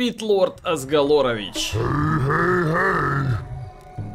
Питлорд Асгалорович.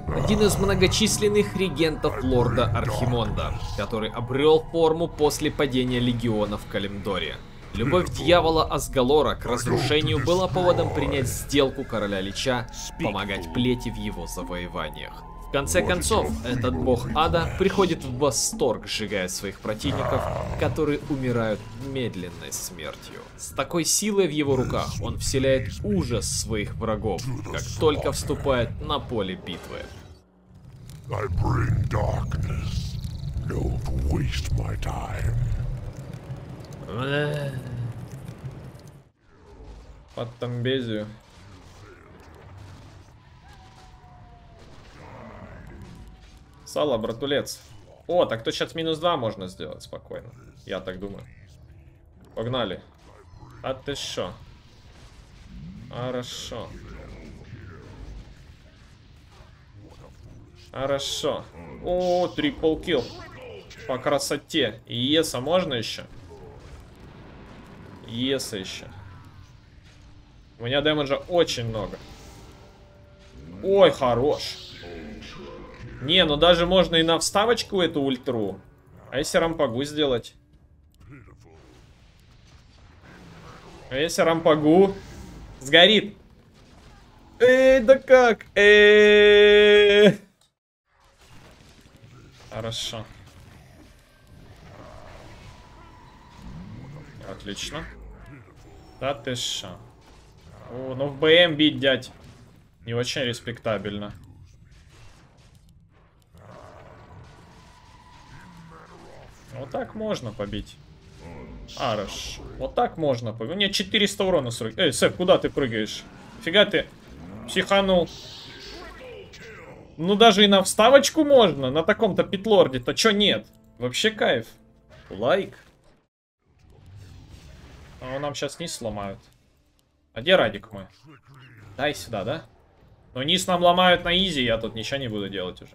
Один из многочисленных регентов лорда Архимонда, который обрел форму после падения легиона в Калимдоре. Любовь дьявола Асгалора к разрушению была поводом принять сделку короля Лича, помогать плети в его завоеваниях. В конце концов, этот бог ада приходит в восторг, сжигая своих противников, которые умирают медленной смертью. С такой силой в его руках он вселяет ужас своих врагов, как только вступает на поле битвы. I bring darkness. Don't waste my time. Под Тамбезию. Сало, братулец. О, так то сейчас минус 2 можно сделать спокойно. Я так думаю. Погнали. А ты шо? Хорошо. Хорошо. О, трипл килл. По красоте. И еса можно еще? Еса еще. У меня дэмэджа очень много. Ой, хорош. Не, ну даже можно и на вставочку эту ультру. А если рампагу сделать? А если рампагу? Сгорит. Эй, да как? Эй. Хорошо. Отлично. Да ты шо. О, ну в БМ бить, дядь. Не очень респектабельно. Вот так можно побить. Араш. Вот так можно побить. У меня 400 урона 40. Эй, Сэп, куда ты прыгаешь? Фига ты психанул. Ну даже и на вставочку можно. На таком-то питлорде-то чё нет? Вообще кайф. Лайк. А нам сейчас низ сломают. А где Радик мой? Дай сюда, да? Но низ нам ломают на easy, я тут ничего не буду делать уже.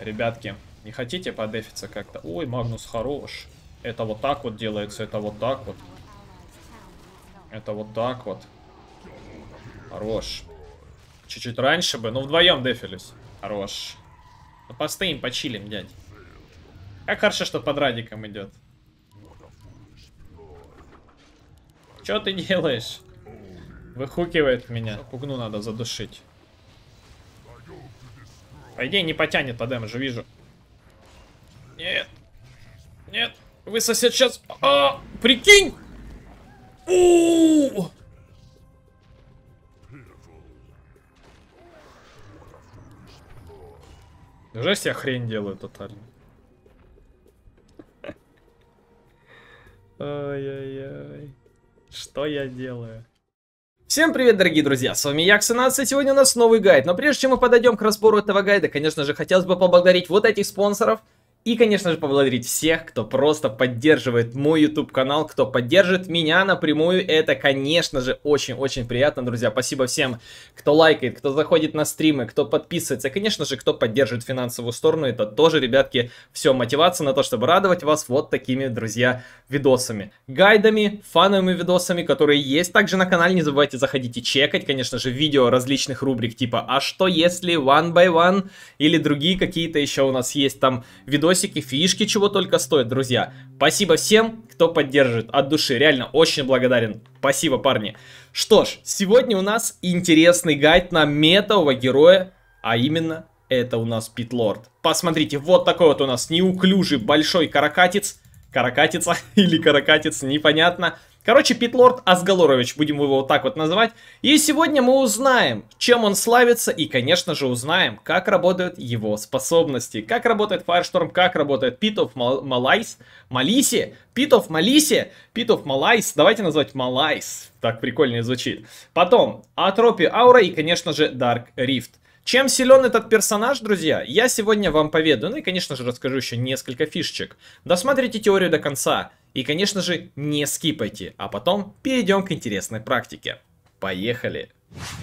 Ребятки, не хотите подефиться как-то? Ой, Магнус хорош. Это вот так вот делается, это вот так вот. Это вот так вот. Хорош. Чуть-чуть раньше бы, но вдвоем дефились. Хорош. Ну постоим, почилим, дядь. Как хорошо, что под радиком идет. Что ты делаешь? Выхукивает меня. Пугну надо задушить. По идее не потянет по дэмэджу, вижу. Нет. Нет. Вы сосед сейчас... А, прикинь! У -у -у! Жесть я хрень делаю тотально. Ой-ой-ой. Что я делаю? Всем привет, дорогие друзья, с вами Яксенас, и сегодня у нас новый гайд. Но прежде чем мы подойдем к разбору этого гайда, конечно же, хотелось бы поблагодарить вот этих спонсоров. И, конечно же, поблагодарить всех, кто просто поддерживает мой YouTube канал, кто поддержит меня напрямую. Это, конечно же, очень-очень приятно, друзья. Спасибо всем, кто лайкает, кто заходит на стримы, кто подписывается. Конечно же, кто поддерживает финансовую сторону. Это тоже, ребятки, все мотивация на то, чтобы радовать вас вот такими, друзья, видосами. Гайдами, фановыми видосами, которые есть также на канале. Не забывайте заходить и чекать, конечно же, видео различных рубрик типа «А что если one by one?» или другие какие-то еще у нас есть там видосы видосики, фишки, чего только стоят, друзья. Спасибо всем, кто поддерживает от души. Реально, очень благодарен. Спасибо, парни. Что ж, сегодня у нас интересный гайд на метового героя, а именно это у нас Питлорд. Посмотрите, вот такой вот у нас неуклюжий большой каракатец. Каракатица или каракатец, непонятно. Короче, Питлорд Асгалорович, будем его вот так вот называть. И сегодня мы узнаем, чем он славится, и, конечно же, узнаем, как работают его способности. Как работает Firestorm, как работает of Malais, Малиси, of Малиси, of Malais, давайте назвать Малайс, так прикольнее звучит. Потом, Атропи Аура и, конечно же, Dark Rift. Чем силен этот персонаж, друзья, я сегодня вам поведаю. Ну и, конечно же, расскажу еще несколько фишечек. Досмотрите теорию до конца. И, конечно же, не скипайте. А потом перейдем к интересной практике. Поехали!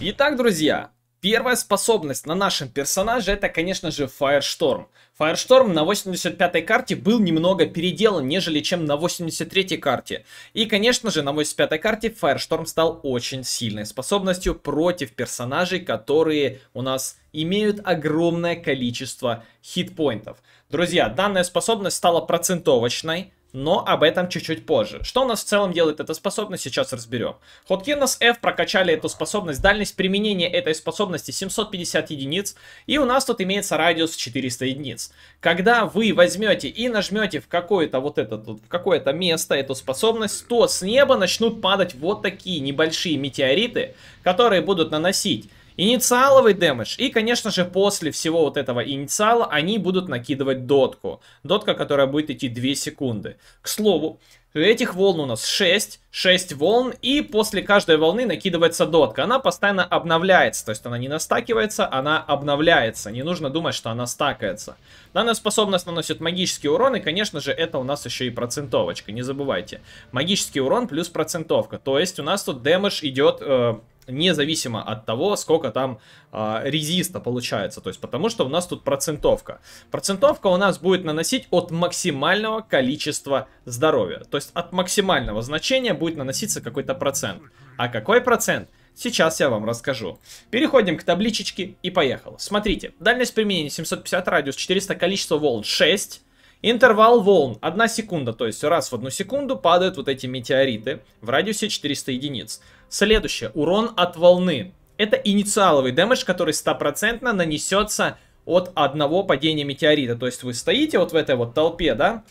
Итак, друзья, Первая способность на нашем персонаже это, конечно же, Firestorm. Firestorm на 85-й карте был немного переделан, нежели чем на 83-й карте. И, конечно же, на 85-й карте Firestorm стал очень сильной способностью против персонажей, которые у нас имеют огромное количество хитпоинтов. Друзья, данная способность стала процентовочной, но об этом чуть-чуть позже. Что у нас в целом делает эта способность, сейчас разберем. Хоткинос F прокачали эту способность, дальность применения этой способности 750 единиц, и у нас тут имеется радиус 400 единиц. Когда вы возьмете и нажмете в какое-то вот это в какое-то место эту способность, то с неба начнут падать вот такие небольшие метеориты, которые будут наносить Инициаловый дэмэдж. И, конечно же, после всего вот этого инициала они будут накидывать дотку. Дотка, которая будет идти 2 секунды. К слову, Этих волн у нас 6, 6 волн, и после каждой волны накидывается дотка. Она постоянно обновляется, то есть она не настакивается, она обновляется. Не нужно думать, что она стакается. Данная способность наносит магический урон, и, конечно же, это у нас еще и процентовочка, не забывайте. Магический урон плюс процентовка, то есть у нас тут дэмэдж идет... Э, независимо от того, сколько там э, резиста получается. То есть, потому что у нас тут процентовка. Процентовка у нас будет наносить от максимального количества здоровья. То есть, от максимального значения будет наноситься какой-то процент. А какой процент? Сейчас я вам расскажу. Переходим к табличечке и поехал. Смотрите, дальность применения 750 радиус, 400 количество волн 6. Интервал волн 1 секунда, то есть раз в одну секунду падают вот эти метеориты в радиусе 400 единиц. Следующее, урон от волны. Это инициаловый damage, который стопроцентно нанесется от одного падения метеорита. То есть вы стоите вот в этой вот толпе, да,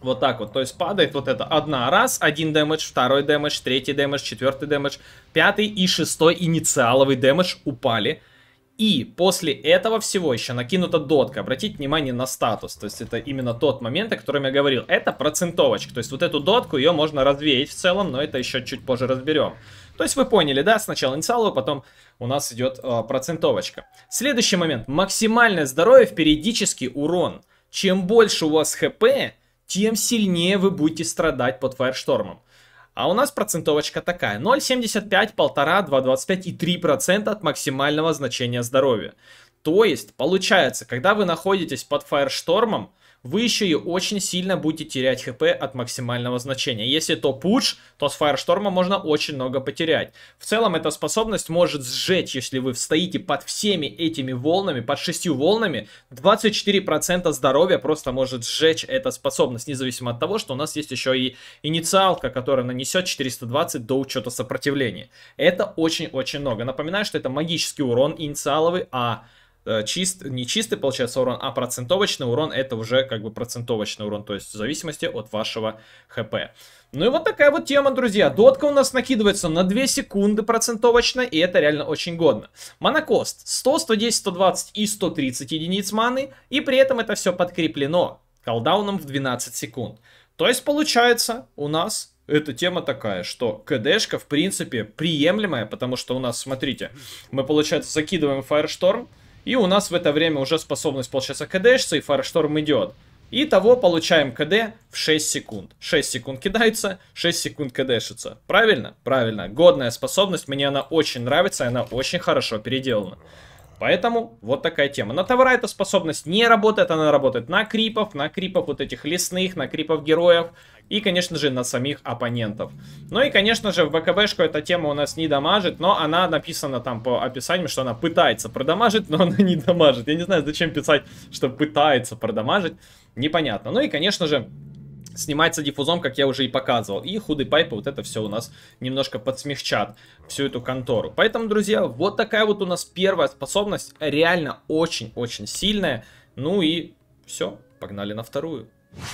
вот так вот, то есть падает вот это одна раз, один damage, второй damage, третий damage, четвертый damage, пятый и шестой инициаловый damage упали. И после этого всего еще накинута дотка. Обратите внимание на статус. То есть это именно тот момент, о котором я говорил. Это процентовочка. То есть вот эту дотку ее можно развеять в целом, но это еще чуть позже разберем. То есть вы поняли, да? Сначала инициаловый, потом у нас идет э, процентовочка. Следующий момент. Максимальное здоровье в периодический урон. Чем больше у вас хп, тем сильнее вы будете страдать под фаерштормом. А у нас процентовочка такая. 0,75, 1,5, 2,25 и 3% от максимального значения здоровья. То есть, получается, когда вы находитесь под фаерштормом, вы еще и очень сильно будете терять хп от максимального значения. Если то пуш, то с Firestorm можно очень много потерять. В целом эта способность может сжечь, если вы стоите под всеми этими волнами, под шестью волнами, 24% здоровья просто может сжечь эта способность, независимо от того, что у нас есть еще и инициалка, которая нанесет 420 до учета сопротивления. Это очень-очень много. Напоминаю, что это магический урон инициаловый, а чист, не чистый получается урон, а процентовочный урон это уже как бы процентовочный урон, то есть в зависимости от вашего хп. Ну и вот такая вот тема, друзья. Дотка у нас накидывается на 2 секунды процентовочно, и это реально очень годно. Монокост 100, 110, 120 и 130 единиц маны, и при этом это все подкреплено колдауном в 12 секунд. То есть получается у нас эта тема такая, что КДшка в принципе приемлемая, потому что у нас, смотрите, мы получается закидываем Firestorm, и у нас в это время уже способность, получается, КДшится, и Фаершторм идет. И того получаем КД в 6 секунд. 6 секунд кидается, 6 секунд КДшится. Правильно? Правильно. Годная способность, мне она очень нравится, она очень хорошо переделана. Поэтому вот такая тема. На товара эта способность не работает, она работает на крипов, на крипов вот этих лесных, на крипов героев и, конечно же, на самих оппонентов. Ну и, конечно же, в БКБшку эта тема у нас не дамажит, но она написана там по описанию, что она пытается продамажить, но она не дамажит. Я не знаю, зачем писать, что пытается продамажить, непонятно. Ну и, конечно же, снимается диффузом, как я уже и показывал. И худый пайпы вот это все у нас немножко подсмягчат всю эту контору. Поэтому, друзья, вот такая вот у нас первая способность. Реально очень-очень сильная. Ну и все, погнали на вторую.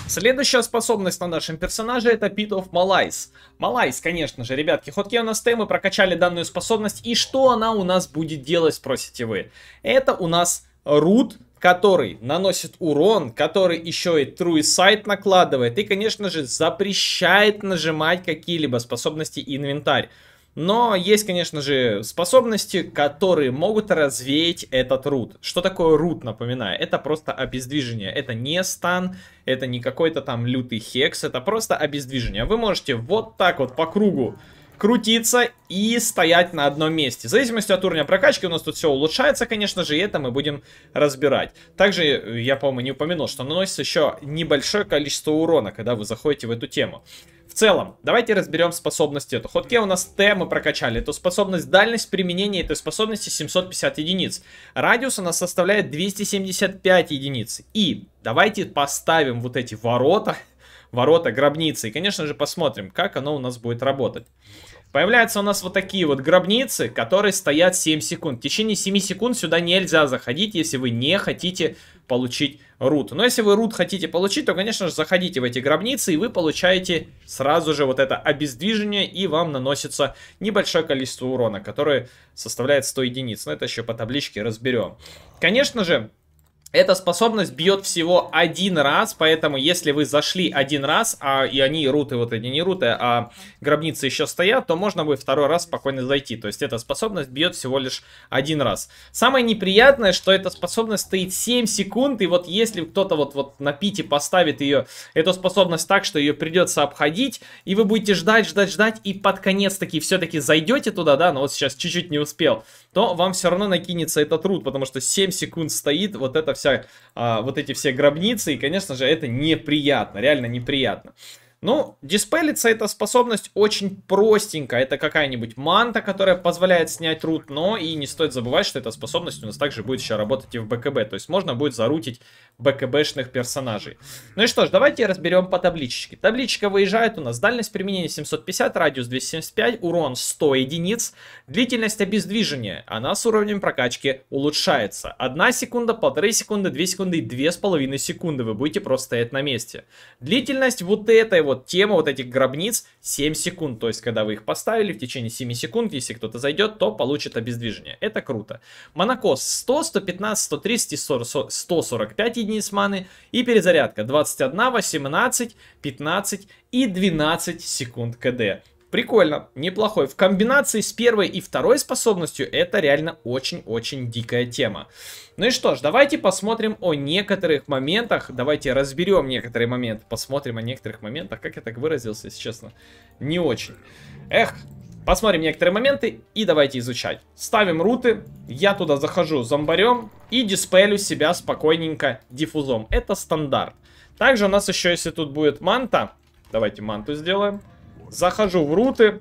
Следующая способность на нашем персонаже это Pit of Malais. Малайс, конечно же, ребятки, ходки у нас мы прокачали данную способность. И что она у нас будет делать, спросите вы? Это у нас рут, который наносит урон, который еще и True Sight накладывает. И, конечно же, запрещает нажимать какие-либо способности инвентарь. Но есть, конечно же, способности, которые могут развеять этот рут. Что такое рут, напоминаю? Это просто обездвижение. Это не стан, это не какой-то там лютый хекс, это просто обездвижение. Вы можете вот так вот по кругу крутиться и стоять на одном месте. В зависимости от уровня прокачки у нас тут все улучшается, конечно же, и это мы будем разбирать. Также, я, по-моему, не упомянул, что наносится еще небольшое количество урона, когда вы заходите в эту тему. В целом, давайте разберем способности эту. Ходке у нас Т мы прокачали. Это способность дальность применения этой способности 750 единиц. Радиус у нас составляет 275 единиц. И давайте поставим вот эти ворота, ворота гробницы. И, конечно же, посмотрим, как оно у нас будет работать. Появляются у нас вот такие вот гробницы, которые стоят 7 секунд. В течение 7 секунд сюда нельзя заходить, если вы не хотите получить рут. Но если вы рут хотите получить, то, конечно же, заходите в эти гробницы, и вы получаете сразу же вот это обездвижение, и вам наносится небольшое количество урона, которое составляет 100 единиц. Но это еще по табличке разберем. Конечно же, эта способность бьет всего один раз, поэтому если вы зашли один раз, а и они руты, вот эти не руты, а гробницы еще стоят, то можно будет второй раз спокойно зайти. То есть эта способность бьет всего лишь один раз. Самое неприятное, что эта способность стоит 7 секунд, и вот если кто-то вот, вот на пите поставит ее, эту способность так, что ее придется обходить, и вы будете ждать, ждать, ждать, и под конец таки все-таки зайдете туда, да, но вот сейчас чуть-чуть не успел, то вам все равно накинется этот рут, потому что 7 секунд стоит вот эта вся, а, вот эти все гробницы, и, конечно же, это неприятно, реально неприятно. Ну, диспелиться эта способность очень простенькая. Это какая-нибудь манта, которая позволяет снять рут, но и не стоит забывать, что эта способность у нас также будет еще работать и в БКБ. То есть можно будет зарутить БКБшных персонажей. Ну и что ж, давайте разберем по табличке. Табличка выезжает у нас. Дальность применения 750, радиус 275, урон 100 единиц. Длительность обездвижения, она с уровнем прокачки улучшается. 1 секунда, 1,5 секунды, 2 секунды и 2,5 секунды. Вы будете просто стоять на месте. Длительность вот этой вот темы, вот этих гробниц 7 секунд. То есть, когда вы их поставили в течение 7 секунд, если кто-то зайдет, то получит обездвижение. Это круто. Монокос 100, 115, 130 и 40, 145 единиц маны. И перезарядка 21, 18, 15 и 12 секунд КД. Прикольно, неплохой. В комбинации с первой и второй способностью это реально очень-очень дикая тема. Ну и что ж, давайте посмотрим о некоторых моментах. Давайте разберем некоторые моменты. Посмотрим о некоторых моментах. Как я так выразился, если честно, не очень. Эх, посмотрим некоторые моменты и давайте изучать. Ставим руты, я туда захожу зомбарем и диспелю себя спокойненько диффузом. Это стандарт. Также у нас еще, если тут будет манта, давайте манту сделаем. Захожу в руты.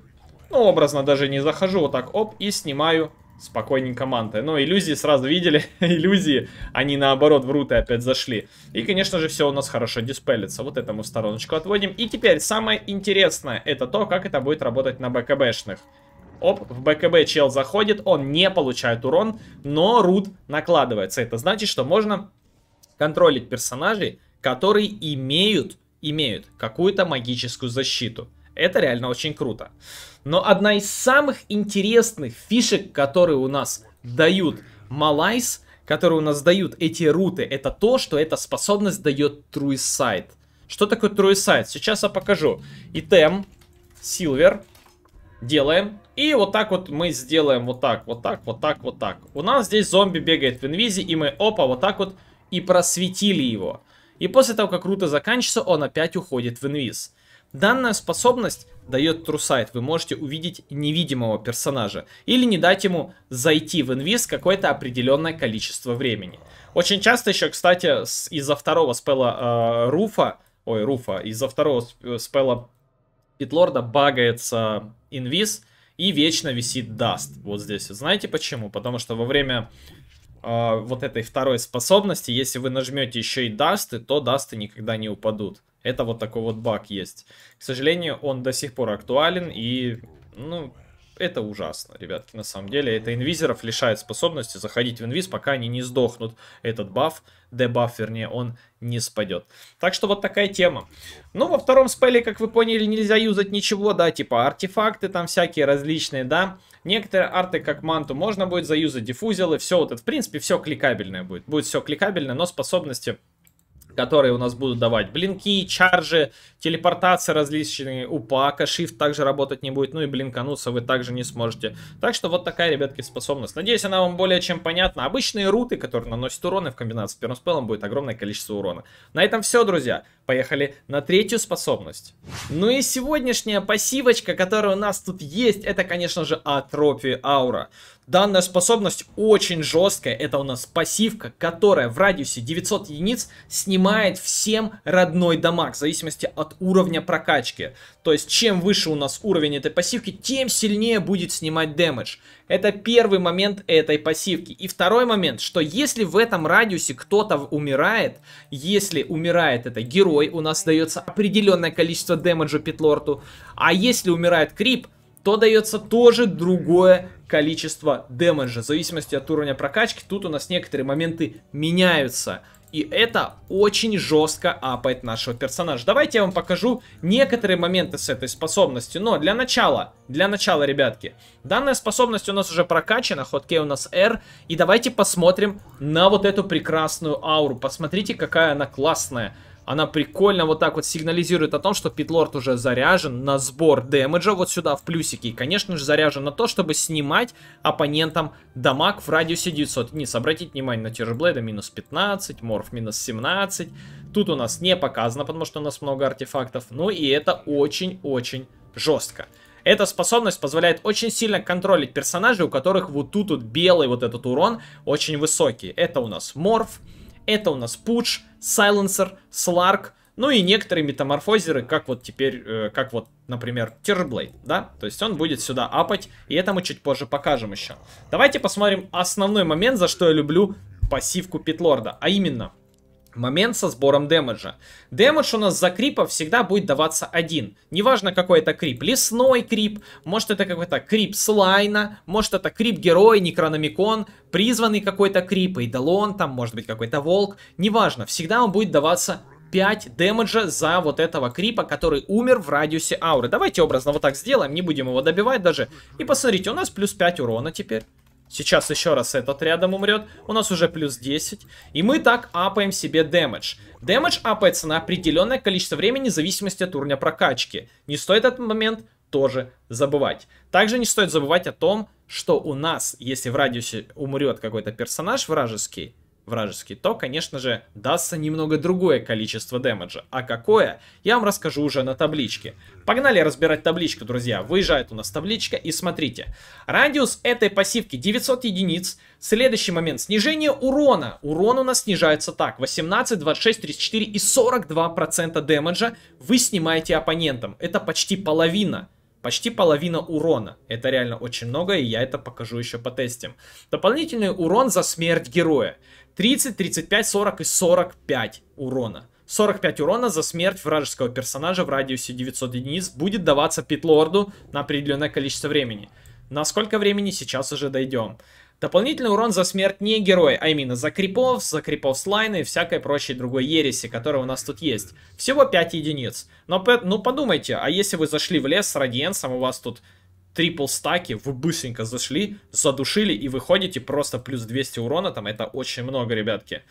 Ну, образно даже не захожу, вот так, оп, и снимаю спокойненько манты. Но иллюзии сразу видели, иллюзии, они наоборот в руты опять зашли. И, конечно же, все у нас хорошо диспелится. Вот это мы в стороночку отводим. И теперь самое интересное, это то, как это будет работать на БКБшных. Оп, в БКБ чел заходит, он не получает урон, но рут накладывается. Это значит, что можно контролить персонажей, которые имеют, имеют какую-то магическую защиту. Это реально очень круто. Но одна из самых интересных фишек, которые у нас дают Малайс, которые у нас дают эти руты, это то, что эта способность дает True Sight. Что такое True Sight? Сейчас я покажу. Итем, Silver, делаем. И вот так вот мы сделаем вот так, вот так, вот так, вот так. У нас здесь зомби бегает в инвизе, и мы, опа, вот так вот и просветили его. И после того, как рута заканчивается, он опять уходит в инвиз. Данная способность дает трусайт. Вы можете увидеть невидимого персонажа. Или не дать ему зайти в инвиз какое-то определенное количество времени. Очень часто еще, кстати, из-за второго спела э, Руфа, ой, Руфа, из-за второго спела Питлорда багается инвиз и вечно висит даст. Вот здесь. Знаете почему? Потому что во время э, вот этой второй способности, если вы нажмете еще и дасты, то дасты никогда не упадут. Это вот такой вот баг есть. К сожалению, он до сих пор актуален и, ну, это ужасно, ребятки, на самом деле. Это инвизеров лишает способности заходить в инвиз, пока они не сдохнут. Этот баф, дебаф, вернее, он не спадет. Так что вот такая тема. Ну, во втором спеле, как вы поняли, нельзя юзать ничего, да, типа артефакты там всякие различные, да. Некоторые арты, как манту, можно будет заюзать, диффузилы, все вот это, в принципе, все кликабельное будет. Будет все кликабельное, но способности которые у нас будут давать блинки, чаржи, телепортации различные, упака, shift также работать не будет, ну и блинкануться вы также не сможете. Так что вот такая, ребятки, способность. Надеюсь, она вам более чем понятна. Обычные руты, которые наносят урон, и в комбинации с первым спелом будет огромное количество урона. На этом все, друзья. Поехали на третью способность. Ну и сегодняшняя пассивочка, которая у нас тут есть, это, конечно же, Атропия Аура. Данная способность очень жесткая. Это у нас пассивка, которая в радиусе 900 единиц снимает всем родной дамаг, в зависимости от уровня прокачки. То есть, чем выше у нас уровень этой пассивки, тем сильнее будет снимать дэмэдж. Это первый момент этой пассивки. И второй момент, что если в этом радиусе кто-то умирает, если умирает это герой, у нас дается определенное количество дэмэджа Питлорту, а если умирает крип, то дается тоже другое количество дэмэджа. В зависимости от уровня прокачки, тут у нас некоторые моменты меняются. И это очень жестко апает нашего персонажа. Давайте я вам покажу некоторые моменты с этой способностью. Но для начала, для начала, ребятки, данная способность у нас уже прокачана, хоткей у нас R. И давайте посмотрим на вот эту прекрасную ауру. Посмотрите, какая она классная. Она прикольно вот так вот сигнализирует о том, что Питлорд уже заряжен на сбор дэмэджа вот сюда в плюсики. И, конечно же, заряжен на то, чтобы снимать оппонентам дамаг в радиусе 900 единиц. Обратите внимание на Тиржблейда минус 15, Морф минус 17. Тут у нас не показано, потому что у нас много артефактов. Ну и это очень-очень жестко. Эта способность позволяет очень сильно контролить персонажей, у которых вот тут вот белый вот этот урон очень высокий. Это у нас Морф, это у нас Пуч, Сайленсер, Сларк, ну и некоторые метаморфозеры, как вот теперь, э, как вот, например, Терблейд, да? То есть он будет сюда апать, и это мы чуть позже покажем еще. Давайте посмотрим основной момент, за что я люблю пассивку Питлорда, а именно момент со сбором дэмэджа. Дэмэдж у нас за крипа всегда будет даваться один. Неважно какой это крип. Лесной крип, может это какой-то крип слайна, может это крип-герой, некрономикон, призванный какой-то крип, эйдолон, там может быть какой-то волк. Неважно, всегда он будет даваться 5 дэмэджа за вот этого крипа, который умер в радиусе ауры. Давайте образно вот так сделаем, не будем его добивать даже. И посмотрите, у нас плюс 5 урона теперь. Сейчас еще раз этот рядом умрет. У нас уже плюс 10. И мы так апаем себе дэмэдж. Дэмэдж апается на определенное количество времени в зависимости от уровня прокачки. Не стоит этот момент тоже забывать. Также не стоит забывать о том, что у нас, если в радиусе умрет какой-то персонаж вражеский, вражеский, то, конечно же, дастся немного другое количество дэмэджа. А какое, я вам расскажу уже на табличке. Погнали разбирать табличку, друзья. Выезжает у нас табличка и смотрите. Радиус этой пассивки 900 единиц. Следующий момент. Снижение урона. Урон у нас снижается так. 18, 26, 34 и 42% дэмэджа вы снимаете оппонентам. Это почти половина. Почти половина урона. Это реально очень много, и я это покажу еще по тестам. Дополнительный урон за смерть героя. 30, 35, 40 и 45 урона. 45 урона за смерть вражеского персонажа в радиусе 900 единиц будет даваться Питлорду на определенное количество времени. На сколько времени сейчас уже дойдем. Дополнительный урон за смерть не героя, а именно за крипов, за крипов слайна и всякой прочей другой ереси, которая у нас тут есть. Всего 5 единиц. Но ну подумайте, а если вы зашли в лес с радиенсом, у вас тут трипл стаки, вы быстренько зашли, задушили и выходите просто плюс 200 урона, там это очень много, ребятки.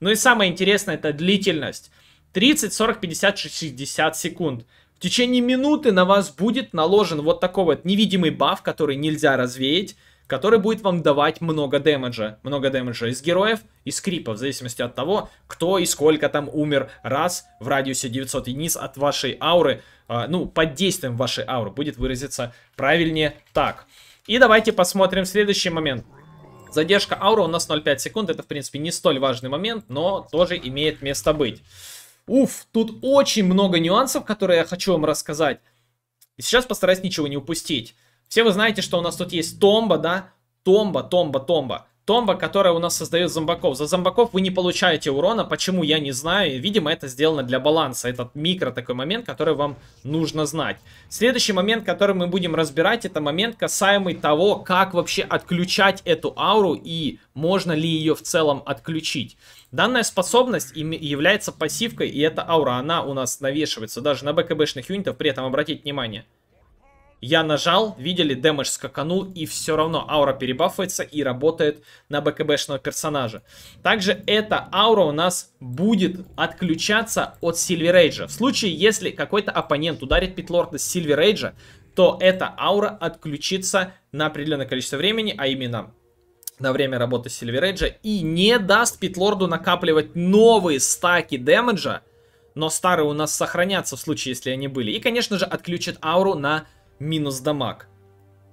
Ну и самое интересное, это длительность. 30, 40, 50, 60 секунд. В течение минуты на вас будет наложен вот такой вот невидимый баф, который нельзя развеять который будет вам давать много дэмэджа. Много дэмэджа из героев и скрипов, в зависимости от того, кто и сколько там умер раз в радиусе 900 единиц от вашей ауры. Э, ну, под действием вашей ауры будет выразиться правильнее так. И давайте посмотрим следующий момент. Задержка ауры у нас 0,5 секунд. Это, в принципе, не столь важный момент, но тоже имеет место быть. Уф, тут очень много нюансов, которые я хочу вам рассказать. И сейчас постараюсь ничего не упустить. Все вы знаете, что у нас тут есть томба, да? Томба, томба, томба. Томба, которая у нас создает зомбаков. За зомбаков вы не получаете урона, почему, я не знаю. Видимо, это сделано для баланса. Этот микро такой момент, который вам нужно знать. Следующий момент, который мы будем разбирать, это момент касаемый того, как вообще отключать эту ауру и можно ли ее в целом отключить. Данная способность является пассивкой, и эта аура, она у нас навешивается даже на БКБшных юнитов, при этом обратите внимание – Я нажал, видели, дэмэдж скаканул, и все равно аура перебафывается и работает на БКБшного персонажа. Также эта аура у нас будет отключаться от Сильверейджа. В случае, если какой-то оппонент ударит Питлорда с Сильверейджа, то эта аура отключится на определенное количество времени, а именно на время работы Сильверейджа, и не даст Питлорду накапливать новые стаки дэмэджа, но старые у нас сохранятся в случае, если они были. И, конечно же, отключит ауру на минус дамаг.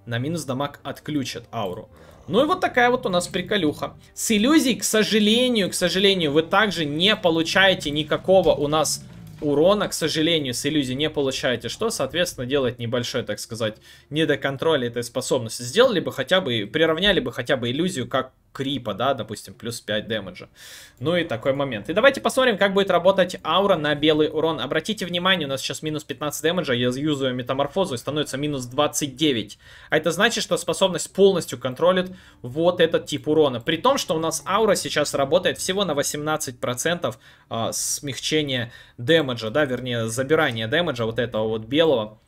На минус дамаг отключат ауру. Ну и вот такая вот у нас приколюха. С иллюзией, к сожалению, к сожалению, вы также не получаете никакого у нас урона, к сожалению, с иллюзией не получаете, что, соответственно, делает небольшой, так сказать, недоконтроль этой способности. Сделали бы хотя бы, приравняли бы хотя бы иллюзию как крипа, да, допустим, плюс 5 дэмэджа. Ну и такой момент. И давайте посмотрим, как будет работать аура на белый урон. Обратите внимание, у нас сейчас минус 15 дэмэджа, я юзаю метаморфозу и становится минус 29. А это значит, что способность полностью контролит вот этот тип урона. При том, что у нас аура сейчас работает всего на 18% а, смягчения дэмэджа, да, вернее, забирания дэмэджа вот этого вот белого.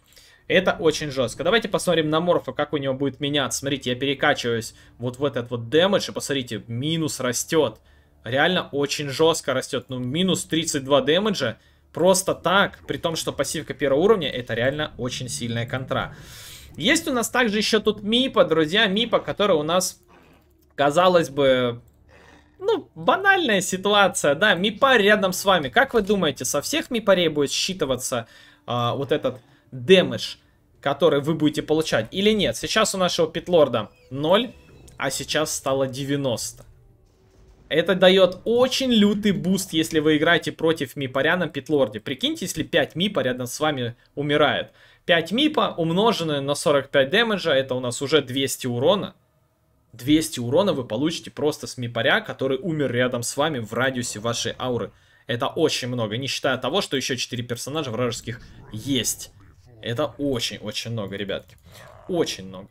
Это очень жестко. Давайте посмотрим на Морфа, как у него будет меняться. Смотрите, я перекачиваюсь вот в этот вот дэмэдж, и посмотрите, минус растет. Реально очень жестко растет. Ну, минус 32 дэмэджа просто так, при том, что пассивка первого уровня, это реально очень сильная контра. Есть у нас также еще тут Мипа, друзья, Мипа, который у нас, казалось бы, ну, банальная ситуация, да, Мипа рядом с вами. Как вы думаете, со всех Мипарей будет считываться а, вот этот damage, который вы будете получать, или нет. Сейчас у нашего питлорда 0, а сейчас стало 90. Это дает очень лютый буст, если вы играете против мипаря на питлорде. Прикиньте, если 5 мипа рядом с вами умирает. 5 мипа умноженное на 45 damage 'а, это у нас уже 200 урона. 200 урона вы получите просто с мипаря, который умер рядом с вами в радиусе вашей ауры. Это очень много, не считая того, что еще 4 персонажа вражеских есть. Это очень-очень много, ребятки. Очень много.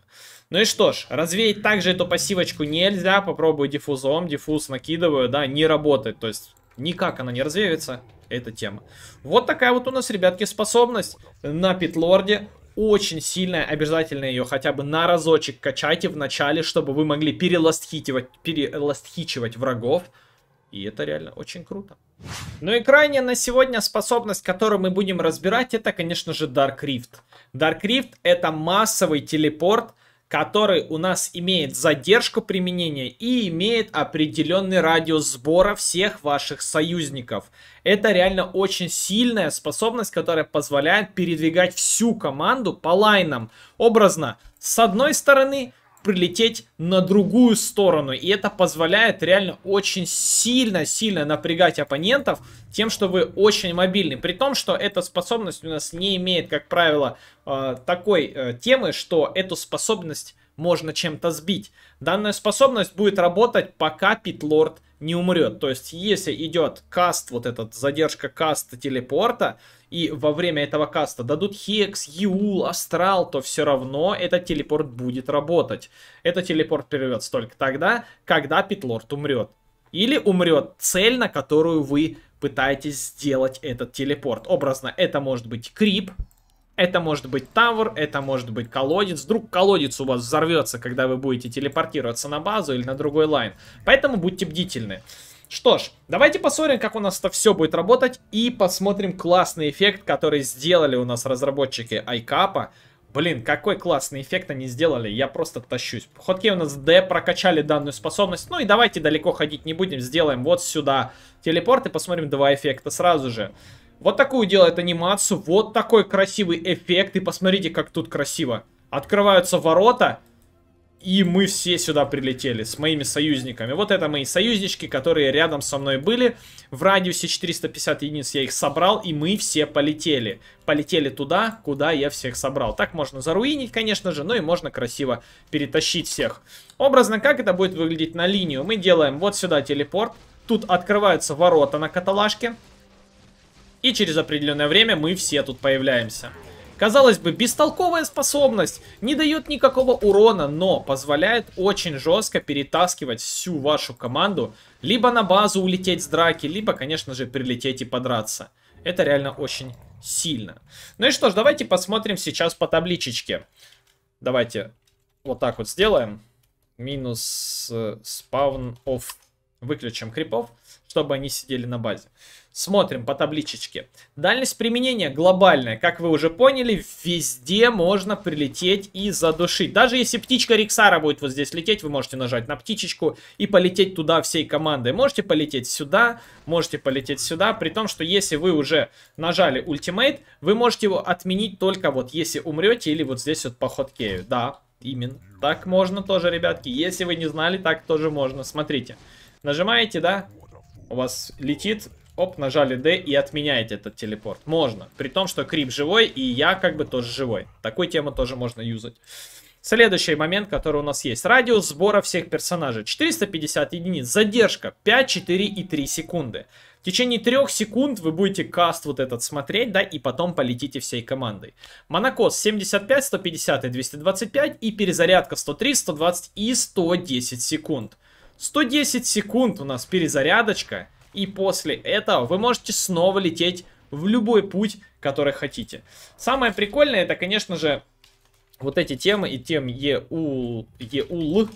Ну и что ж, развеять также эту пассивочку нельзя. Попробую диффузом. Диффуз накидываю, да, не работает. То есть никак она не развеивается. Это тема. Вот такая вот у нас, ребятки, способность на питлорде. Очень сильная, обязательно ее хотя бы на разочек качайте в начале, чтобы вы могли переластхичивать, переластхичивать врагов. И это реально очень круто. Ну и крайняя на сегодня способность, которую мы будем разбирать, это, конечно же, Dark Rift. Dark Rift это массовый телепорт, который у нас имеет задержку применения и имеет определенный радиус сбора всех ваших союзников. Это реально очень сильная способность, которая позволяет передвигать всю команду по лайнам. Образно, с одной стороны прилететь на другую сторону. И это позволяет реально очень сильно-сильно напрягать оппонентов тем, что вы очень мобильны. При том, что эта способность у нас не имеет, как правило, э, такой э, темы, что эту способность можно чем-то сбить. Данная способность будет работать, пока Питлорд не умрет. То есть, если идет каст, вот этот задержка каста телепорта, и во время этого каста дадут Хекс, Юл, Астрал, то все равно этот телепорт будет работать. Этот телепорт прервется только тогда, когда Питлорд умрет. Или умрет цель, на которую вы пытаетесь сделать этот телепорт. Образно, это может быть Крип, это может быть tower, это может быть колодец. Вдруг колодец у вас взорвется, когда вы будете телепортироваться на базу или на другой лайн. Поэтому будьте бдительны. Что ж, давайте посмотрим, как у нас это все будет работать. И посмотрим классный эффект, который сделали у нас разработчики Айкапа. Блин, какой классный эффект они сделали, я просто тащусь. Ходки у нас D прокачали данную способность. Ну и давайте далеко ходить не будем, сделаем вот сюда телепорт и посмотрим два эффекта сразу же. Вот такую делает анимацию, вот такой красивый эффект. И посмотрите, как тут красиво. Открываются ворота, и мы все сюда прилетели с моими союзниками. Вот это мои союзнички, которые рядом со мной были. В радиусе 450 единиц я их собрал, и мы все полетели. Полетели туда, куда я всех собрал. Так можно заруинить, конечно же, но и можно красиво перетащить всех. Образно, как это будет выглядеть на линию? Мы делаем вот сюда телепорт. Тут открываются ворота на каталажке. И через определенное время мы все тут появляемся. Казалось бы, бестолковая способность, не дает никакого урона, но позволяет очень жестко перетаскивать всю вашу команду, либо на базу улететь с драки, либо, конечно же, прилететь и подраться. Это реально очень сильно. Ну и что ж, давайте посмотрим сейчас по табличечке. Давайте вот так вот сделаем. Минус э, спаун оф. Выключим крипов, чтобы они сидели на базе. Смотрим по табличечке. Дальность применения глобальная. Как вы уже поняли, везде можно прилететь и задушить. Даже если птичка Риксара будет вот здесь лететь, вы можете нажать на птичечку и полететь туда всей командой. Можете полететь сюда, можете полететь сюда. При том, что если вы уже нажали ультимейт, вы можете его отменить только вот если умрете или вот здесь вот по хоткею. Да, именно. Так можно тоже, ребятки. Если вы не знали, так тоже можно. Смотрите. Нажимаете, да? У вас летит оп, нажали D и отменяете этот телепорт. Можно. При том, что Крип живой, и я как бы тоже живой. Такую тему тоже можно юзать. Следующий момент, который у нас есть. Радиус сбора всех персонажей. 450 единиц. Задержка 5, 4 и 3 секунды. В течение 3 секунд вы будете каст вот этот смотреть, да, и потом полетите всей командой. Монокос 75, 150 и 225. И перезарядка 103, 120 и 110 секунд. 110 секунд у нас перезарядочка. И после этого вы можете снова лететь в любой путь, который хотите. Самое прикольное, это, конечно же, вот эти темы и тем ЕУЛ, ЕУЛ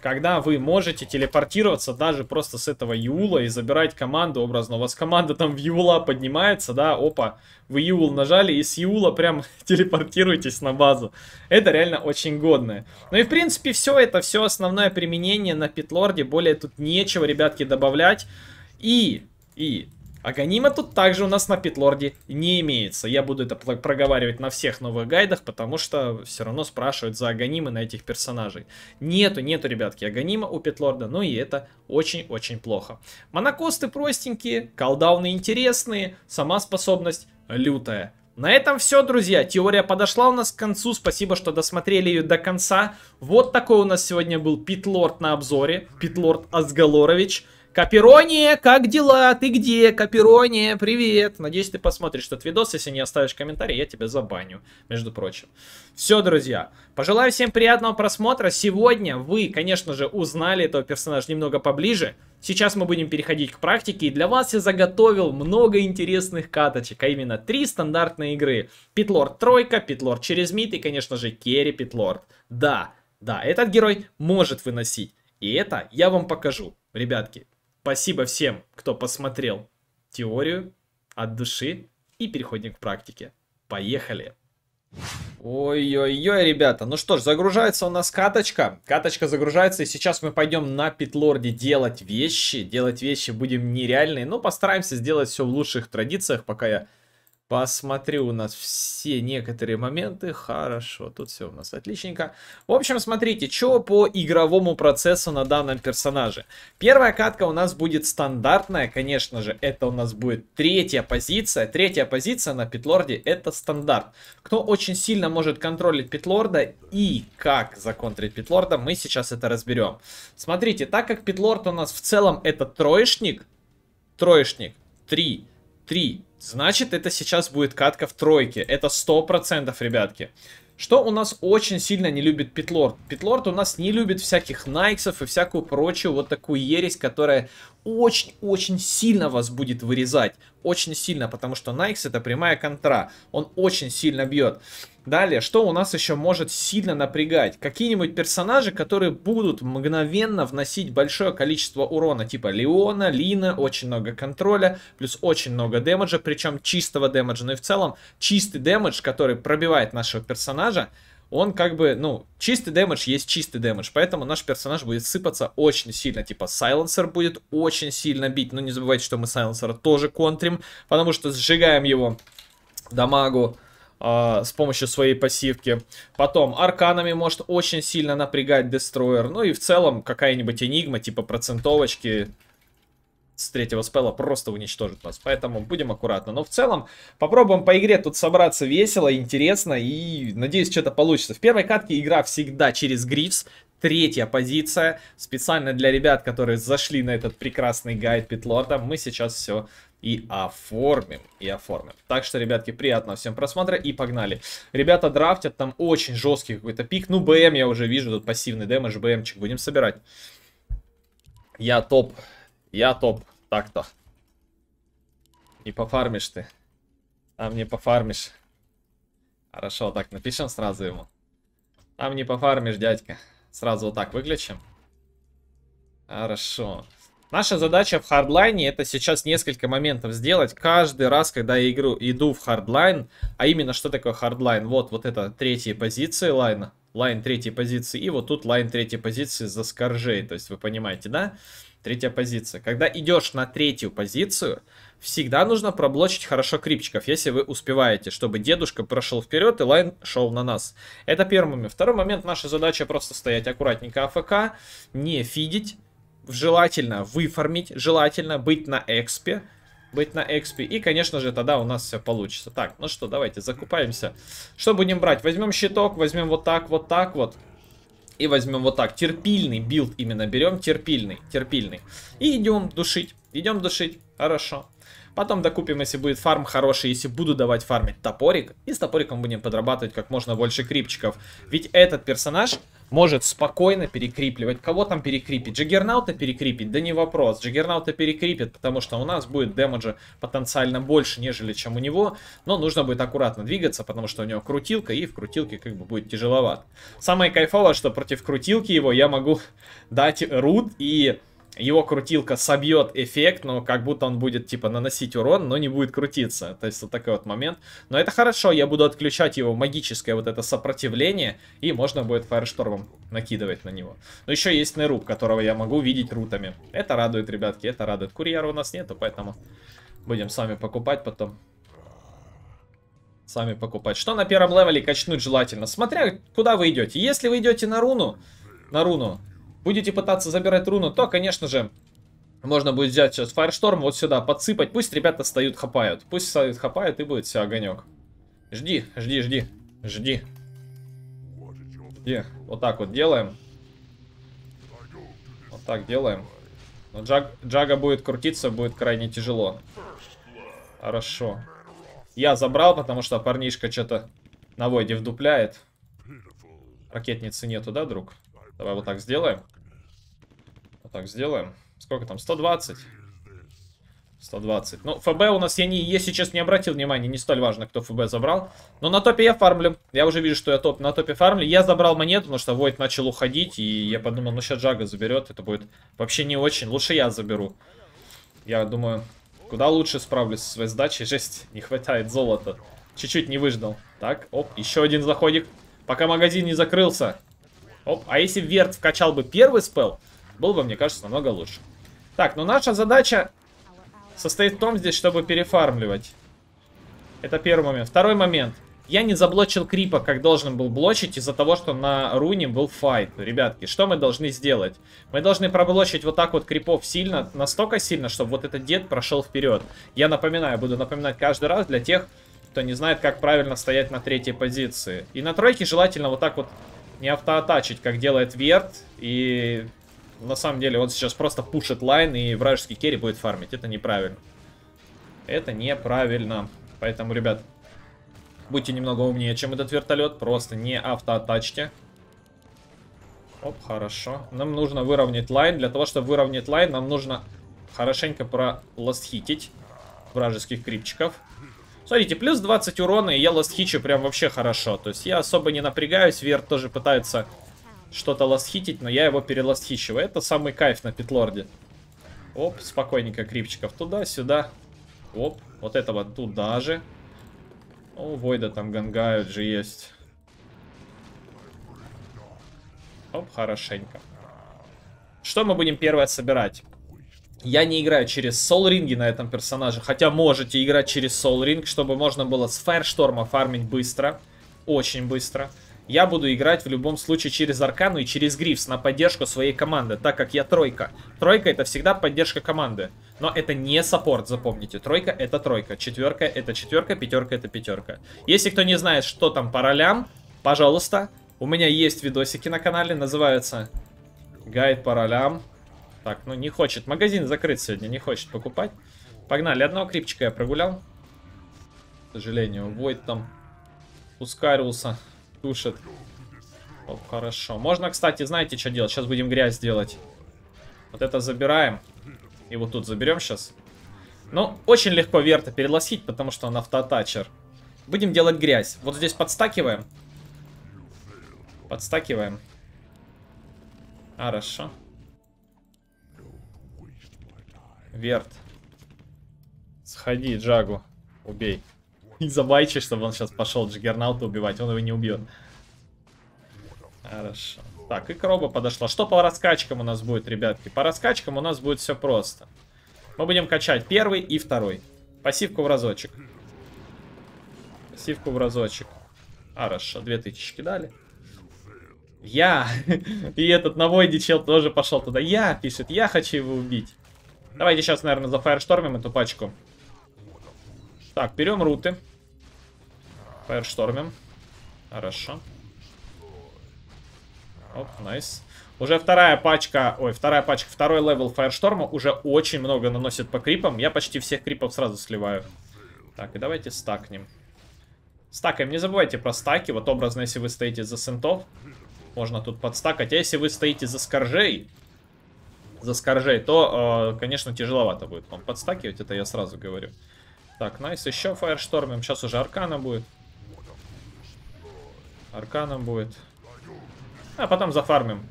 когда вы можете телепортироваться даже просто с этого Юла и забирать команду образно. У вас команда там в Юла поднимается, да, опа, вы Юл нажали и с Юла прям телепортируетесь на базу. Это реально очень годное. Ну и в принципе все это, все основное применение на Питлорде. Более тут нечего, ребятки, добавлять. И, и, Аганима тут также у нас на Питлорде не имеется. Я буду это проговаривать на всех новых гайдах, потому что все равно спрашивают за Аганимы на этих персонажей. Нету, нету, ребятки, Аганима у Питлорда, ну и это очень-очень плохо. Монокосты простенькие, колдауны интересные, сама способность лютая. На этом все, друзья. Теория подошла у нас к концу. Спасибо, что досмотрели ее до конца. Вот такой у нас сегодня был Питлорд на обзоре. Питлорд Асгалорович. Каперония, как дела? Ты где? Каперония, привет. Надеюсь, ты посмотришь этот видос. Если не оставишь комментарий, я тебя забаню, между прочим. Все, друзья. Пожелаю всем приятного просмотра. Сегодня вы, конечно же, узнали этого персонажа немного поближе. Сейчас мы будем переходить к практике. И для вас я заготовил много интересных каточек. А именно три стандартные игры. Питлорд тройка, Питлорд через мид и, конечно же, Керри Питлорд. Да, да, этот герой может выносить. И это я вам покажу. Ребятки, Спасибо всем, кто посмотрел теорию от души и переходим к практике. Поехали! Ой-ой-ой, ребята, ну что ж, загружается у нас каточка. Каточка загружается, и сейчас мы пойдем на Питлорде делать вещи. Делать вещи будем нереальные, но постараемся сделать все в лучших традициях, пока я Посмотрю у нас все некоторые моменты. Хорошо, тут все у нас отличненько. В общем, смотрите, что по игровому процессу на данном персонаже. Первая катка у нас будет стандартная, конечно же. Это у нас будет третья позиция. Третья позиция на Питлорде это стандарт. Кто очень сильно может контролить Питлорда и как законтрить Питлорда, мы сейчас это разберем. Смотрите, так как Питлорд у нас в целом это троечник, троечник, 3, 3, Значит, это сейчас будет катка в тройке. Это 100%, ребятки. Что у нас очень сильно не любит Питлорд? Питлорд у нас не любит всяких найксов и всякую прочую вот такую ересь, которая очень-очень сильно вас будет вырезать. Очень сильно, потому что Найкс это прямая контра. Он очень сильно бьет. Далее, что у нас еще может сильно напрягать? Какие-нибудь персонажи, которые будут мгновенно вносить большое количество урона, типа Леона, Лина, очень много контроля, плюс очень много дэмэджа, причем чистого дэмэджа. Ну и в целом чистый дэмэдж, который пробивает нашего персонажа, он как бы, ну, чистый дэмэдж есть чистый дэмэдж, поэтому наш персонаж будет сыпаться очень сильно, типа Сайленсер будет очень сильно бить, но не забывайте, что мы Сайленсера тоже контрим, потому что сжигаем его дамагу э, с помощью своей пассивки. Потом арканами может очень сильно напрягать Дестройер, ну и в целом какая-нибудь энигма, типа процентовочки, с третьего спела просто уничтожит нас. Поэтому будем аккуратно. Но в целом попробуем по игре тут собраться весело, интересно и надеюсь, что-то получится. В первой катке игра всегда через Грифс. Третья позиция. Специально для ребят, которые зашли на этот прекрасный гайд Питлорда. Мы сейчас все и оформим, и оформим. Так что, ребятки, приятного всем просмотра и погнали. Ребята драфтят, там очень жесткий какой-то пик. Ну, БМ я уже вижу, тут пассивный дэмэдж, БМчик будем собирать. Я топ я топ. Так-то. И пофармишь ты. Там не пофармишь. Хорошо, так, напишем сразу ему. Там не пофармишь, дядька. Сразу вот так выключим. Хорошо. Наша задача в хардлайне это сейчас несколько моментов сделать. Каждый раз, когда я игру, иду в хардлайн, а именно что такое хардлайн? Вот, вот это третья позиция лайна. Лайн третьей позиции. И вот тут лайн третьей позиции за скоржей. То есть вы понимаете, да? Третья позиция. Когда идешь на третью позицию, всегда нужно проблочить хорошо крипчиков, если вы успеваете, чтобы дедушка прошел вперед и лайн шел на нас. Это первый момент. Второй момент, наша задача просто стоять аккуратненько АФК, не фидить желательно выформить, желательно быть на экспе, быть на экспе. И, конечно же, тогда у нас все получится. Так, ну что, давайте закупаемся. Что будем брать? Возьмем щиток, возьмем вот так, вот так вот. И возьмем вот так. Терпильный build именно берем. Терпильный, терпильный. И идем душить. Идем душить. Хорошо. Потом докупим, если будет фарм хороший, если буду давать фармить топорик. И с топориком будем подрабатывать как можно больше крипчиков. Ведь этот персонаж может спокойно перекрипливать. Кого там перекрипить? Джиггернаута перекрипить? Да не вопрос. Джиггернаута перекрипит, потому что у нас будет damage 'а потенциально больше, нежели чем у него. Но нужно будет аккуратно двигаться, потому что у него крутилка, и в крутилке как бы будет тяжеловато. Самое кайфовое, что против крутилки его я могу дать рут и его крутилка собьет эффект, но как будто он будет, типа, наносить урон, но не будет крутиться. То есть вот такой вот момент. Но это хорошо, я буду отключать его магическое вот это сопротивление, и можно будет фаерштормом накидывать на него. Но еще есть Неруб, которого я могу видеть рутами. Это радует, ребятки, это радует. Курьера у нас нету, поэтому будем сами покупать потом. Сами покупать. Что на первом левеле качнуть желательно? Смотря куда вы идете. Если вы идете на руну, на руну, будете пытаться забирать руну, то, конечно же, можно будет взять сейчас Фаершторм вот сюда, подсыпать. Пусть ребята стоят, хапают. Пусть стоят, хапают и будет все огонек. Жди, жди, жди, жди. Жди. Вот так вот делаем. Вот так делаем. Но Джаг, Джага будет крутиться, будет крайне тяжело. Хорошо. Я забрал, потому что парнишка что-то на войде вдупляет. Ракетницы нету, да, друг? Давай вот так сделаем. Вот так сделаем. Сколько там? 120. 120. Ну, ФБ у нас, я, не, я сейчас не обратил внимания, не столь важно, кто ФБ забрал. Но на топе я фармлю. Я уже вижу, что я топ, на топе фармлю. Я забрал монету, потому что Войт начал уходить. И я подумал, ну сейчас Джага заберет. Это будет вообще не очень. Лучше я заберу. Я думаю, куда лучше справлюсь со своей сдачей. Жесть, не хватает золота. Чуть-чуть не выждал. Так, оп, еще один заходик. Пока магазин не закрылся. Оп, а если Верт вкачал бы первый спел, было бы, мне кажется, намного лучше. Так, ну наша задача состоит в том здесь, чтобы перефармливать. Это первый момент. Второй момент. Я не заблочил крипа, как должен был блочить, из-за того, что на руне был файт. Ребятки, что мы должны сделать? Мы должны проблочить вот так вот крипов сильно, настолько сильно, чтобы вот этот дед прошел вперед. Я напоминаю, буду напоминать каждый раз для тех, кто не знает, как правильно стоять на третьей позиции. И на тройке желательно вот так вот не автоатачить, как делает Верт. И на самом деле он сейчас просто пушит лайн, и вражеский carry будет фармить. Это неправильно. Это неправильно. Поэтому, ребят, будьте немного умнее, чем этот вертолет. Просто не автоатачьте. Оп, хорошо. Нам нужно выровнять лайн. Для того, чтобы выровнять лайн, нам нужно хорошенько проластхитить вражеских крипчиков. Смотрите, плюс 20 урона, и я ластхичу прям вообще хорошо. То есть я особо не напрягаюсь, Верт тоже пытается что-то ластхитить, но я его переластхичиваю. Это самый кайф на Питлорде. Оп, спокойненько крипчиков туда-сюда. Оп, вот этого туда же. О, Войда там гангают, жесть. Оп, хорошенько. Что мы будем первое собирать? Я не играю через Ring на этом персонаже, хотя можете играть через Soul Ring, чтобы можно было с Firestorm фармить быстро, очень быстро. Я буду играть в любом случае через Аркану и через Грифс на поддержку своей команды, так как я тройка. Тройка это всегда поддержка команды, но это не саппорт, запомните. Тройка это тройка, четверка это четверка, пятерка это пятерка. Если кто не знает, что там по ролям, пожалуйста, у меня есть видосики на канале, называются Гайд по ролям. Так, ну не хочет. Магазин закрыт сегодня, не хочет покупать. Погнали. Одного крипчика я прогулял. К сожалению, Войд там ускарился. Тушит. Оп, хорошо. Можно, кстати, знаете, что делать? Сейчас будем грязь делать. Вот это забираем. И вот тут заберем сейчас. Ну, очень легко Верта перелосить, потому что он автоатачер. Будем делать грязь. Вот здесь подстакиваем. Подстакиваем. Хорошо. Верт. Сходи, Джагу. Убей. И забайчи, чтобы он сейчас пошел Джиггернаута убивать. Он его не убьет. Хорошо. Так, и Кроба подошла. Что по раскачкам у нас будет, ребятки? По раскачкам у нас будет все просто. Мы будем качать первый и второй. Пассивку в разочек. Пассивку в разочек. Хорошо, две тысячи дали. Я. И этот на Войде чел тоже пошел туда. Я, пишет, я хочу его убить. Давайте сейчас, наверное, зафаерштормим эту пачку. Так, берем руты. Фаерштормим. Хорошо. Оп, найс. Уже вторая пачка, ой, вторая пачка, второй левел Фаершторма уже очень много наносит по крипам. Я почти всех крипов сразу сливаю. Так, и давайте стакнем. Стакаем, не забывайте про стаки. Вот образно, если вы стоите за сентов, можно тут подстакать. А если вы стоите за скоржей, за скоржей, то, э, конечно, тяжеловато будет вам подстакивать. Это я сразу говорю. Так, nice, еще фаерштормим. Сейчас уже аркана будет. Аркана будет. А потом зафармим.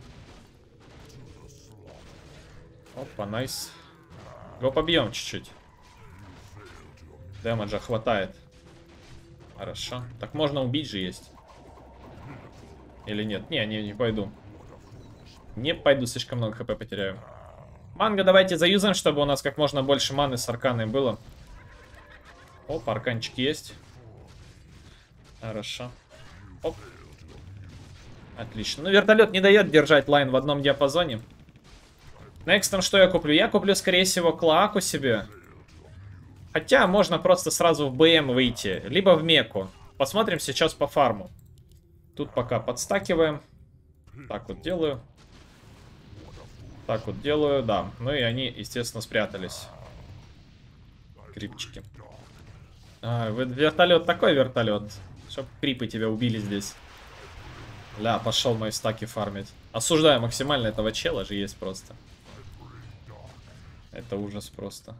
Опа, найс. Го побьем чуть-чуть. Дэмэджа хватает. Хорошо. Так можно убить же есть. Или нет? Не, не, не пойду. Не пойду, слишком много хп потеряю. Манго давайте заюзаем, чтобы у нас как можно больше маны с арканой было. Оп, арканчик есть. Хорошо. Оп. Отлично. Ну, вертолет не дает держать лайн в одном диапазоне. Некстом что я куплю? Я куплю, скорее всего, Клаку себе. Хотя можно просто сразу в БМ выйти. Либо в Меку. Посмотрим сейчас по фарму. Тут пока подстакиваем. Так вот делаю. Так вот делаю, да. Ну и они, естественно, спрятались. Крипчики. А, вертолет такой вертолет. Чтоб крипы тебя убили здесь. Ля, пошел мои стаки фармить. Осуждаю максимально этого чела же есть просто. Это ужас просто.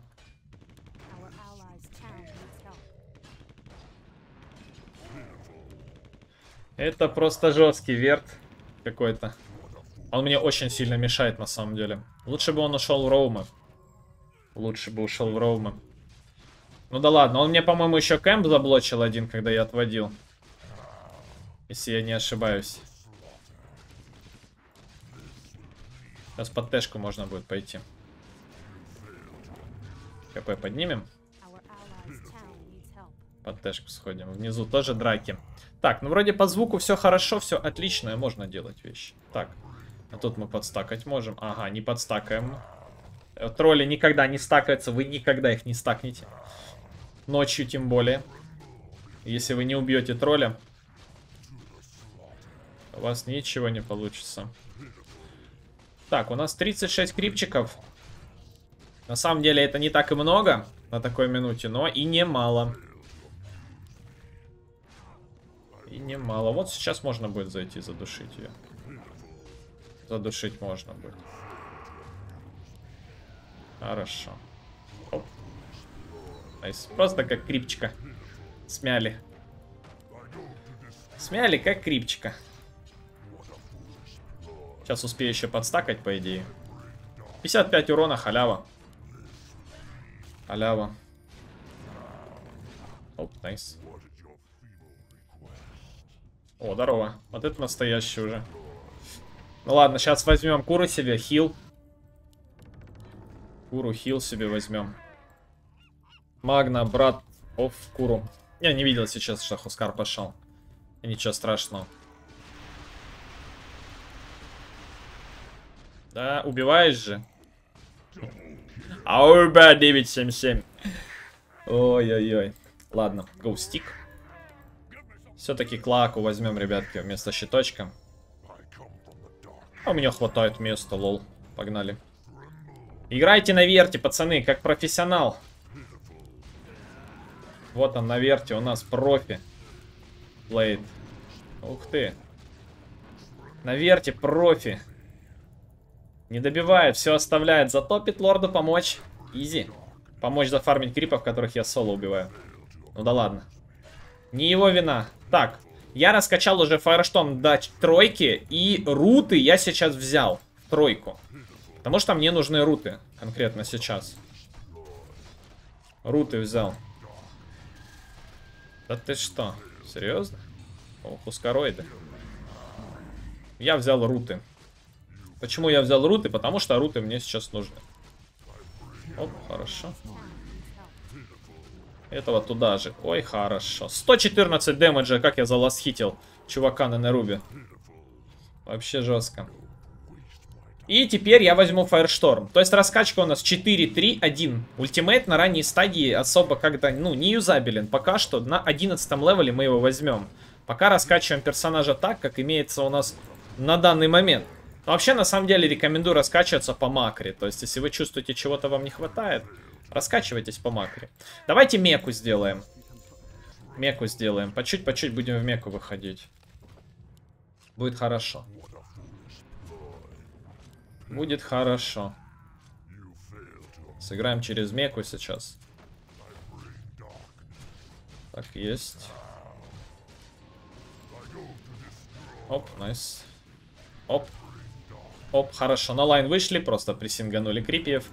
Это просто жесткий верт какой-то. Он мне очень сильно мешает на самом деле. Лучше бы он ушел в Роума. Лучше бы ушел в Роума. Ну да ладно, он мне, по-моему, еще кэмп заблочил один, когда я отводил. Если я не ошибаюсь. Сейчас под тэшку можно будет пойти. КП поднимем. Под тэшку сходим. Внизу тоже драки. Так, ну вроде по звуку все хорошо, все отлично, можно делать вещи. Так, а тут мы подстакать можем. Ага, не подстакаем. Э, тролли никогда не стакаются, вы никогда их не стакнете. Ночью тем более. Если вы не убьете тролля, у вас ничего не получится. Так, у нас 36 крипчиков. На самом деле это не так и много на такой минуте, но и немало. И немало. Вот сейчас можно будет зайти задушить ее. Задушить можно будет. Хорошо. Оп. Nice. Просто как крипчика. Смяли. Смяли как крипчика. Сейчас успею еще подстакать, по идее. 55 урона, халява. Халява. Оп, найс. О, здорово. Вот это настоящий уже. Ну ладно, сейчас возьмем куру себе, хил. Куру хил себе возьмем. Магна, брат, оф, куру. Я не видел сейчас, что Хускар пошел. Ничего страшного. Да, убиваешь же. Аурба 977. Ой-ой-ой. Ладно, гоустик. Все-таки клаку возьмем, ребятки, вместо щиточка. А у меня хватает места, лол. Погнали. Играйте на верте, пацаны, как профессионал. Вот он на верте, у нас профи. Блейд. Ух ты. На верте профи. Не добивает, все оставляет. Затопит лорду помочь. Изи. помочь зафармить крипов, которых я соло убиваю. Ну да ладно. Не его вина. Так, я раскачал уже Firestorm до тройки, и руты я сейчас взял в тройку. Потому что мне нужны руты конкретно сейчас. Руты взял. Да ты что? Серьезно? Ох, ускороиды. Я взял руты. Почему я взял руты? Потому что руты мне сейчас нужны. Оп, хорошо. Этого туда же. Ой, хорошо. 114 damage 'а, как я заластхитил чувака на Нерубе. Вообще жестко. И теперь я возьму Firestorm. То есть раскачка у нас 4-3-1. Ultimate на ранней стадии особо как-то, ну, не юзабелен. Пока что на 11 левеле мы его возьмем. Пока раскачиваем персонажа так, как имеется у нас на данный момент. Но вообще, на самом деле, рекомендую раскачиваться по макре. То есть, если вы чувствуете, чего-то вам не хватает, раскачивайтесь по макре. Давайте меку сделаем. Меку сделаем. По чуть-по чуть будем в меку выходить. Будет хорошо. Будет хорошо. Сыграем через меку сейчас. Так, есть. Оп, nice. Оп. Оп, хорошо. На лайн вышли, просто прессинганули крипов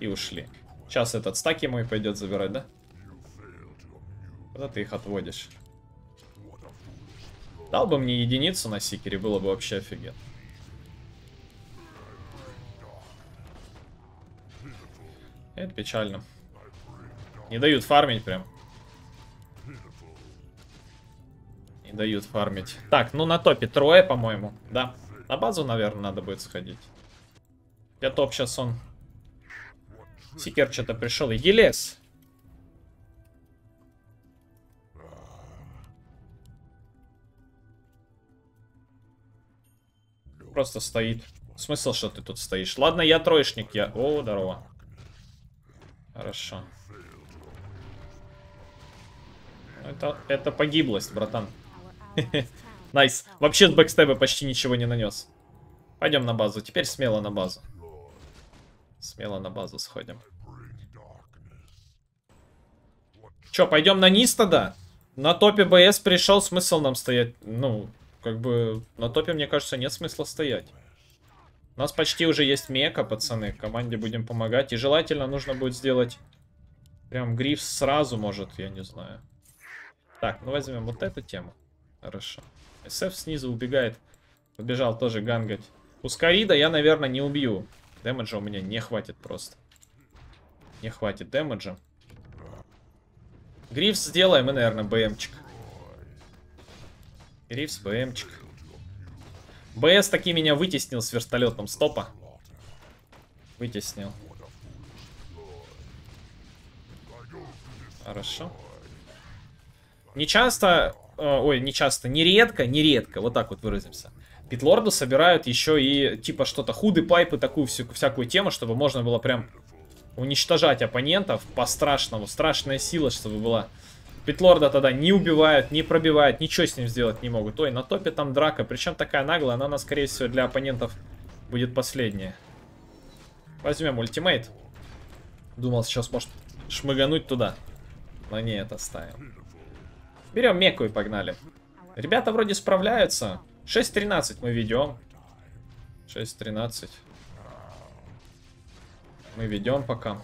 и ушли. Сейчас этот стаки мой пойдет забирать, да? Куда ты их отводишь? Дал бы мне единицу на сикере, было бы вообще офигенно. Это печально. Не дают фармить прям. Не дают фармить. Так, ну на топе трое, по-моему. Да. На базу, наверное, надо будет сходить. Я топ сейчас он. Сикер что-то пришел. Иди лес. Просто стоит. Смысл, что ты тут стоишь? Ладно, я троечник, я... О, здорово. Хорошо. Это, это погиблость, братан. Nice. Вообще с бэкстеба почти ничего не нанес. Пойдем на базу. Теперь смело на базу. Смело на базу сходим. Че, пойдем на низ тогда? На топе БС пришел, смысл нам стоять? Ну, как бы, на топе, мне кажется, нет смысла стоять. У нас почти уже есть мека, пацаны. Команде будем помогать. И желательно нужно будет сделать прям гриф сразу, может, я не знаю. Так, ну возьмем вот эту тему. Хорошо. СФ снизу убегает. Побежал тоже гангать. Ускорида я, наверное, не убью. Дэмэджа у меня не хватит просто. Не хватит дэмэджа. Грифс сделаем и, наверное, БМчик. Грифс, БМчик. БС таки меня вытеснил с вертолетом стопа. Вытеснил. Хорошо. Не часто, э, ой, не часто, нередко, нередко, вот так вот выразимся. Питлорду собирают еще и типа что-то худы пайпы, такую всю, всякую тему, чтобы можно было прям уничтожать оппонентов по-страшному. Страшная сила, чтобы была. Питлорда тогда не убивают, не пробивают, ничего с ним сделать не могут. Ой, на топе там драка, причем такая наглая, она, она скорее всего, для оппонентов будет последняя. Возьмем ультимейт. Думал, сейчас может шмыгануть туда. Но нет, оставим. Берем меку и погнали. Ребята вроде справляются. 6-13 мы ведем. 6-13. Мы ведем пока.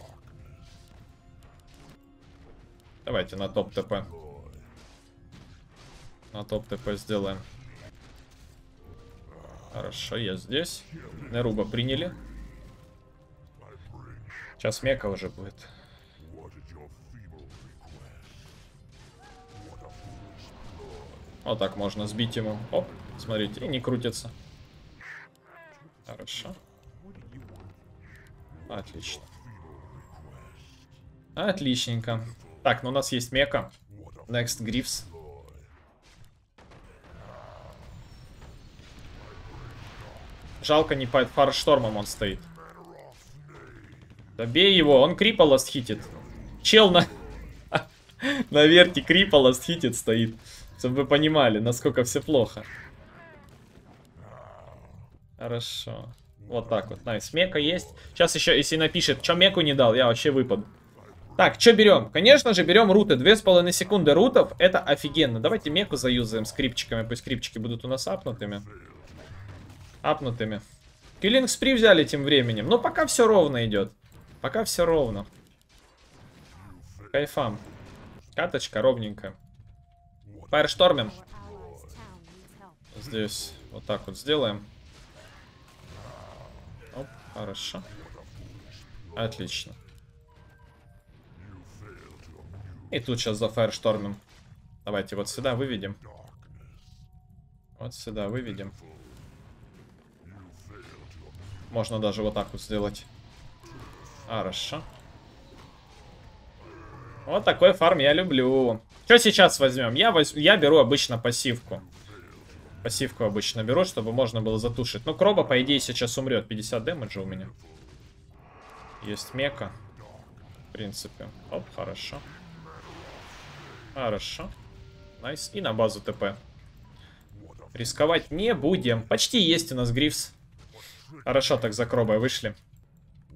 Давайте на топ ТП. На топ ТП сделаем. Хорошо, я здесь. Неруба приняли. Сейчас мека уже будет. Вот так можно сбить ему. Оп, смотрите, и не крутится. Хорошо. Отлично. Отличненько. Так, ну у нас есть мека. Next Грифс. Жалко, не под фарштормом он стоит. Добей его, он крипалост хитит. Чел на... на верте крипалост хитит стоит. Чтобы вы понимали, насколько все плохо. Хорошо. Вот так вот, найс. Мека есть. Сейчас еще, если напишет, что меку не дал, я вообще выпаду. Так, что берем? Конечно же, берем руты. Две с половиной секунды рутов. Это офигенно. Давайте меку заюзаем скрипчиками. Пусть скрипчики будут у нас апнутыми. Апнутыми. Киллинг спри взяли тем временем. Но пока все ровно идет. Пока все ровно. Кайфам. Каточка ровненькая. Фаерштормим. Здесь вот так вот сделаем. Хорошо. Отлично. И тут сейчас за фаерштормим. Давайте вот сюда выведем. Вот сюда выведем. Можно даже вот так вот сделать. Хорошо. Вот такой фарм я люблю. Что сейчас возьмем? Я, воз... я беру обычно пассивку. Пассивку обычно беру, чтобы можно было затушить. Ну, Кроба, по идее, сейчас умрет. 50 дэмэджа у меня. Есть мека. В принципе. Оп, хорошо. Хорошо. Nice. И на базу ТП. Рисковать не будем. Почти есть у нас Грифс. Хорошо, так за Кробой вышли.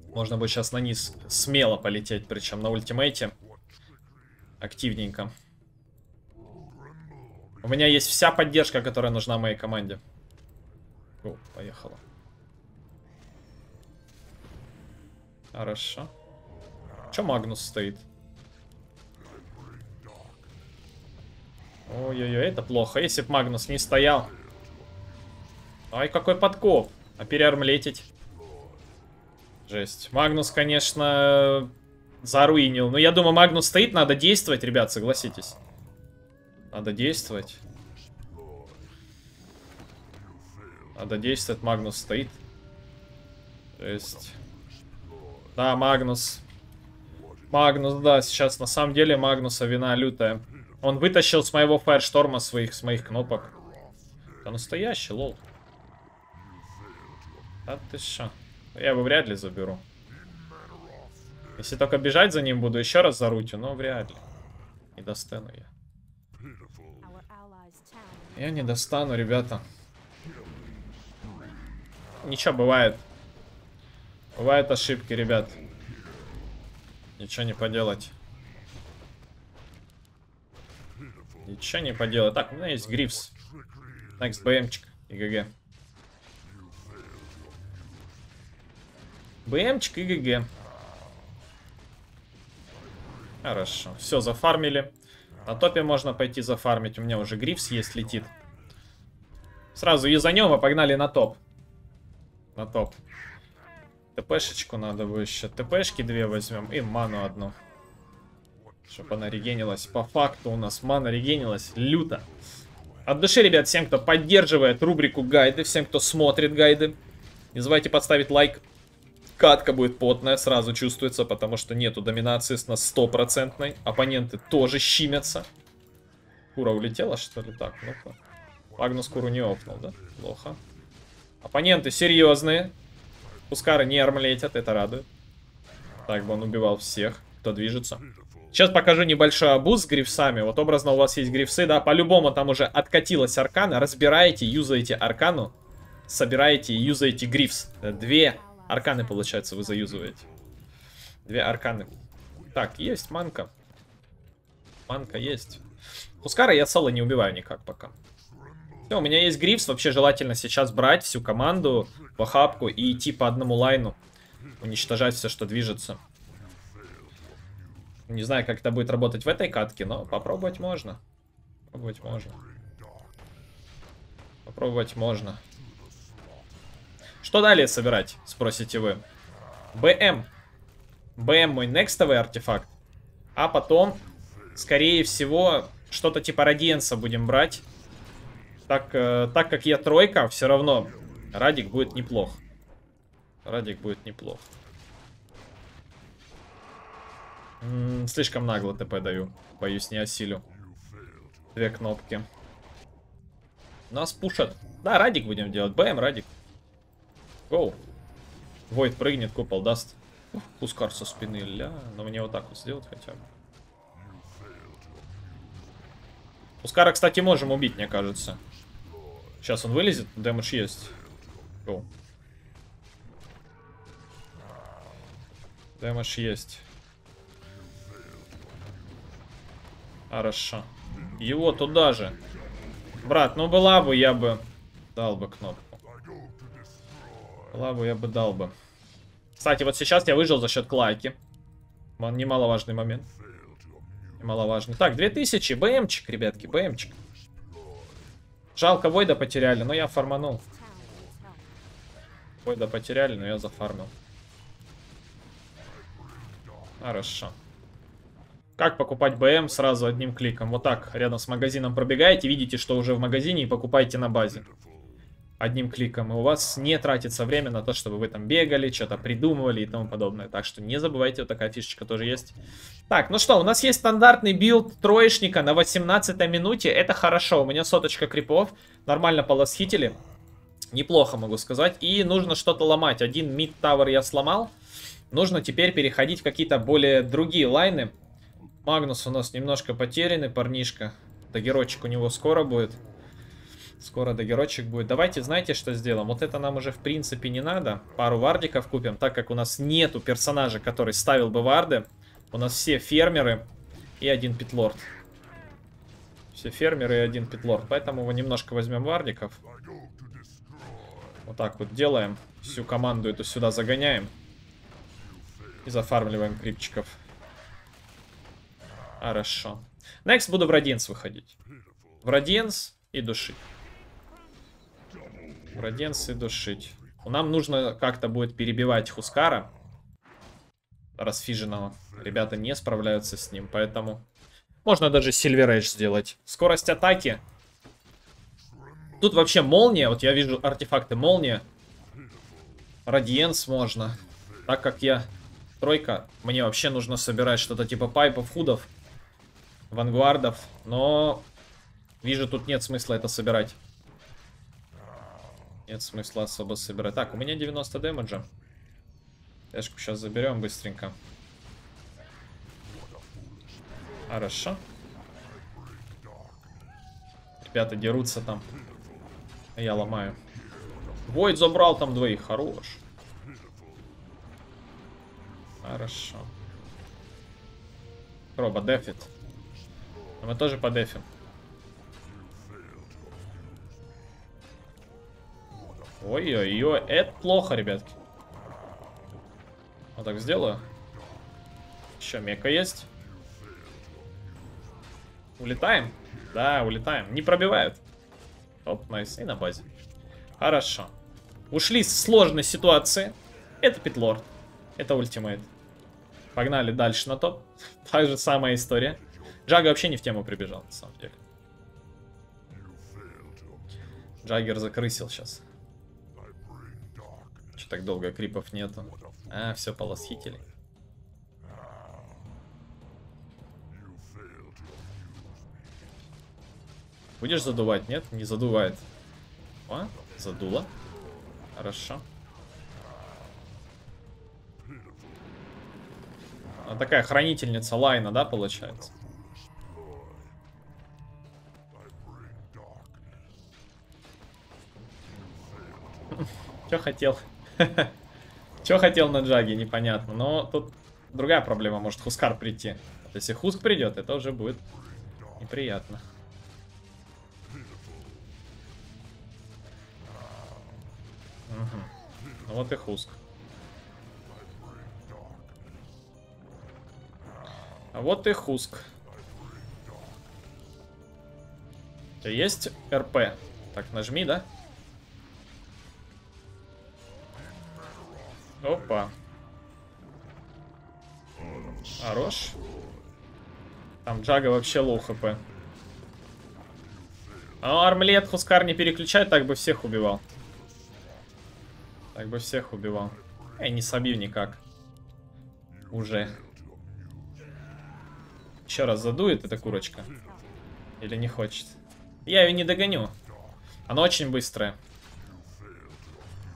Можно будет сейчас на низ смело полететь, причем на ультимейте. Активненько. У меня есть вся поддержка, которая нужна моей команде. О, поехала. Хорошо. Че Магнус стоит? Ой-ой-ой, это плохо. Если бы Магнус не стоял. Ай, какой подкоп. А переармлетить? Жесть. Магнус, конечно, заруинил. Но я думаю, Магнус стоит, надо действовать, ребят, согласитесь. Надо действовать. Надо действовать, Магнус стоит. Жесть. Да, Магнус. Магнус, да, сейчас на самом деле Магнуса вина лютая. Он вытащил с моего фаершторма своих, с моих кнопок. Это настоящий, лол. А ты что? Я его вряд ли заберу. Если только бежать за ним буду, еще раз зарутю, но вряд ли. Не достану я. Я не достану, ребята. Ничего, бывает. Бывают ошибки, ребят. Ничего не поделать. Ничего не поделать. Так, у меня есть Грифс. Next БМчик и ГГ. БМчик и ГГ. Хорошо. Все, зафармили. На топе можно пойти зафармить. У меня уже Грифс есть, летит. Сразу юзанем и погнали на топ. На топ. ТПшечку надо бы еще. ТПшки две возьмем и ману одну. Чтобы она регенилась. По факту у нас мана регенилась люто. От души, ребят, всем, кто поддерживает рубрику гайды, всем, кто смотрит гайды, не забывайте подставить лайк. Катка будет потная, сразу чувствуется, потому что нету доминации с нас стопроцентной. Оппоненты тоже щимятся. Кура улетела, что ли? Так, ну-ка. Агнус Куру не опнул, да? Плохо. Оппоненты серьезные. Пускары не армлетят, это радует. Так бы он убивал всех, кто движется. Сейчас покажу небольшой обуз с грифсами. Вот образно у вас есть грифсы, да, по-любому там уже откатилась аркана. Разбираете, юзаете аркану, собираете и юзаете грифс. Две арканы, получается, вы заюзываете. Две арканы. Так, есть манка. Манка есть. Хускара я соло не убиваю никак пока. Все, у меня есть грифс. Вообще желательно сейчас брать всю команду в охапку и идти по одному лайну. Уничтожать все, что движется. Не знаю, как это будет работать в этой катке, но попробовать можно. Попробовать можно. Попробовать можно. Что далее собирать, спросите вы? БМ. БМ мой некстовый артефакт. А потом, скорее всего, что-то типа Радиенса будем брать. Так, э, так как я тройка, все равно Радик будет неплох. Радик будет неплох. М -м, слишком нагло ТП даю. Боюсь, не осилю. Две кнопки. Нас пушат. Да, Радик будем делать. БМ, Радик. Гоу. Войд прыгнет, купол даст. Пускар со спины, ля. Но мне вот так вот сделать хотя бы. Пускара, кстати, можем убить, мне кажется. Сейчас он вылезет, дэмэдж есть. Гоу. Дэмэдж есть. Хорошо. Его туда же. Брат, ну была бы, я бы дал бы кнопку. Бы, я бы дал бы. Кстати, вот сейчас я выжил за счет клайки. Немаловажный момент. Немаловажный. Так, 2000. БМчик, ребятки, БМчик. Жалко, Войда потеряли, но я фарманул. Войда потеряли, но я зафармил. Хорошо. Как покупать БМ сразу одним кликом? Вот так, рядом с магазином пробегаете, видите, что уже в магазине, и покупаете на базе. Одним кликом. И у вас не тратится время на то, чтобы вы там бегали, что-то придумывали и тому подобное. Так что не забывайте, вот такая фишечка тоже есть. Так, ну что, у нас есть стандартный билд троечника на 18 минуте. Это хорошо, у меня соточка крипов. Нормально полосхитили. Неплохо, могу сказать. И нужно что-то ломать. Один mid tower я сломал. Нужно теперь переходить в какие-то более другие лайны. Магнус у нас немножко потерянный, парнишка. Дагерочек у него скоро будет. Скоро дагерочек будет. Давайте, знаете, что сделаем? Вот это нам уже, в принципе, не надо. Пару вардиков купим, так как у нас нету персонажа, который ставил бы варды. У нас все фермеры и один питлорд. Все фермеры и один питлорд. Поэтому мы немножко возьмем вардиков. Вот так вот делаем. Всю команду эту сюда загоняем. И зафармливаем крипчиков. Хорошо. Next буду в Радиенс выходить. В Радиенс и душить. И душить. Нам нужно как-то будет перебивать Хускара. Расфиженного. Ребята не справляются с ним, поэтому... Можно даже Edge сделать. Скорость атаки. Тут вообще молния. Вот я вижу артефакты молния. Радиенс можно. Так как я тройка. Мне вообще нужно собирать что-то типа пайпов, худов, вангуардов. Но вижу, тут нет смысла это собирать. Нет смысла особо собирать. Так, у меня 90 дэмэджа. Эшку сейчас заберем быстренько. Хорошо. Ребята дерутся там. Я ломаю. Войд забрал там двоих. Хорош. Хорошо. Роба дефит. Но мы тоже подефим. Ой-ой-ой, это плохо, ребятки. Вот так сделаю. Еще мека есть. Улетаем? Да, улетаем. Не пробивают. Оп, найс. И на базе. Хорошо. Ушли с сложной ситуации. Это питлорд. Это ультимейт. Погнали дальше на топ. Та же самая история. Джага вообще не в тему прибежал, на самом деле. Джаггер закрысил сейчас. Че так долго крипов нету? А, все, полосхитили. Будешь задувать? Нет? Не задувает. О, задуло. Хорошо. Она такая хранительница лайна, да, получается? Че хотел? Че хотел на джаге, непонятно. Но тут другая проблема, может Хускар прийти. Если Хуск придет, это уже будет неприятно. Угу. Ну вот и Хуск. А вот и Хуск. У тебя есть РП? Так, нажми, да? Опа. Хорош. Там Джага вообще low HP. А армлет Хускар не переключает, так бы всех убивал. Так бы всех убивал. Я не собью никак. Уже. Еще раз задует эта курочка? Или не хочет? Я ее не догоню. Она очень быстрая.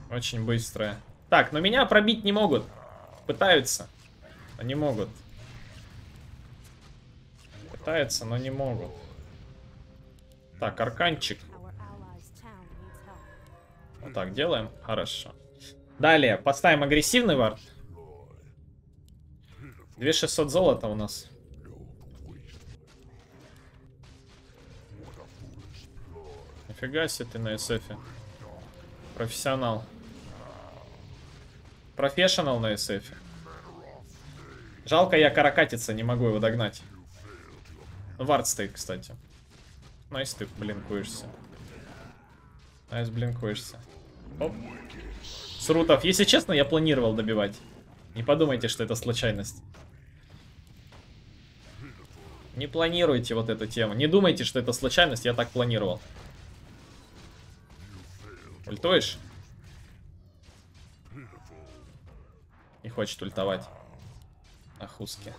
Очень быстрая. Так, но меня пробить не могут. Пытаются. Но не могут. Пытаются, но не могут. Так, арканчик. Вот так делаем. Хорошо. Далее, поставим агрессивный вард. 2600 золота у нас. Нифига себе ты на SF. Профессионал. Профессионал на SF. Жалко, я каракатица, не могу его догнать. Ну, вард стоит, кстати. Nice, ты блинкуешься. Nice, блинкуешься. Оп. Срутов. Если честно, я планировал добивать. Не подумайте, что это случайность. Не планируйте вот эту тему. Не думайте, что это случайность, я так планировал. Ультуешь? Не хочет ультовать. Ахуски.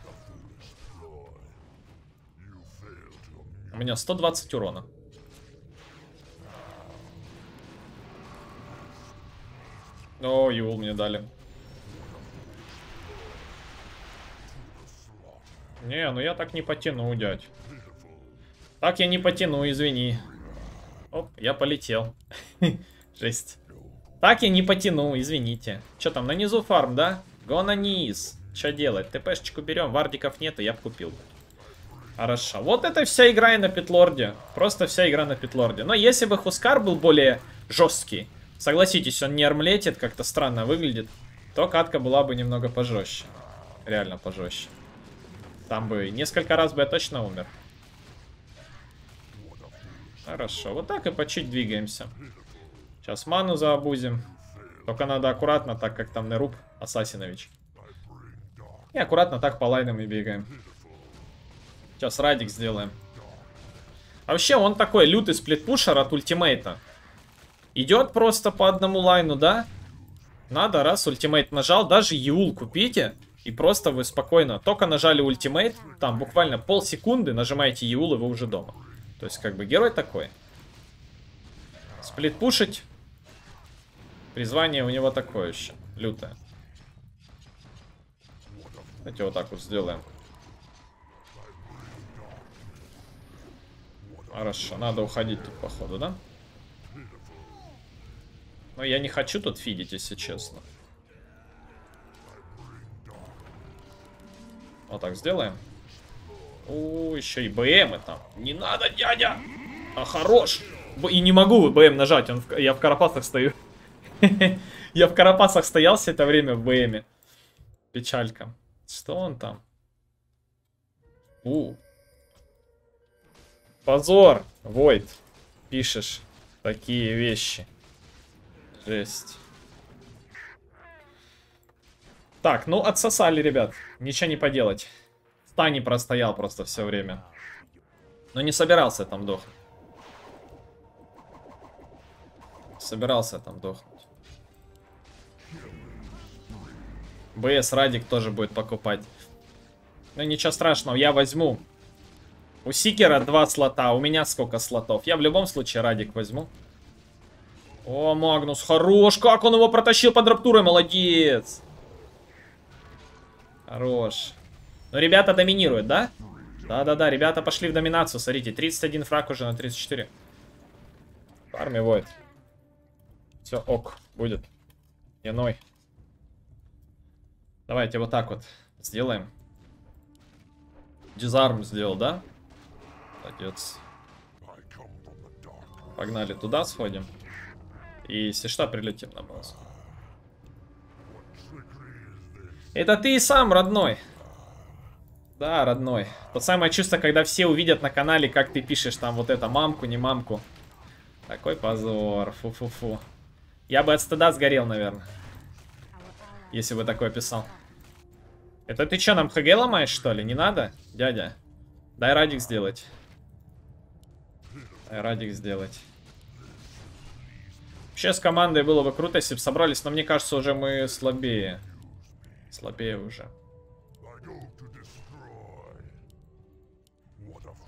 У меня 120 урона. О, Юл мне дали. Не, ну я так не потяну, дядь. Так я не потяну, извини. Оп, я полетел. Жесть. Так я не потяну, извините. Что там, на низу фарм, да? Го на низ. Что делать? ТПшечку берем, вардиков нету, я бы купил. Хорошо. Вот это вся игра и на Питлорде. Просто вся игра на Питлорде. Но если бы Хускар был более жесткий, согласитесь, он не армлетит, как-то странно выглядит, то катка была бы немного пожестче. Реально пожестче. Там бы несколько раз бы я точно умер. Хорошо, вот так и по чуть двигаемся. Сейчас ману заобузим. Только надо аккуратно, так как там Неруб Асасинович. И аккуратно так по лайнам и бегаем. Сейчас радик сделаем. А вообще он такой лютый сплитпушер от ультимейта. Идет просто по одному лайну, да? Надо, раз ультимейт нажал, даже Юл купите. И просто вы спокойно, только нажали ультимейт, там буквально полсекунды нажимаете Юл, и вы уже дома. То есть, как бы, герой такой. Сплит пушить. Призвание у него такое еще, лютое. Давайте вот так вот сделаем. Хорошо, надо уходить тут, походу, да? Но я не хочу тут фидить, если честно. Вот так сделаем. О, еще и БМы там. Не надо, дядя! А хорош! И не могу БМ нажать, он в... я в карапасах стою. я в карапасах стоял все это время в БМе. Печалька. Что он там? У. Позор, Войт. Пишешь такие вещи. Жесть. Так, ну отсосали, ребят. Ничего не поделать. Стани простоял просто все время. Но не собирался там дохнуть. Собирался там дохнуть. БС Радик тоже будет покупать. Ну ничего страшного, я возьму. У Сикера два слота, у меня сколько слотов? Я в любом случае Радик возьму. О, Магнус, хорош, как он его протащил под раптурой, молодец. Хорош. Ну, ребята доминируют, да? Да-да-да, ребята пошли в доминацию, смотрите. 31 фраг уже на 34. Армия воет. Все, ок, будет. Иной. Давайте вот так вот сделаем. Дизарм сделал, да? Молодец. Погнали туда сходим. И что, прилетим на базу. Это ты и сам, родной. Да, родной. То самое чувство, когда все увидят на канале, как ты пишешь там вот это, мамку, не мамку. Такой позор, фу-фу-фу. Я бы от стыда сгорел, наверное. Если бы такое писал. Это ты что, нам ХГ ломаешь, что ли? Не надо, дядя? Дай радик сделать. Дай радик сделать. Вообще с командой было бы круто, если бы собрались, но мне кажется, уже мы слабее. Слабее уже.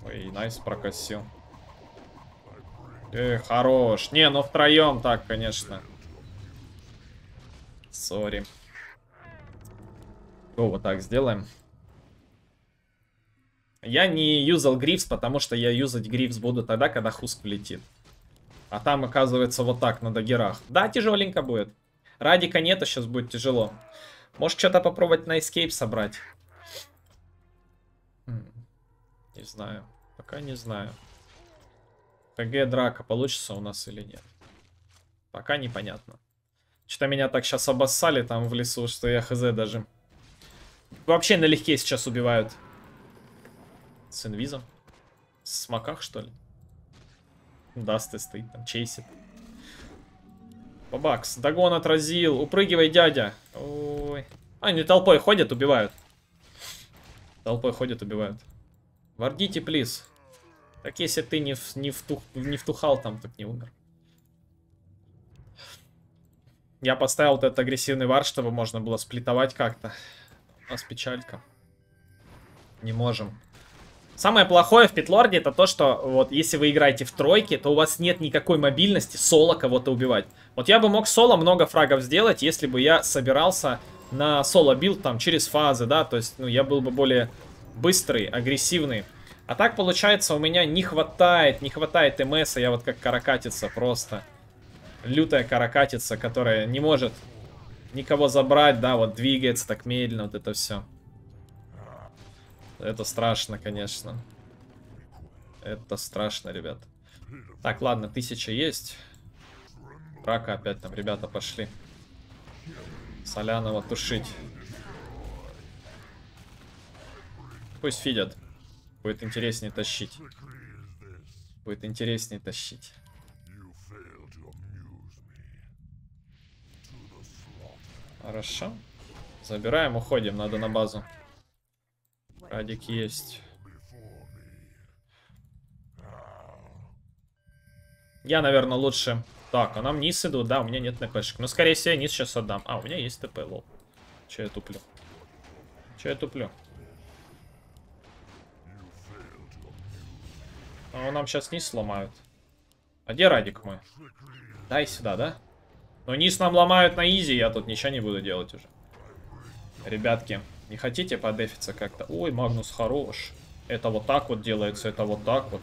Ой, nice прокосил. Э, хорош. Не, ну втроем так, конечно. Sorry. О, вот так сделаем. Я не юзал грифс, потому что я юзать грифс буду тогда, когда хуск летит. А там, оказывается, вот так, на дагерах. Да, тяжеленько будет. Радика нету, сейчас будет тяжело. Может, что-то попробовать на escape собрать. Хм. Не знаю. Пока не знаю. КГ драка получится у нас или нет. Пока непонятно. Что-то меня так сейчас обоссали там в лесу, что я хз даже. Вообще налегке сейчас убивают. С инвизом. С смоках, что ли? Дасты стоит там, чейсит. Бабакс, догон отразил. Упрыгивай, дядя. Ой. А, они толпой ходят, убивают. Толпой ходят, убивают. Вардите, плиз. Так если ты не, в, не, втух, не втухал там, так не умер. Я поставил вот этот агрессивный вар, чтобы можно было сплитовать как-то. У нас печалька. Не можем. Самое плохое в Питлорде это то, что вот если вы играете в тройке, то у вас нет никакой мобильности соло кого-то убивать. Вот я бы мог соло много фрагов сделать, если бы я собирался на соло билд там через фазы, да, то есть ну, я был бы более быстрый, агрессивный. А так получается у меня не хватает, не хватает МС, я вот как каракатица просто. Лютая каракатица, которая не может никого забрать, да, вот двигается так медленно, вот это все. Это страшно, конечно. Это страшно, ребят. Так, ладно, тысяча есть. Рака опять там, ребята, пошли. Солянова тушить. Пусть фидят. Будет интереснее тащить. Будет интереснее тащить. Хорошо. Забираем, уходим, надо на базу. Радик есть. Я, наверное, лучше... Так, а нам низ идут, да, у меня нет НПшек. Ну, скорее всего, я низ сейчас отдам. А, у меня есть ТП, лол. Че я туплю? Че я туплю? А нам сейчас низ сломают. А где Радик мой? Дай сюда, да? Но низ нам ломают на изи, я тут ничего не буду делать уже. Ребятки, не хотите подефиться как-то? Ой, Магнус хорош. Это вот так вот делается, это вот так вот.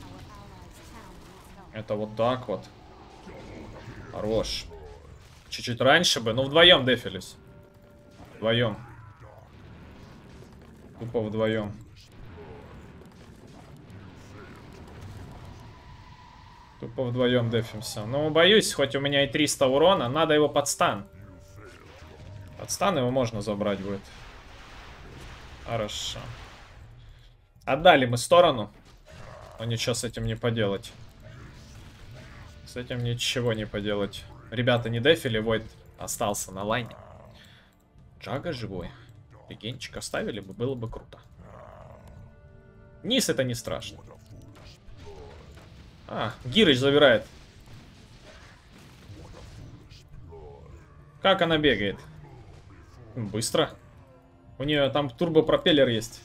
Это вот так вот. Хорош. Чуть-чуть раньше бы, но вдвоем дефились. Вдвоем. Тупо вдвоем. Тупо вдвоем дефимся. Ну, боюсь, хоть у меня и 300 урона, надо его под стан. Под стан его можно забрать будет. Хорошо. Отдали мы сторону. Но ничего с этим не поделать. С этим ничего не поделать. Ребята не дефили, Войд остался на лайне. Джага живой. Легенчик оставили бы, было бы круто. Низ это не страшно. А, Гирыч забирает. Как она бегает? Быстро. У нее там турбопропеллер есть.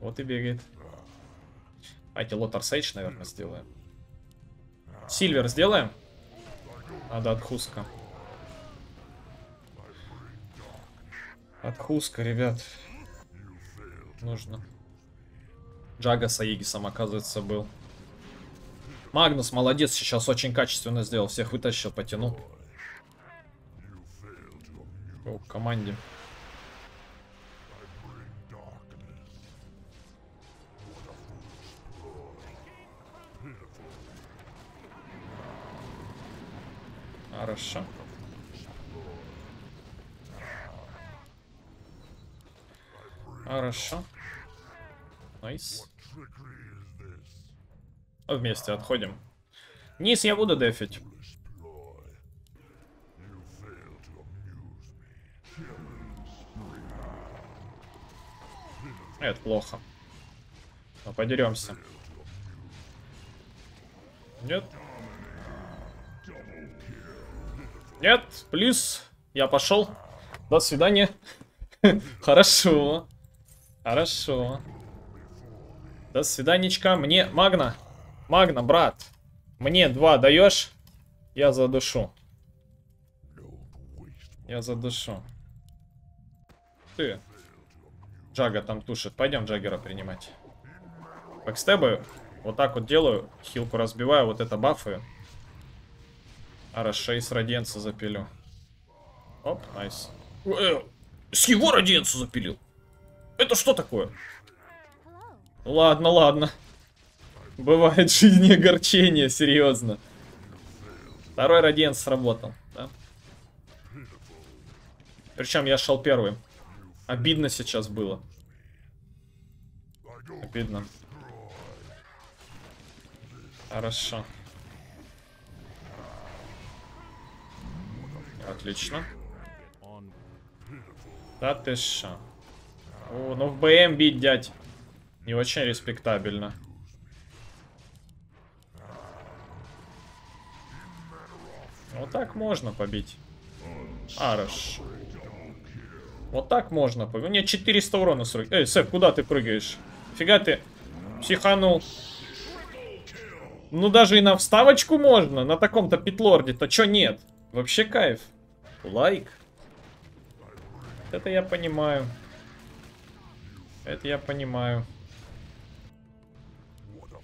Вот и бегает. Давайте Лотар Сейдж, наверное, сделаем. Сильвер сделаем? Надо отхуска. Отхуска, ребят. Нужно. Джага с Аигисом, оказывается, был. Магнус молодец, сейчас очень качественно сделал. Всех вытащил, потянул. О, команде. Хорошо. Хорошо. Nice. Вместе отходим. Низ я буду дефить. Это плохо. Но подеремся. Нет. Нет, плюс. Я пошел. До свидания. Хорошо. Хорошо. До свиданечка. Мне Магна. Магна, брат. Мне два даешь? Я задушу. Я задушу. Ты. Джага там тушит. Пойдем Джаггера принимать. Бэкстебаю. Вот так вот делаю. Хилку разбиваю. Вот это бафаю. А раз 6 радиенца запилю. Оп, найс. Э, с его радиенца запилил. Это что такое? Ладно, ладно. Бывает жизни огорчение, серьезно. Второй радиент сработал, да? Причем я шел первым. Обидно сейчас было. Обидно. Хорошо. Отлично. Да ты шо. О, ну в БМ бить, дядь. Не очень респектабельно. Вот так можно побить. Араш. Вот так можно побить. У меня 400 урона с Эй, Сэп, куда ты прыгаешь? Фига ты психанул. Ну даже и на вставочку можно. На таком-то питлорде-то. Чё нет? Вообще кайф. Лайк. Это я понимаю. Это я понимаю.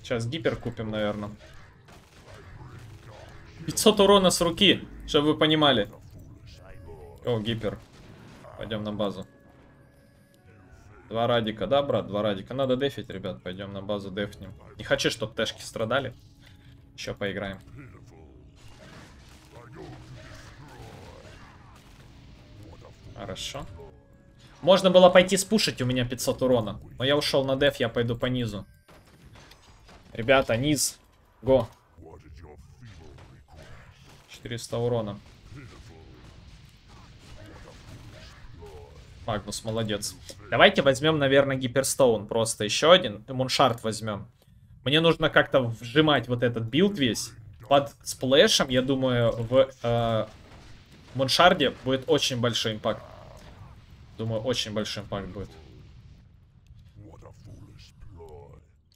Сейчас гипер купим, наверное. 500 урона с руки, чтобы вы понимали. О, гипер. Пойдем на базу. Два радика, да, брат? Два радика. Надо дефить, ребят. Пойдем на базу дефнем. Не хочу, чтобы тэшки страдали. Еще поиграем. Хорошо. Можно было пойти спушить, у меня 500 урона. Но я ушел на деф, я пойду по низу. Ребята, низ. Го. 400 урона. Магнус, молодец. Давайте возьмем, наверное, Гиперстоун. Просто еще один. И Moon Shard возьмем. Мне нужно как-то вжимать вот этот билд весь. Под сплэшем, я думаю, в э, Муншарде будет очень большой импакт. Думаю, очень большой импакт будет.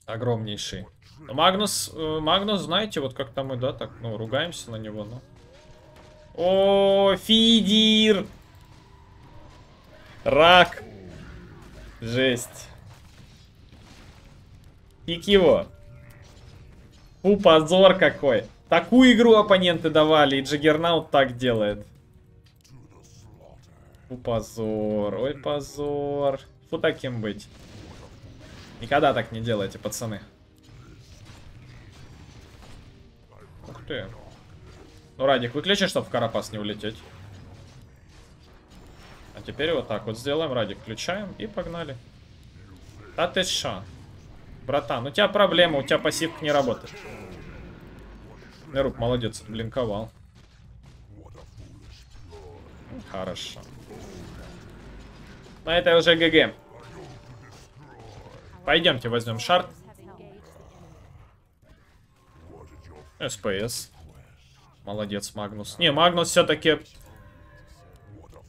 Огромнейший. Магнус, э, Магнус, знаете, вот как-то мы, да, так, ну, ругаемся на него, ну. О, Фидер! Рак! Жесть. Пик его. Фу, позор какой. Такую игру оппоненты давали, и Джаггернаут так делает. Фу, позор. Ой, позор. Фу, таким быть. Никогда так не делайте, пацаны. Ух ты. Ну, Радик, выключи, чтобы в Карапас не улететь. А теперь вот так вот сделаем. Радик, включаем и погнали. Да ты шо? Братан, у тебя проблема, у тебя пассивка не работает. Нерук, молодец, блинковал. Хорошо. Но это уже GG. Пойдемте возьмем shard. СПС. Молодец, Магнус. Не, Магнус все-таки...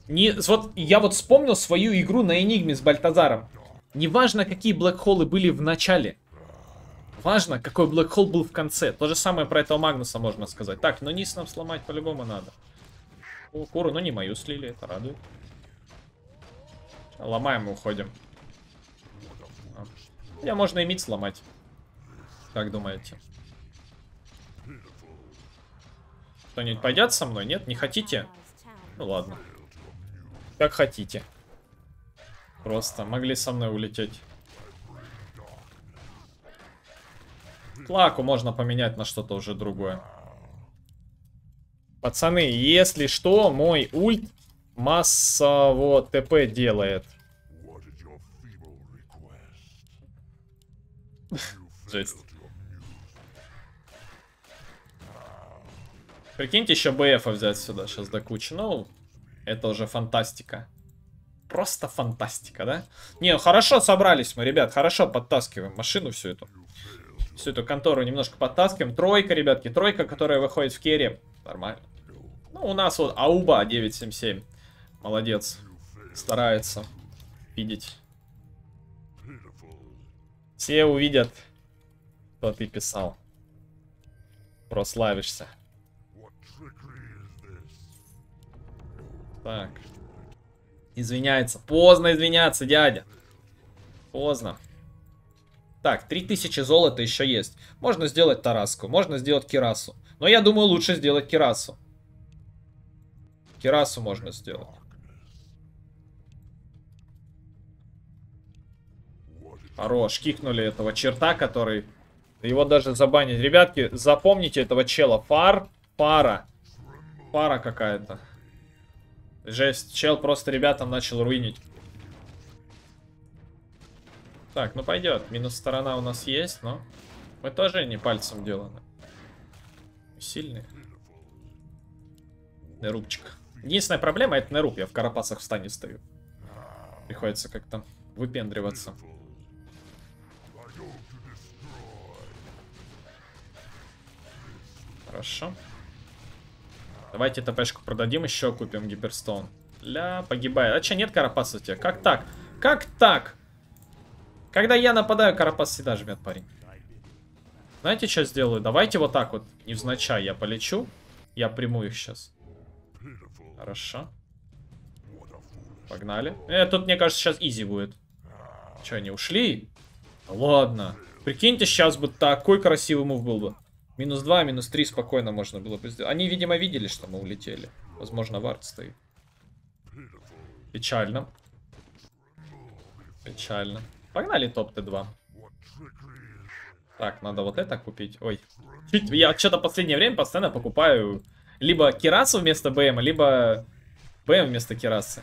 Не, вот я вот вспомнил свою игру на Энигме с Бальтазаром. Неважно, какие блэкхолы были в начале. Важно, какой блэкхол был в конце. То же самое про этого Магнуса можно сказать. Так, но низ нам сломать по-любому надо. О, куру, ну не мою слили, это радует. Ломаем и уходим. Я можно и мид сломать. Как думаете? Кто-нибудь пойдет со мной? Нет? Не хотите? Ну ладно. Как хотите. Просто могли со мной улететь. Клаку можно поменять на что-то уже другое. Пацаны, если что, мой ульт массово ТП делает. Жесть. Прикиньте, еще БФ взять сюда сейчас до кучи. Ну, это уже фантастика. Просто фантастика, да? Не, хорошо собрались мы, ребят. Хорошо подтаскиваем машину всю эту. Всю эту контору немножко подтаскиваем. Тройка, ребятки. Тройка, которая выходит в керри. Нормально. Ну, у нас вот Ауба 977. Молодец. Старается видеть. Все увидят, что ты писал. Прославишься. Так. Извиняется. Поздно извиняться, дядя. Поздно. Так, 3000 золота еще есть. Можно сделать Тараску, можно сделать Кирасу. Но я думаю, лучше сделать Кирасу. Кирасу можно сделать. Хорош, кикнули этого черта, который Его даже забанить. Ребятки, запомните этого чела. Фар, пара. Пара какая-то. Жесть. Чел просто ребятам начал руинить. Так, ну пойдет. Минус сторона у нас есть, но мы тоже не пальцем деланы. Сильные. Нерубчик. Единственная проблема это неруб. Я в карапасах в стою. Приходится как-то выпендриваться. Хорошо. Давайте ТПшку продадим, еще купим гиперстоун. Ля, погибает. А че, нет карапаса у тебя? Как так? Как так? Когда я нападаю, карапас всегда жмет, парень. Знаете, что сделаю? Давайте вот так вот, невзначай, я полечу. Я приму их сейчас. Хорошо. Погнали. Э, тут, мне кажется, сейчас изи будет. Че, они ушли? Ладно. Прикиньте, сейчас бы такой красивый мув был бы. Минус 2, минус 3 спокойно можно было бы сделать. Они, видимо, видели, что мы улетели. Возможно, вард стоит. Печально. Печально. Погнали топ Т2. Так, надо вот это купить. Ой. Чуть, я что-то последнее время постоянно покупаю либо Кирасу вместо БМ, либо БМ вместо Кирасы.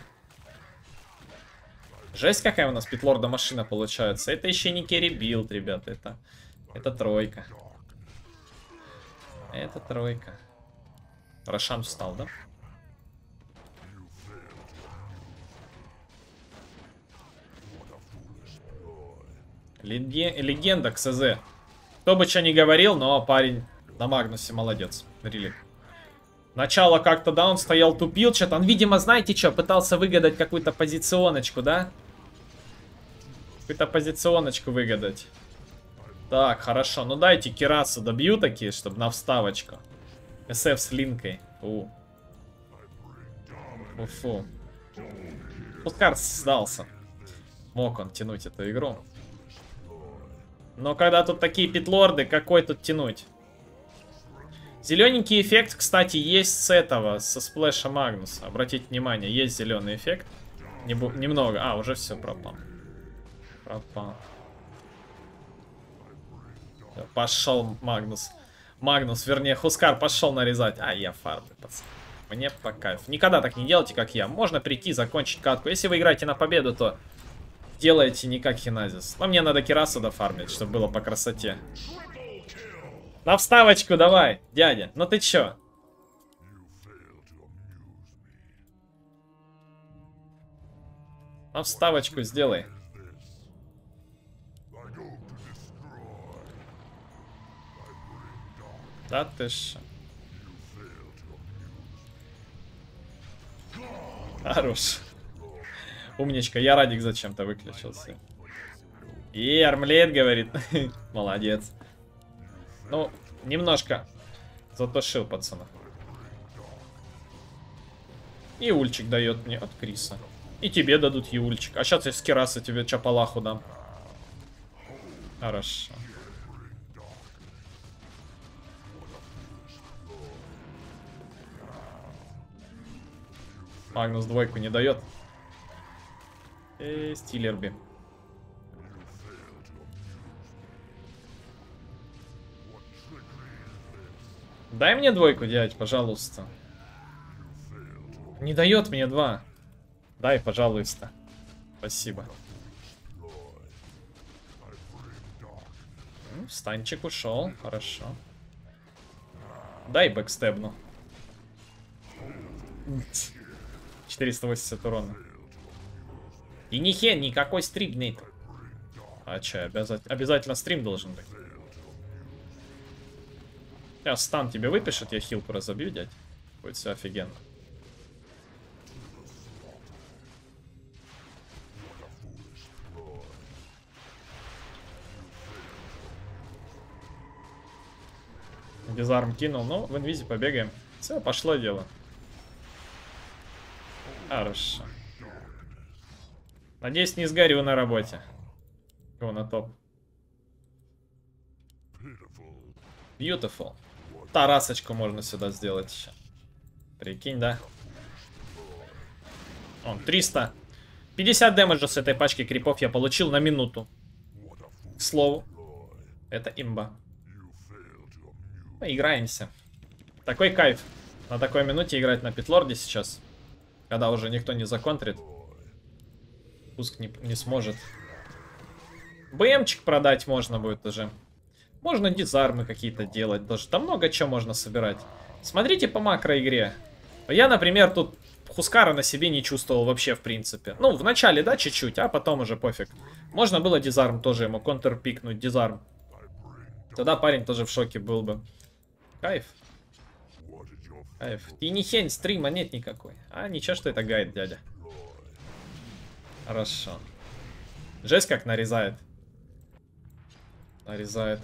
Жесть какая у нас питлорда машина получается. Это еще не carry build, ребята. Это, это тройка. Это тройка. Рошан встал, да? Легенда КСЗ. Кто бы что ни говорил, но парень на Магнусе молодец. Really. Начало как-то, да, он стоял, тупил что-то. Он, видимо, знаете что, пытался выгадать какую-то позиционочку, да? Какую-то позиционочку выгадать. Так, хорошо. Ну дайте Кирасу добью такие, чтобы на вставочку. СФ с линкой. Фу. Фу, фу. Пускай сдался. Мог он тянуть эту игру. Но когда тут такие питлорды, какой тут тянуть? Зелененький эффект, кстати, есть с этого, со сплэша Магнуса. Обратите внимание, есть зеленый эффект. Не немного. А, уже все пропал. Пропал. Пошел Магнус. Магнус, вернее, Хускар пошел нарезать. А, я фармлю, пацан. Мне по кайфу. Никогда так не делайте, как я. Можно прийти, закончить катку. Если вы играете на победу, то делайте не как Хиназис. Но мне надо Кирасу дофармить, чтобы было по красоте. На вставочку давай, дядя. Ну ты чё? На вставочку сделай. Да ты ж. Хорош. Умничка, я радик зачем-то выключился. И армлет говорит. Молодец. Ну, немножко затошил пацана. И ульчик дает мне от Криса. И тебе дадут юльчик. А сейчас я с кераса тебе чапалаху дам. Хорошо. Магнус двойку не дает. Эй, Стилерби. Дай мне двойку, дядь, пожалуйста. Не дает мне два. Дай, пожалуйста. Спасибо. Ну, станчик ушел, хорошо. Дай бэкстебну. 480 урона. И ни хен, никакой стрим нет. А че, обязательно, обязательно стрим должен быть. Сейчас стан тебе выпишет, я хилку разобью, дядь. Будет все офигенно. Дизарм кинул, но в инвизе побегаем. Все, пошло дело. Хорошо. Надеюсь, не сгорю на работе. Его на топ. Beautiful. Тарасочку можно сюда сделать еще. Прикинь, да? Он, 300. 50 дэмэджа с этой пачки крипов я получил на минуту. К слову. Это имба. Поиграемся. Такой кайф. На такой минуте играть на питлорде сейчас. Когда уже никто не законтрит. Пуск не, не сможет. БМчик продать можно будет уже. Можно дизармы какие-то делать даже. Там много чего можно собирать. Смотрите по макроигре. Я, например, тут Хускара на себе не чувствовал вообще, в принципе. Ну, в начале, да, чуть-чуть, а потом уже пофиг. Можно было дизарм тоже ему контр пикнуть, дизарм. Тогда парень тоже в шоке был бы. Кайф, кайф. И не хень, стрима нет никакой. А, ничего, что это гайд, дядя. Хорошо. Жесть как нарезает. Нарезает.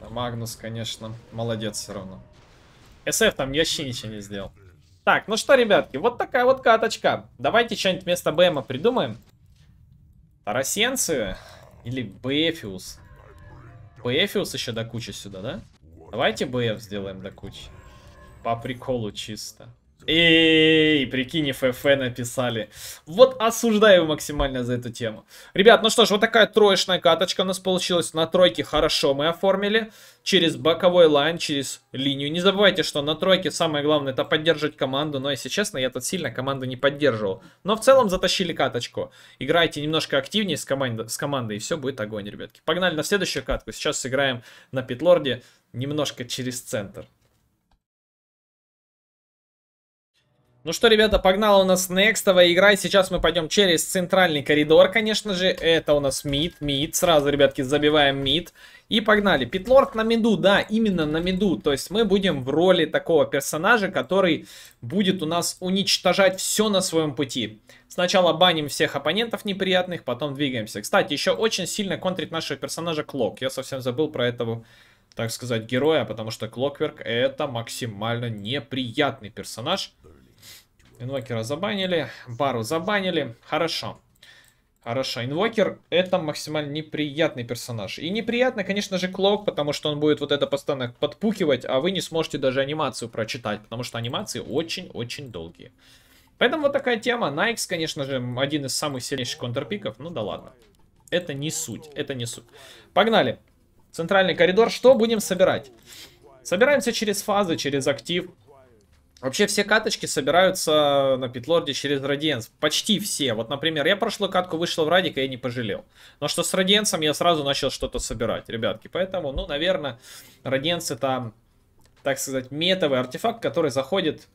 Да, Магнус, конечно, молодец все равно. СФ там вообще ничего не сделал. Так, ну что, ребятки, вот такая вот каточка. Давайте что-нибудь вместо БМа придумаем. Тарасенцы или Бэфиус? Бэфиус еще до кучи сюда, да? Давайте BF сделаем до кучи. По приколу чисто. Эй, прикинь, FF написали. Вот осуждаю максимально за эту тему. Ребят, ну что ж, вот такая троечная каточка у нас получилась. На тройке хорошо мы оформили. Через боковой лайн, через линию. Не забывайте, что на тройке самое главное это поддерживать команду. Но, если честно, я тут сильно команду не поддерживал. Но в целом затащили каточку. Играйте немножко активнее с, команд... с командой, и все будет огонь, ребятки. Погнали на следующую катку. Сейчас сыграем на питлорде немножко через центр. Ну что, ребята, погнала у нас некстовая игра. Сейчас мы пойдем через центральный коридор, конечно же. Это у нас мид, мид. Сразу, ребятки, забиваем мид. И погнали. Питлорд на миду, да, именно на миду. То есть мы будем в роли такого персонажа, который будет у нас уничтожать все на своем пути. Сначала баним всех оппонентов неприятных, потом двигаемся. Кстати, еще очень сильно контрит нашего персонажа Клок. Я совсем забыл про этого, так сказать, героя, потому что Клокверк это максимально неприятный персонаж. Инвокера забанили, Бару забанили. Хорошо. Хорошо. Инвокер это максимально неприятный персонаж. И неприятно, конечно же, Клок, потому что он будет вот это постоянно подпукивать, а вы не сможете даже анимацию прочитать, потому что анимации очень-очень долгие. Поэтому вот такая тема. Найкс, конечно же, один из самых сильнейших контрпиков. Ну да ладно. Это не суть, это не суть. Погнали. Центральный коридор. Что будем собирать? Собираемся через фазы, через актив. Вообще все каточки собираются на питлорде через радиенс. Почти все. Вот, например, я прошлую катку вышел в радик, и я не пожалел. Но что с радиенсом я сразу начал что-то собирать, ребятки. Поэтому, ну, наверное, радиенс это, так сказать, метовый артефакт, который заходит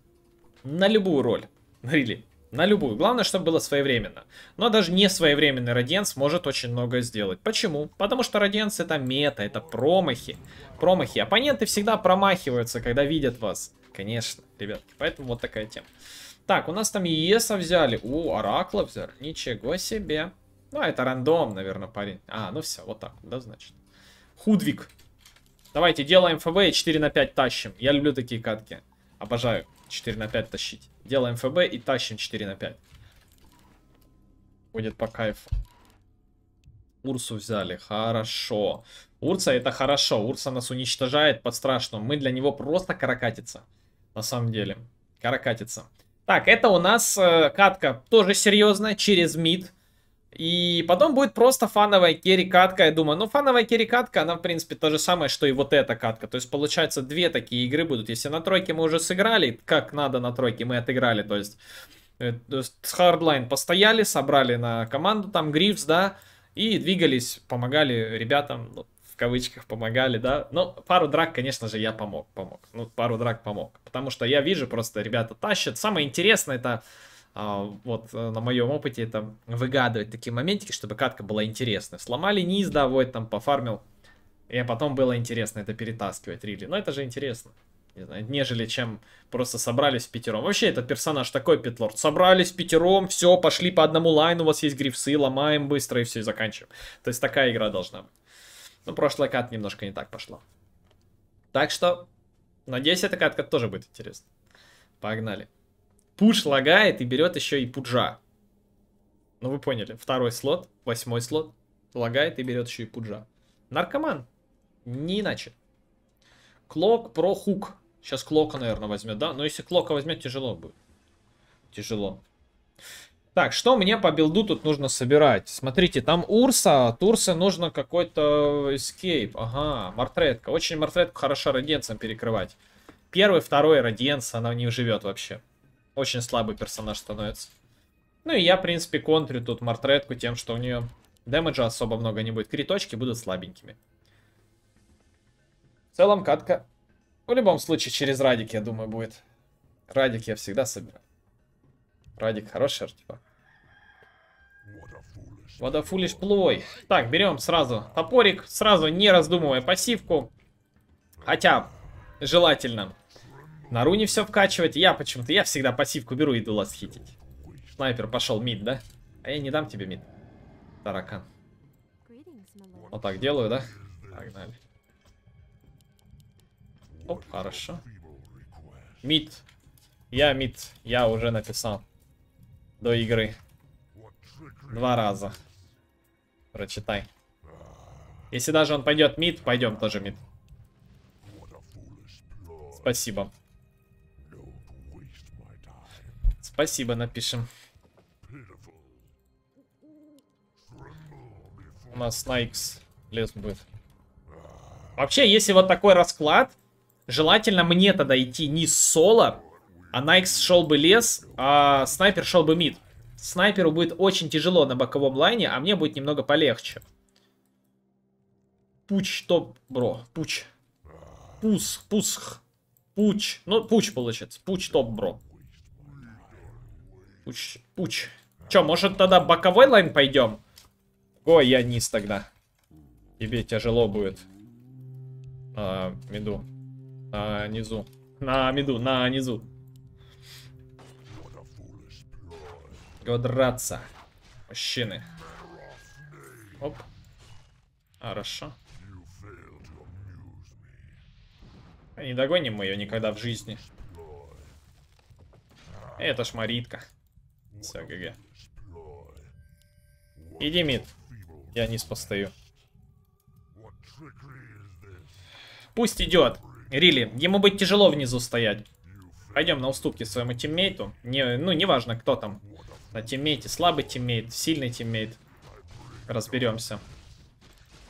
на любую роль. Really. На любую. Главное, чтобы было своевременно. Но даже не своевременный радиенс может очень многое сделать. Почему? Потому что радиенс это мета, это промахи. Промахи. Оппоненты всегда промахиваются, когда видят вас. Конечно, ребятки. Поэтому вот такая тема. Так, у нас там ЕСа взяли. О, Оракла взяли. Ничего себе. Ну, это рандом, наверное, парень. А, ну все, вот так, да, значит. Худвик. Давайте делаем ФБ и 4 на 5 тащим. Я люблю такие катки. Обожаю 4 на 5 тащить. Делаем ФБ и тащим 4 на 5. Будет по кайфу. Урсу взяли. Хорошо. Урса это хорошо. Урса нас уничтожает под страшным. Мы для него просто каракатица. На самом деле. Каракатица. Так, это у нас э, катка тоже серьезная. Через мид. И потом будет просто фановая керри-катка, я думаю. Ну, фановая керри-катка, она, в принципе, то же самое, что и вот эта катка. То есть, получается, две такие игры будут. Если на тройке мы уже сыграли, как надо на тройке мы отыграли, то есть... э, то есть с Hardline постояли, собрали на команду там Грифс, да, и двигались, помогали ребятам, ну, в кавычках помогали, да. Но пару драк, конечно же, я помог, помог. Ну, пару драк помог. Потому что я вижу, просто ребята тащат. Самое интересное это вот э, на моем опыте это выгадывать такие моментики, чтобы катка была интересная. Сломали низ, да, вот там пофармил. И потом было интересно это перетаскивать, рили. Но это же интересно. Не знаю, нежели чем просто собрались пятером. Вообще этот персонаж такой петлорд. Собрались пятером, все, пошли по одному лайну, у вас есть грифсы, ломаем быстро и все, и заканчиваем. То есть такая игра должна быть. Но прошлая кат немножко не так пошла. Так что, надеюсь, эта катка тоже будет интересна. Погнали. Пуш лагает и берет еще и пуджа. Ну, вы поняли. Второй слот, восьмой слот. Лагает и берет еще и пуджа. Наркоман. Не иначе. Клок про хук. Сейчас Клока, наверное, возьмет, да? Но если Клока возьмет, тяжело будет. Тяжело. Так, что мне по билду тут нужно собирать? Смотрите, там Урса, от Урсы нужно какой-то эскейп. Ага, мартретка. Очень мартретку хорошо радиенцем перекрывать. Первый, второй радиенс, она не живет вообще. Очень слабый персонаж становится. Ну и я, в принципе, контрю тут мартретку тем, что у нее дэмэджа особо много не будет. Криточки будут слабенькими. В целом, катка в любом случае через радик, я думаю, будет. Радик я всегда собираю. Радик хороший артефакт. Водофулиш плой. Так, берем сразу топорик, сразу не раздумывая пассивку. Хотя, желательно на руне все вкачивать. Я почему-то, я всегда пассивку беру и иду ласхитить. Снайпер пошел мид, да? А я не дам тебе мид. Таракан. Вот так делаю, да? Погнали. Оп, хорошо. Мид. Я мид. Я уже написал. До игры. Два раза. Прочитай. Если даже он пойдет мид, пойдем тоже мид. Спасибо. Спасибо, напишем. У нас на лес будет. Вообще, если вот такой расклад, желательно мне тогда идти не соло, а Найкс шел бы лес, а снайпер шел бы мид. Снайперу будет очень тяжело на боковом лайне, а мне будет немного полегче. Push top, bro, push. Пус, push. Пуч. Ну, пуч получится. Push top, bro. Push, push. Че, может тогда боковой lane пойдем? Ой, я низ тогда. Тебе тяжело будет. А, миду. На низу. На миду, на низу. Го драться. Мужчины. Оп. Хорошо. Не догоним мы ее никогда в жизни. Это ж Маритка. Все, ГГ. Иди, мид. Я низ постою. Пусть идет. Really, ему быть тяжело внизу стоять. Пойдем на уступки своему тиммейту. Не, ну, неважно, кто там на тиммейте. Слабый тиммейт, сильный тиммейт. Разберемся.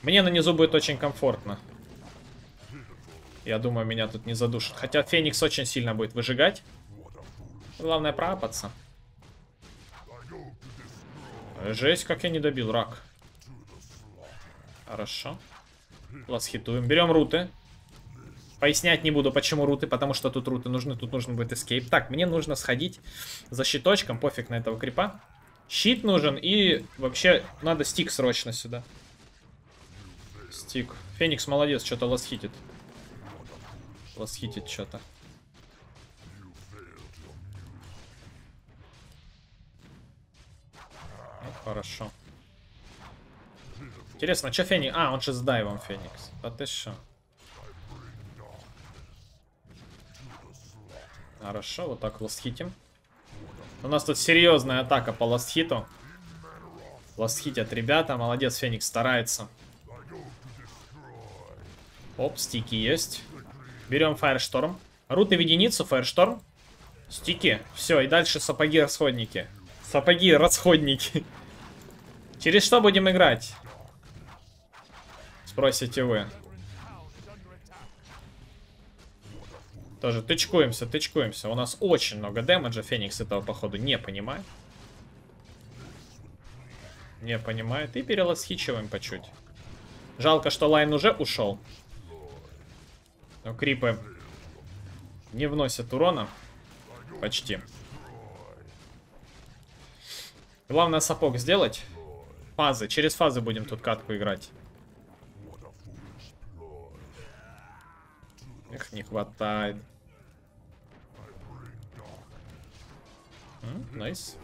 Мне на низу будет очень комфортно. Я думаю, меня тут не задушат. Хотя Феникс очень сильно будет выжигать. Главное проапаться. Жесть, как я не добил, рак. Хорошо. Ласхитуем. Берем руты. Пояснять не буду, почему руты, потому что тут руты нужны, тут нужен будет эскейп. Так, мне нужно сходить за щиточком, пофиг на этого крипа. Щит нужен и вообще надо стик срочно сюда. Стик. Феникс молодец, что-то ласхитит. Ласхитит что-то. Хорошо. Интересно, что Феникс... А, он же с дайвом Феникс. А ты что? Хорошо, вот так ластхитим. У нас тут серьезная атака по ластхиту. Ластхитят ребята. Молодец, Феникс старается. Оп, стики есть. Берем Фаершторм. Руты в единицу, Фаершторм. Стики. Все, и дальше сапоги-расходники. Сапоги-расходники. Через что будем играть? Спросите вы. Тоже тычкуемся, тычкуемся. У нас очень много дэмэджа. Феникс этого, походу, не понимает. Не понимает. И перелосхичиваем по чуть. Жалко, что лайн уже ушел. Но крипы не вносят урона. Почти. Главное сапог сделать. Фазы. Через фазы будем тут катку играть. Эх, не хватает. Nice.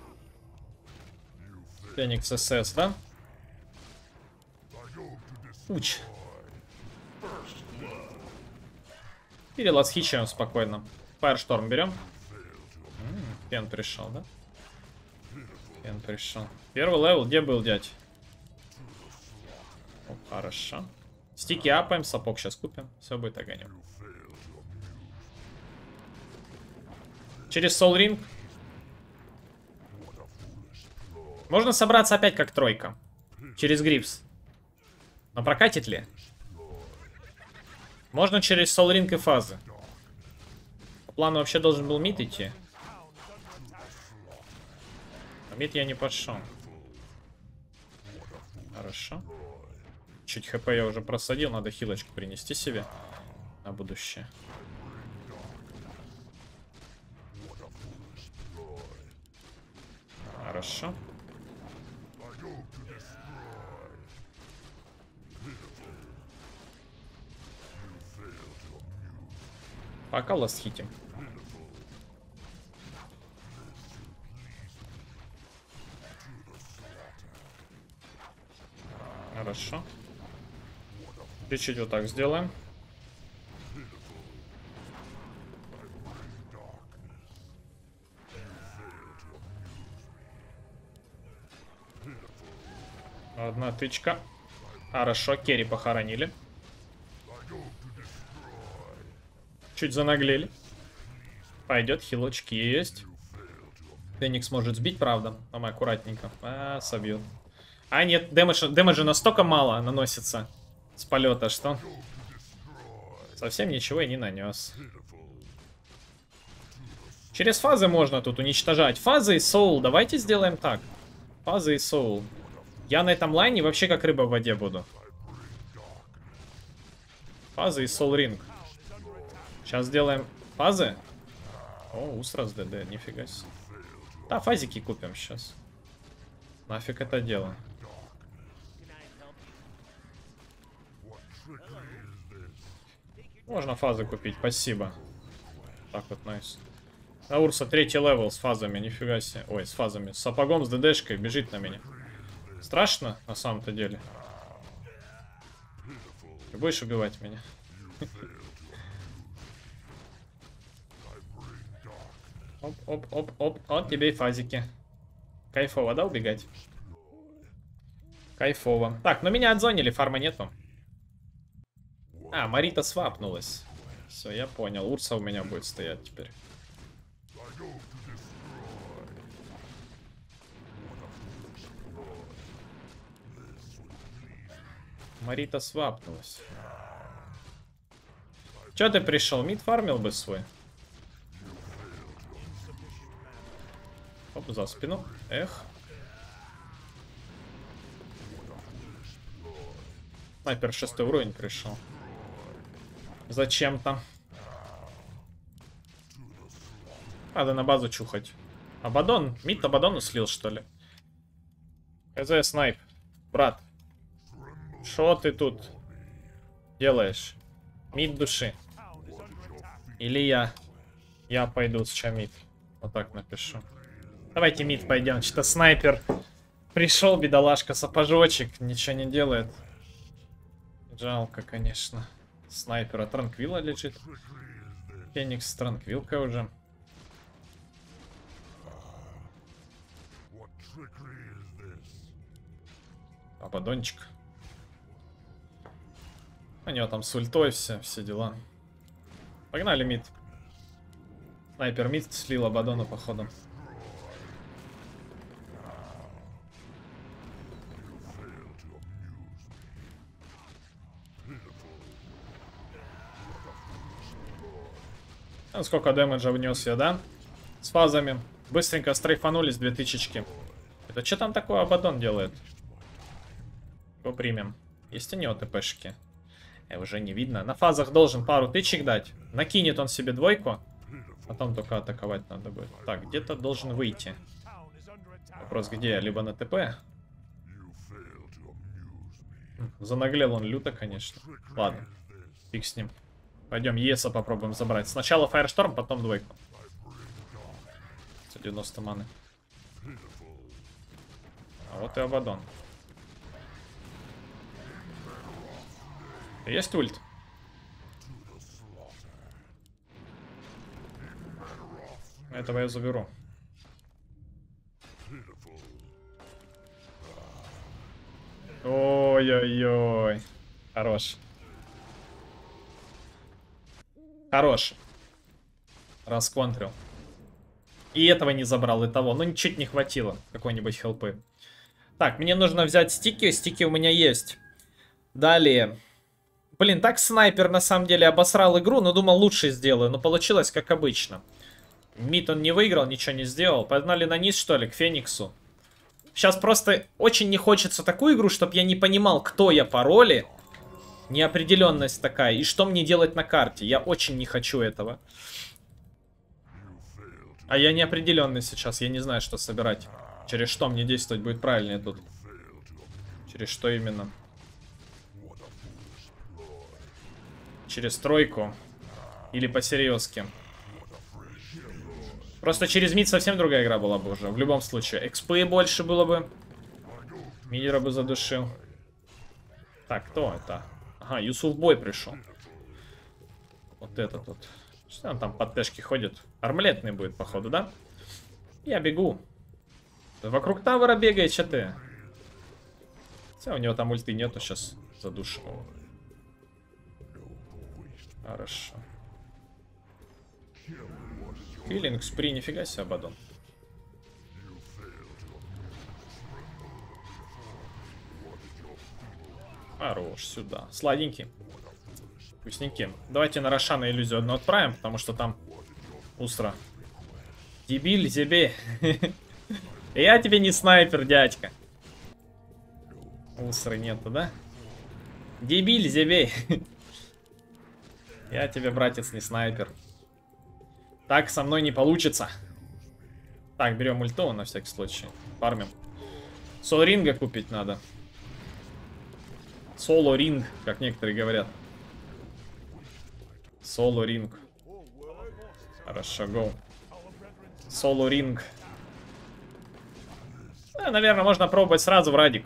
Феникс SS, да? Ouch. Переластхичаем спокойно. Firestorm берем. Фен пришел, да? Фен пришел. Первый левел, где был, дядь? О, хорошо. Стики апаем, сапог сейчас купим. Все будет огонем. Через Soul Ring. Можно собраться опять как тройка. Через Грипс. Но прокатит ли? Можно через Солринг и фазы. По плану вообще должен был мид идти. А мид я не пошел. Хорошо. Чуть хп я уже просадил, надо хилочку принести себе на будущее. Хорошо. Пока хитим. Хорошо. Чуть-чуть вот так сделаем. Одна тычка. Хорошо, керри похоронили. Чуть занаглели. Пойдет, хилочки есть. Феникс может сбить, правда. Там аккуратненько. А, собьет. А, нет, дэмэджа, дэмэджа настолько мало наносится с полета, что совсем ничего и не нанес. Через фазы можно тут уничтожать. Фазы и соул. Давайте сделаем так. Фазы и соул. Я на этом лайне вообще как рыба в воде буду. Фазы и соул ринг. Сейчас сделаем фазы. О, Устрас ДД, нифига себе. Да, фазики купим сейчас. Нафиг это дело. Можно фазы купить, спасибо. Так вот, найс. А Урса третий левел с фазами, нифига себе. Ой, с фазами. С сапогом, с ДДшкой, бежит на меня. Страшно, на самом-то деле. Ты будешь убивать меня? Оп, оп, оп, оп. Вот тебе и фазики. Кайфово, да, убегать? Кайфово. Так, ну меня отзонили, фарма нету. А, Марита свапнулась. Все, я понял. Урса у меня будет стоять теперь. Марита свапнулась. Че ты пришел? Мид фармил бы свой. Оп, за спину. Эх. Снайпер шестой уровень пришел. Зачем-то. Надо на базу чухать. Абадон? Мид Абадону слил, что ли? КЗ снайп. Брат. Что ты тут делаешь? Мид души. Или я. Я пойду с мид. Вот так напишу. Давайте мид пойдем. Что-то снайпер пришел, бедолашка, сапожочек. Ничего не делает. Жалко, конечно. Снайпера Транквила лежит. Феникс с Транквилкой уже. Абадончик. У него там с ультой все, все дела. Погнали мид. Снайпер мид слил Абадона походу. Сколько дэмэджа внес я, да? С фазами. Быстренько стрейфанулись две тычечки. Это что там такое Абадон делает? Его примем. Есть у него ТПшки? Э, уже не видно. На фазах должен пару тычек дать. Накинет он себе двойку. Потом только атаковать надо будет. Так, где-то должен выйти. Вопрос где? Либо на ТП. Занаглел он люто, конечно. Ладно. Фиг с ним. Пойдем Еса попробуем забрать. Сначала Фаершторм, потом двойку. 90 маны. А вот и Абадон. Есть ульт? Этого я заберу. Ой-ой-ой. Хорош. Хорош. Расконтрил. И этого не забрал, и того. Ну, чуть не хватило какой-нибудь хелпы. Так, мне нужно взять стики. Стики у меня есть. Далее. Блин, так снайпер на самом деле обосрал игру, но думал лучше сделаю. Но получилось как обычно. Мид он не выиграл, ничего не сделал. Погнали на низ, что ли, к Фениксу. Сейчас просто очень не хочется такую игру, чтобы я не понимал, кто я по роли. Неопределенность такая. И что мне делать на карте. Я очень не хочу этого. А я неопределенный сейчас. Я не знаю, что собирать. Через что мне действовать будет правильнее тут. Через что именно? Через тройку. Или по-серьезки. Просто через мид совсем другая игра была бы уже. В любом случае. Экспы больше было бы. Мидера бы задушил. Так, кто это? Ага, Юсуф Бой пришел. Вот этот вот. Что он там под тэшки ходит? Армлетный будет, походу, да? Я бегу. Вокруг тавера бегает, что ты? Хотя у него там ульты нету, сейчас задушим его. Хорошо. Киллинг спри, нифига себе, Абадон. Хорош, сюда. Сладенький. Вкусненький. Давайте на Рошана иллюзию одну отправим, потому что там Устра. Дебиль, тебе. Я тебе не снайпер, дядька. Усры нету, да? Дебиль, зебей. Я тебе, братец, не снайпер. Так со мной не получится. Так, берем ульту на всякий случай. Фармим. Сол-ринга купить надо. Соло-ринг, как некоторые говорят. Соло-ринг. Хорошо, go. Соло-ринг. Да, наверное, можно пробовать сразу в радик.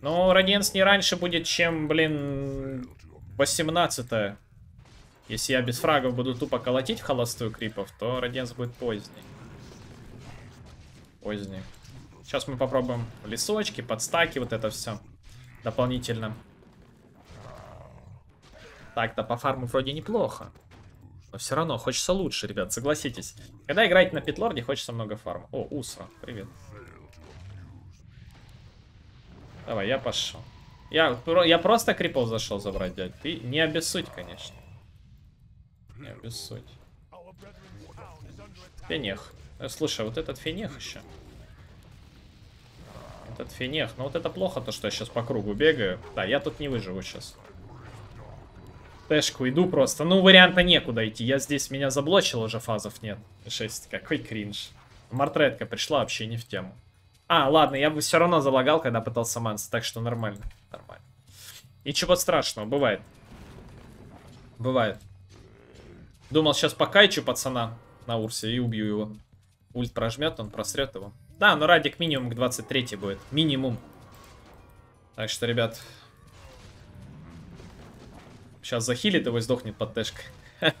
Но Радиенс не раньше будет, чем, блин, 18 -е. Если я без фрагов буду тупо колотить в холостую крипов, то Радиенс будет поздний. Поздний. Сейчас мы попробуем лесочки, подстаки, вот это все. Дополнительно. Так-то по фарму вроде неплохо. Но все равно хочется лучше, ребят, согласитесь. Когда играете на питлорде, хочется много фарма. О, Усра, привет. Давай, я пошел. Я, я просто крипов зашел забрать, дядь. Ты не обессудь, конечно. Не обессудь. Фенех. Э, слушай, вот этот фенех еще. Этот фенех. Ну вот это плохо, то, что я сейчас по кругу бегаю. Да, я тут не выживу сейчас. Тэшку иду просто. Ну, варианта некуда идти. Я здесь меня заблочил, уже фазов нет. 6, какой кринж. Мартретка пришла вообще не в тему. А, ладно, я бы все равно залагал, когда пытался манса, так что нормально. Нормально. Ничего страшного, бывает. Бывает. Думал, сейчас покайчу пацана на Урсе и убью его. Ульт прожмет, он просрет его. Да, но радик минимум к 23 будет. Минимум. Так что, ребят... Сейчас захилит его и сдохнет под тэшкой.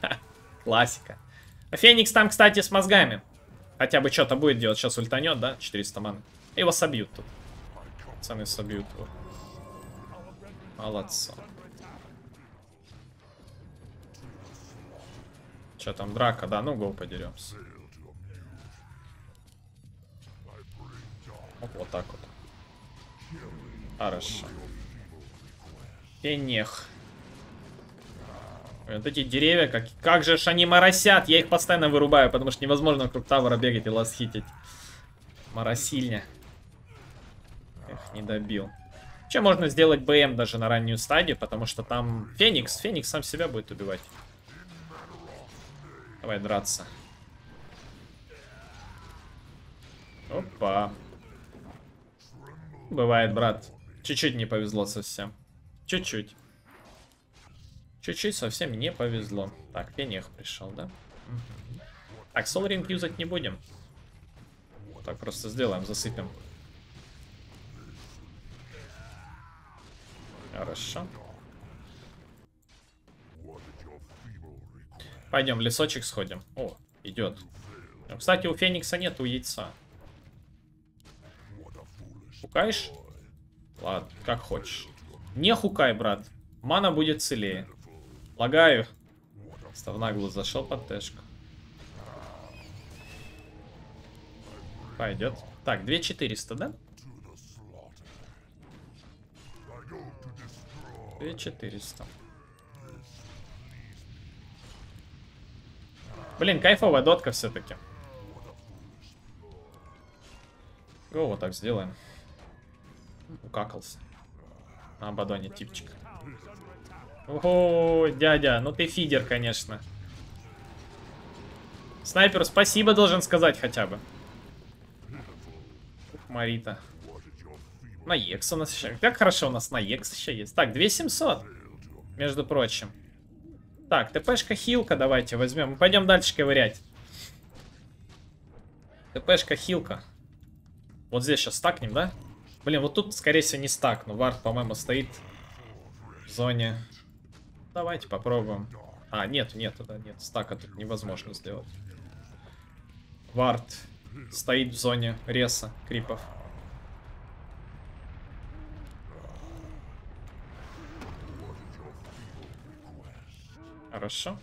Классика. А Феникс там, кстати, с мозгами. Хотя бы что-то будет делать. Сейчас ультанет, да? 400 маны. Его собьют тут. Пацаны собьют его. Молодца. Что там, драка, да? Ну, го подеремся. Вот, вот так вот. Хорошо. Пенех. Вот эти деревья, как, как же ж они моросят. Я их постоянно вырубаю, потому что невозможно вокруг тавера бегать и ласхитить. Моросильня. Эх, не добил. Че можно сделать БМ даже на раннюю стадию, потому что там Феникс. Феникс сам себя будет убивать. Давай драться. Опа. Бывает, брат. Чуть-чуть не повезло совсем. Чуть-чуть. Чуть-чуть совсем не повезло. Так, пенех пришел, да? Так, солринг юзать не будем. Так, просто сделаем, засыпем. Хорошо. Пойдем, лесочек сходим. О, идет. Кстати, у Феникса нету яйца. Хукаешь? Ладно, как хочешь. Не хукай, брат. Мана будет целее. Лагаю. Став нагло зашел под тэшку. Пойдет. Так, 2400, да? 2400. Блин, кайфовая дотка все-таки. Го, вот так сделаем. Укакался. На Абадоне типчик. Ого, дядя, ну ты фидер, конечно. Снайпер, спасибо должен сказать хотя бы. Ух, Марита. На Екс у нас еще. Как хорошо у нас на Екс еще есть. Так, 2700. Между прочим. Так, ТПшка хилка давайте возьмем. Мы пойдем дальше ковырять. ТПшка хилка. Вот здесь сейчас стакнем, да? Блин, вот тут, скорее всего, не стак. Но вард, по-моему, стоит в зоне. Давайте попробуем. А, нет, нет, да, нет. Стака тут невозможно сделать. Вард стоит в зоне реса крипов. Хорошо.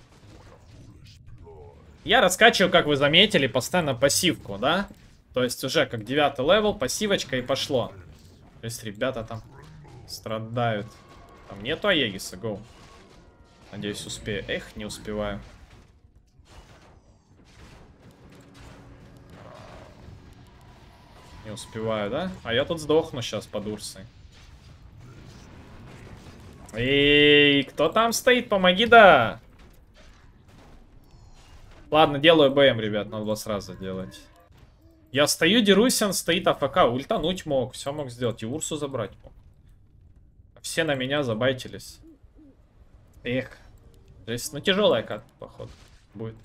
Я раскачиваю, как вы заметили, постоянно пассивку, да? То есть уже как девятый левел, пассивочка и пошло. То есть ребята там страдают. Там нету Аегиса, go. Надеюсь, успею. Эх, не успеваю. Не успеваю, да? А я тут сдохну сейчас под Урсой. Эй, кто там стоит? Помоги, да! Ладно, делаю БМ, ребят, надо было сразу делать. Я стою, дерусь, он стоит АФК, ультануть мог, все мог сделать, и Урсу забрать мог. Все на меня забайтились. Эх. Здесь, ну, тяжелая карта, походу, будет.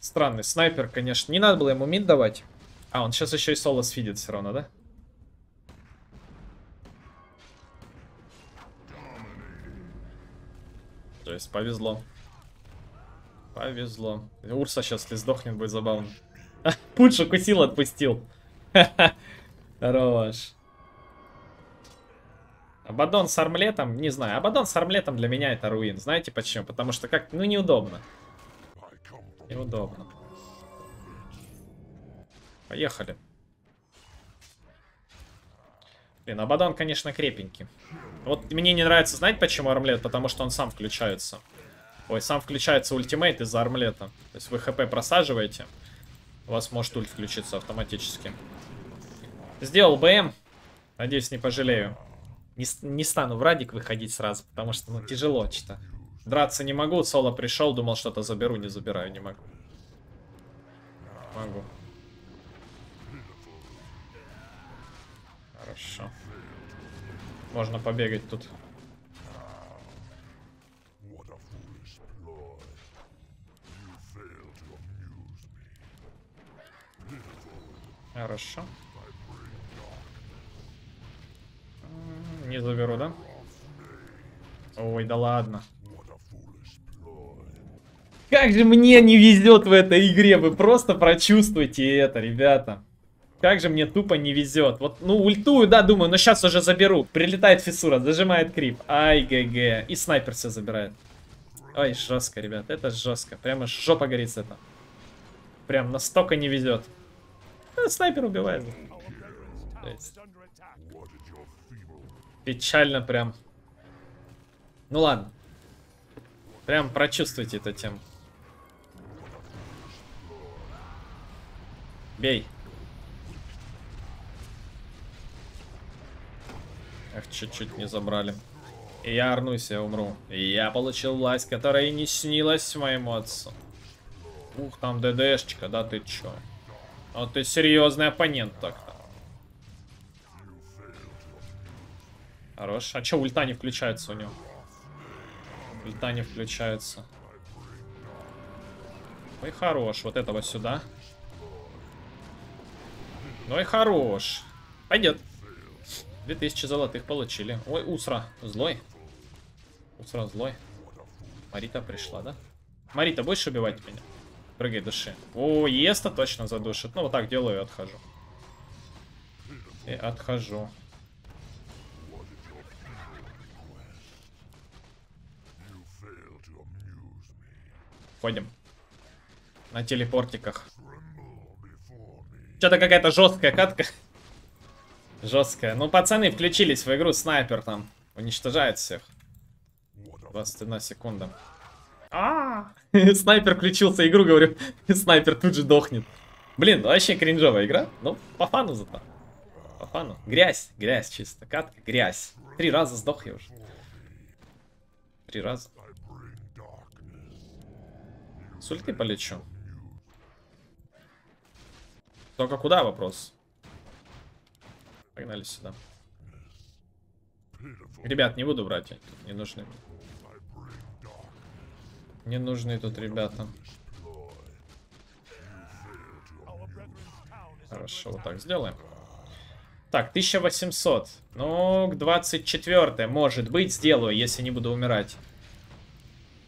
Странный снайпер, конечно. Не надо было ему мид давать. А, он сейчас еще и соло сфидит все равно, да? То есть повезло. Повезло. Урса сейчас, если сдохнет, будет забавно. Пуч укусил, отпустил. Хорош. Абадон с армлетом, не знаю. Абадон с армлетом для меня это руин. Знаете почему? Потому что как, ну неудобно. Неудобно. Поехали. Блин, Абадон, конечно, крепенький. Вот мне не нравится, знаете почему армлет? Потому что он сам включается. Ой, сам включается ультимейт из-за армлета. То есть вы хп просаживаете, у вас может ульт включиться автоматически. Сделал БМ. Надеюсь, не пожалею. Не, не стану в радик выходить сразу, потому что ну, тяжело что-то. Драться не могу, соло пришел, думал что-то заберу, не забираю, не могу. Могу. Хорошо. Можно побегать тут. Хорошо. Не заберу, да? Ой, да ладно. Как же мне не везет в этой игре, вы просто прочувствуйте это, ребята. Как же мне тупо не везет. Вот, ну, ультую, да, думаю, но сейчас уже заберу. Прилетает фиссура, зажимает крип. Ай, ГГ. И снайпер все забирает. Ой, жестко, ребят, это жестко. Прямо жопа горит с этого. Прям настолько не везет. Снайпер убивает. Печально прям. Ну ладно. Прям прочувствуйте эту тему. Бей. Эх, чуть-чуть не забрали. Я орнусь, я умру. Я получил власть, которая и не снилась моему отцу. Ух, там ДДшечка, да ты чё? Вот ты серьезный оппонент так-то. Хорош. А чё ульта не включается у него? Ульта не включается. Ой, хорош. Вот этого сюда. Ну и хорош. Пойдет. 2000 золотых получили. Ой, Усра. Злой. Усра злой. Марита пришла, да? Марита, будешь убивать меня? Прыгай, души. О, Еста точно задушит. Ну, вот так делаю и отхожу. И отхожу. Ходим. На телепортиках. Что-то какая-то жесткая катка. Жесткая. Ну, пацаны включились в игру. Снайпер там уничтожает всех. 21 секунда. А, снайпер включился игру, говорю. снайпер тут же дохнет. Блин, вообще кринжовая игра. Ну, по фану зато. По фану. Грязь, грязь чисто. Катка, грязь. Три раза сдох я уже. Три раза. С ульты полечу. Только куда вопрос? Погнали сюда. Ребят, не буду брать, не нужны. Не нужны тут ребята. Хорошо, вот так сделаем. Так, 1800. Ну, к 24 может быть, сделаю, если не буду умирать.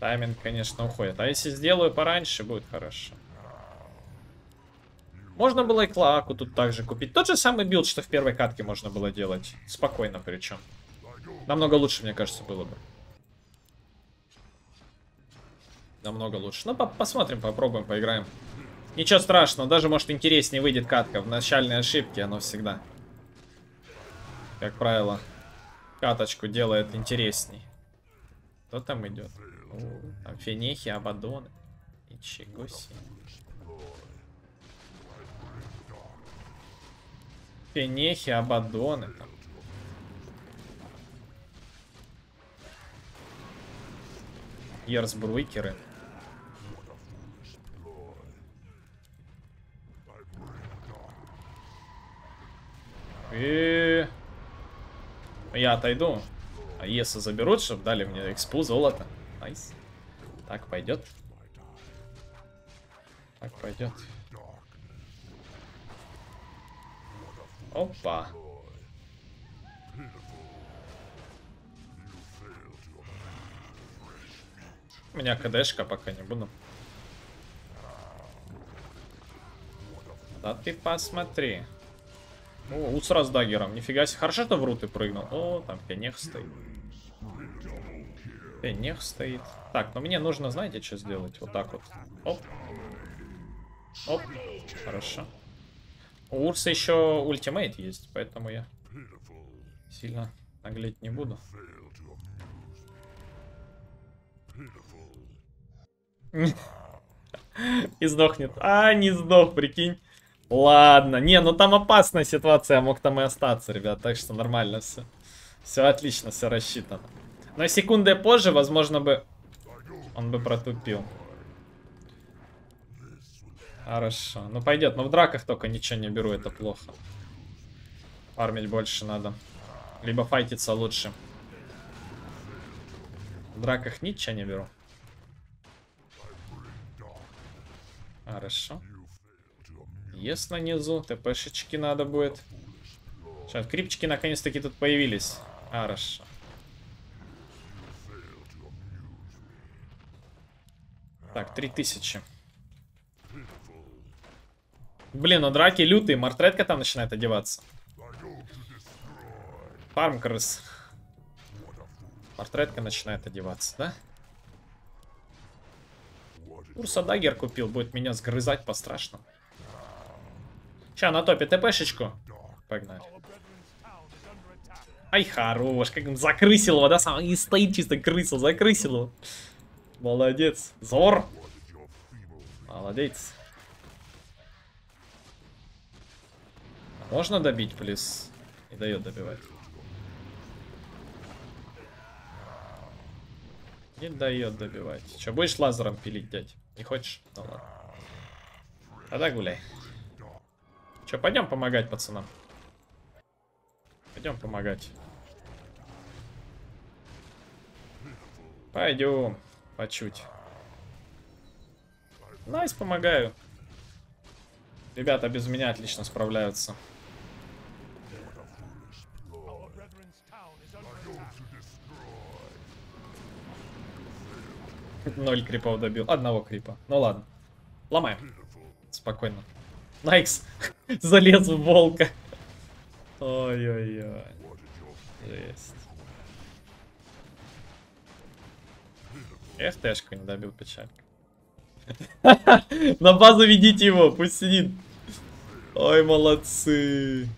Тайминг, конечно, уходит. А если сделаю пораньше, будет хорошо. Можно было и Клаку тут также купить. Тот же самый билд, что в первой катке можно было делать. Спокойно причем. Намного лучше, мне кажется, было бы. Намного лучше. Ну, по посмотрим, попробуем, поиграем. Ничего страшного, даже, может, интереснее выйдет катка. В начальной ошибке оно всегда, как правило, каточку делает интересней. Кто там идет? О, там фенехи, абадоны. Ничего себе. Фенехи, абадоны там. Ерсбруйкеры. И... Я отойду. А если заберут, чтобы дали мне экспу, золото. Nice. Так пойдет. Так пойдет. Опа. У меня КДшка пока не буду. Да ты посмотри. О, Урса с даггером. Нифига себе. Хорошо, что в руты прыгнул. О, там фенех стоит. Пенех стоит. Так, но мне нужно, знаете, что сделать? Вот так вот. Оп. Оп. Хорошо. У Урса еще ультимейт есть, поэтому я сильно наглеть не буду. И сдохнет. А, не сдох, прикинь. Ладно. Не, ну там опасная ситуация, мог там и остаться, ребят. Так что нормально все. Все отлично, все рассчитано. Но секунды позже, возможно бы, он бы протупил. Хорошо. Ну пойдет. Но в драках только ничего не беру, это плохо. Фармить больше надо. Либо файтиться лучше. В драках ничего не беру. Хорошо. Есть на низу. ТПшечки надо будет. Сейчас, крипчики наконец-таки тут появились. Хорошо. Так, 3000. Блин, ну драки лютые. Мартретка там начинает одеваться. Фарм крыс. Портретка начинает одеваться, да? Урса Дагер купил, будет меня сгрызать по-страшному. Ща, на топе ТПшечку. Погнали. Ай, хорош, как он закрысил его, да, сам и стоит чисто крысил, закрысил его. Молодец. Зор. Молодец. Можно добить, плюс? Не дает добивать. Не дает добивать. Че, будешь лазером пилить, дядь? Не хочешь? Ну ладно. Тогда гуляй. Че, пойдем помогать пацанам. Пойдем помогать. Пойдем. По чуть. Nice, помогаю. Ребята без меня отлично справляются. Ноль крипов добил. Одного крипа. Ну ладно. Ломаем. Спокойно. Найкс. Залез в волка. Ой-ой-ой. Жесть. ФТшку не добил, печалька. На базу ведите его, пусть сидит. Ой, молодцы.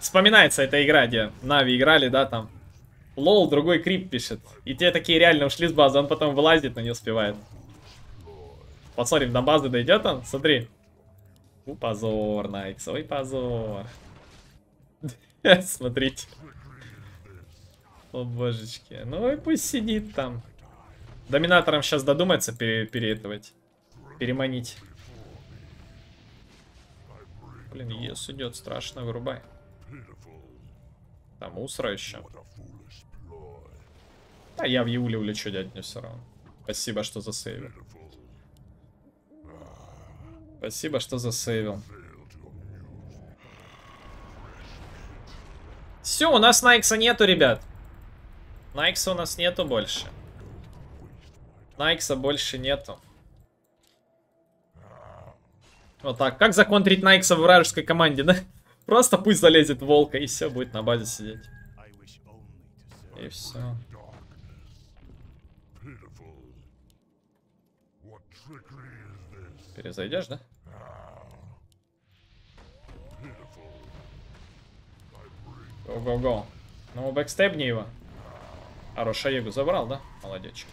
Вспоминается эта игра, где Нави играли, да, там. Лол, другой крип пишет. И те такие реально ушли с базы, он потом вылазит, но не успевает. Посмотрим, до базы дойдет он? Смотри. У, позор, Найкс, ой, позор. Смотрите. О, божечки. Ну и пусть сидит там. Доминатором сейчас додумается пере переэтовать. Переманить. Блин, ес идет, страшно, вырубай. Там усра еще. А я в Юле улечу, дядь, все равно. Спасибо, что засейвил. Спасибо, что засейвил. Все, у нас Найкса нету, ребят. Найкса у нас нету больше. Найкса больше нету. Вот так. Как законтрить Найкса в вражеской команде, да? Просто пусть залезет волка и все, будет на базе сидеть. И все. Перезайдешь, да? Го-го-го. Ну, бэкстепни его. Хорош, Шаегу забрал, да? Молодечек.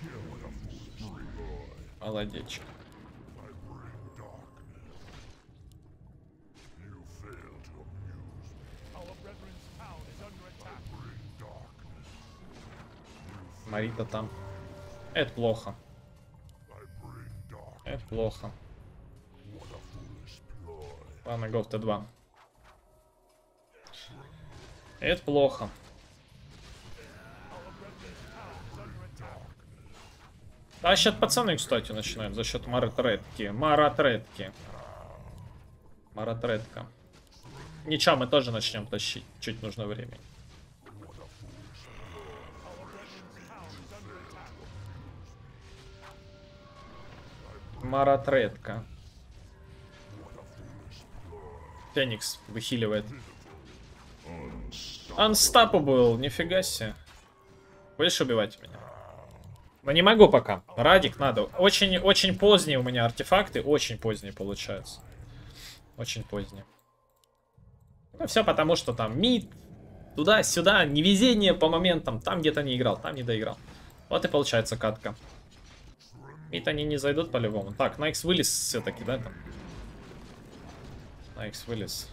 Молодечек. Марита там. Это плохо. Это плохо. Ладно, гол Т2. Это плохо. А сейчас пацаны, кстати, начинают за счет маратретки. Маратретки. Маратретка. Ничего, мы тоже начнем тащить. Чуть нужно время. Маратредка. Феникс выхиливает. был, нифига себе. Будешь убивать меня? Но не могу пока. Радик надо. Очень, очень поздние у меня артефакты. Очень поздние получаются. Очень поздние. Ну, все потому, что там мид, туда-сюда, невезение по моментам. Там где-то не играл, там не доиграл. Вот и получается катка. Мид они не зайдут по-любому. Так, Найкс вылез все-таки, да? Там? Найкс вылез.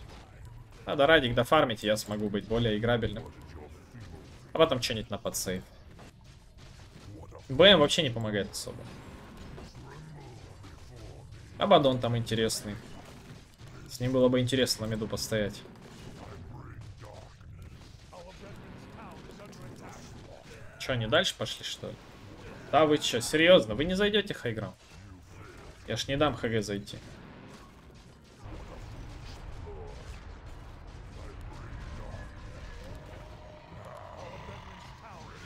Надо Радик дофармить, я смогу быть более играбельным. А потом что-нибудь на подсейв. БМ вообще не помогает особо. Абадон там интересный. С ним было бы интересно на меду постоять. Че, они дальше пошли, что ли? Да вы че, серьезно? Вы не зайдете хайграм? Я ж не дам ХГ зайти.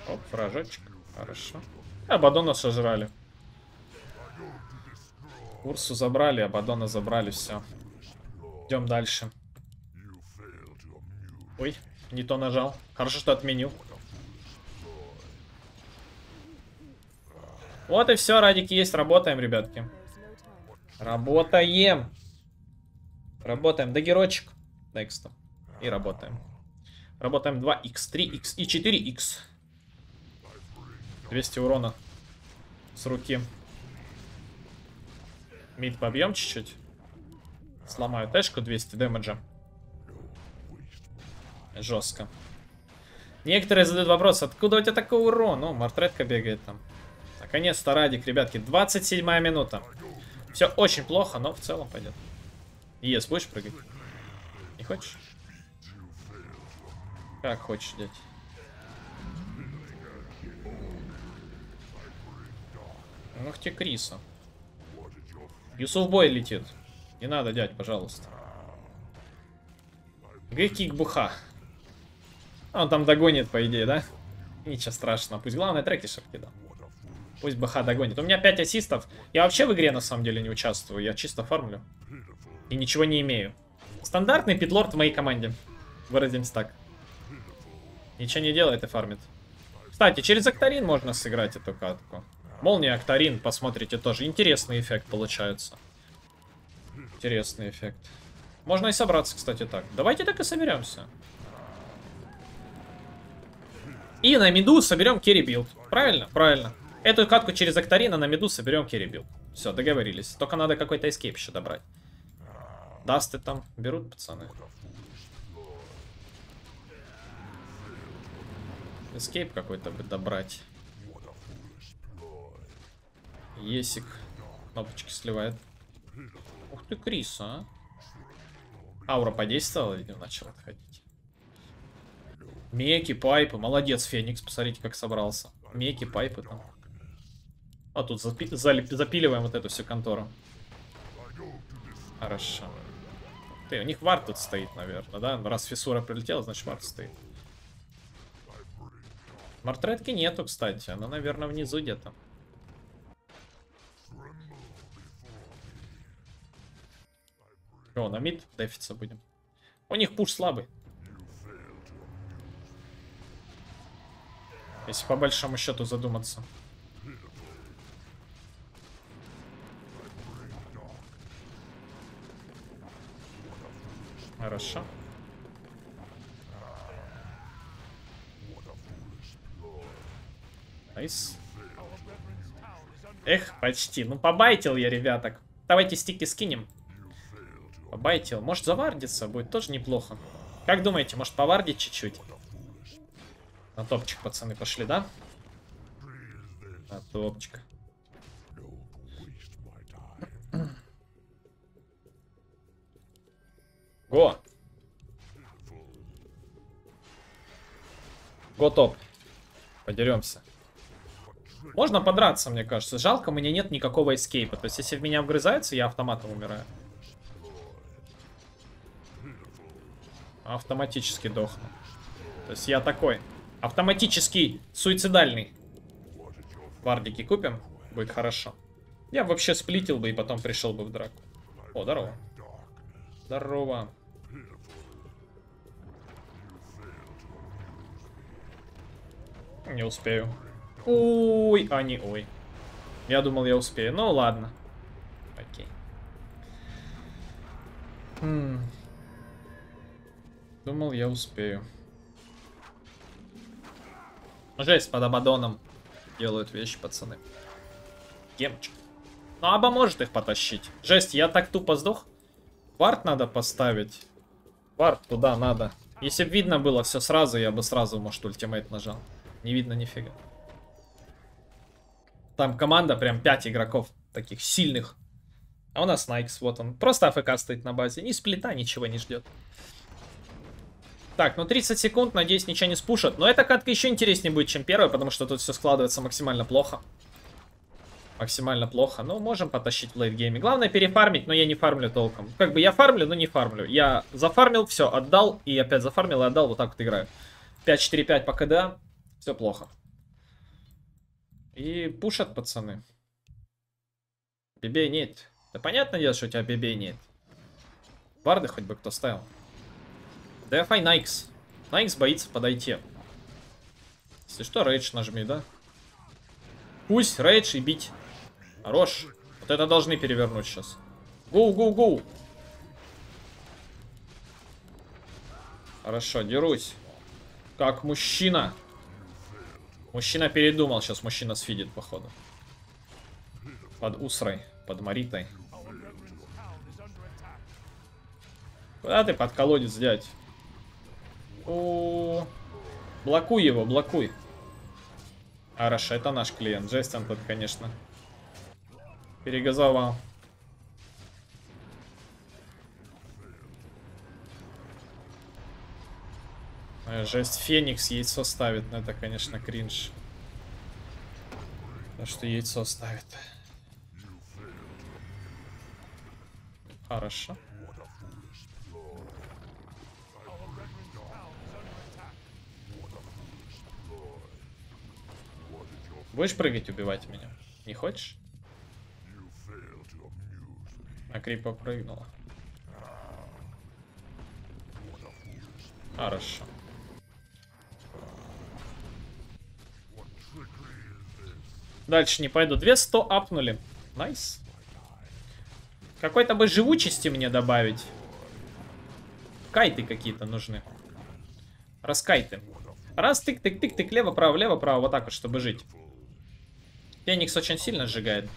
Оп, вражочек. Хорошо. Абадона сожрали. Урсу забрали, Абадона забрали, все. Идем дальше. Ой, не то нажал. Хорошо, что отменил. Вот и все, радики есть. Работаем, ребятки. Работаем. Работаем. Да герочек. Next. И работаем. Работаем 2х, 3х и 4х. 200 урона с руки. Мид побьем чуть-чуть. Сломаю тэшку 200 дэмэджа. Жестко. Некоторые задают вопрос, откуда у тебя такой урон? Ну, мартретка бегает там. Наконец-то, Радик, ребятки, 27 минута. Все очень плохо, но в целом пойдет. Ес, будешь прыгать? Не хочешь? Как хочешь, дядь. Ух ты, Криса. Юсуф бой летит. Не надо, дядь, пожалуйста. Гэкик буха. Он там догонит, по идее, да? Ничего страшного. Пусть главное треки кидал. Пусть БХ догонит. У меня 5 ассистов. Я вообще в игре на самом деле не участвую. Я чисто фармлю. И ничего не имею. Стандартный питлорд в моей команде. Выразимся так. Ничего не делает и фармит. Кстати, через Octarine можно сыграть эту катку. Молния, Octarine, посмотрите тоже. Интересный эффект получается. Интересный эффект. Можно и собраться, кстати, так. Давайте так и соберемся. И на миду соберем carry build. Правильно? Правильно. Эту катку через Акторина на миду соберем carry build. Все, договорились. Только надо какой-то эскейп еще добрать. Дасты там берут, пацаны. Эскейп какой-то бы добрать. Есик. Кнопочки сливает. Ух ты, крыса. Аура подействовала или начал отходить? Меки, пайпы. Молодец, Феникс. Посмотрите, как собрался. Меки, пайпы там. А тут запи запиливаем вот эту всю контору. Хорошо. Ты, у них вард тут стоит, наверное, да? Раз фиссура прилетела, значит вард стоит. Мартретки нету, кстати. Она, наверное, внизу где-то. О, на мид дефиться будем. У них пуш слабый. Если по большому счету задуматься. Хорошо. Nice. Эх, почти. Ну, побайтил я, ребяток. Давайте стики скинем. Побайтил. Может, завардиться будет тоже неплохо. Как думаете, может повардить чуть-чуть? На топчик, пацаны, пошли, да? На топчик. Go. Го топ. Подеремся. Можно подраться, мне кажется. Жалко, у меня нет никакого эскейпа. То есть, если в меня вгрызаются, я автоматом умираю. Автоматически дохну. То есть, я такой. Автоматический, суицидальный. Вардики купим? Будет хорошо. Я вообще сплитил бы и потом пришел бы в драку. О, здорово. Здорово. Не успею. Ой, а не ой. Я думал, я успею. Ну, ладно. Окей. М Думал, я успею. Жесть, под Абадоном делают вещи, пацаны. Гемчик. Ну, Аба может их потащить. Жесть, я так тупо сдох. Вард надо поставить. Вард туда надо. Если бы видно было все сразу, я бы сразу, может, ультимейт нажал. Не видно нифига. Там команда прям 5 игроков таких сильных. А у нас Найкс, вот он. Просто АФК стоит на базе. Ни сплита, ничего не ждет. Так, ну 30 секунд, надеюсь, ничего не спушат. Но эта катка еще интереснее будет, чем первая, потому что тут все складывается максимально плохо. Максимально плохо. Ну, можем потащить в лейтгейме. Главное перефармить, но я не фармлю толком. Как бы я фармлю, но не фармлю. Я зафармил, все, отдал, и опять зафармил и отдал. Вот так вот играю. 5-4-5 по КДА. Все плохо. И пушат, пацаны. Бебей нет. Да понятное дело, что у тебя бебей нет. Барды хоть бы кто ставил. DFI Найкс. Найкс боится подойти. Если что, рейдж нажми, да? Пусть рейдж и бить. Хорош. Вот это должны перевернуть сейчас. Гоу, гоу, гоу. Хорошо, дерусь. Как мужчина. Мужчина передумал. Сейчас мужчина сфидит, походу. Под Усрой. Под Маритой. Куда ты под колодец, дядь? О, блокуй его, блокуй. Хорошо, это наш клиент. Джестин тут, конечно, перегазовал. Э, жесть, Феникс яйцо ставит, но это, конечно, кринж. То, что яйцо ставит. Хорошо. Будешь прыгать, убивать меня? Не хочешь? А крипа прыгнула. Хорошо. Дальше не пойду. 200 апнули. Nice. Какой-то бы живучести мне добавить. Кайты какие-то нужны. Раскайты. Раз, тык, тык, тык, тык, лево, право, лево, право, вот так вот, чтобы жить. Феникс очень сильно сжигает.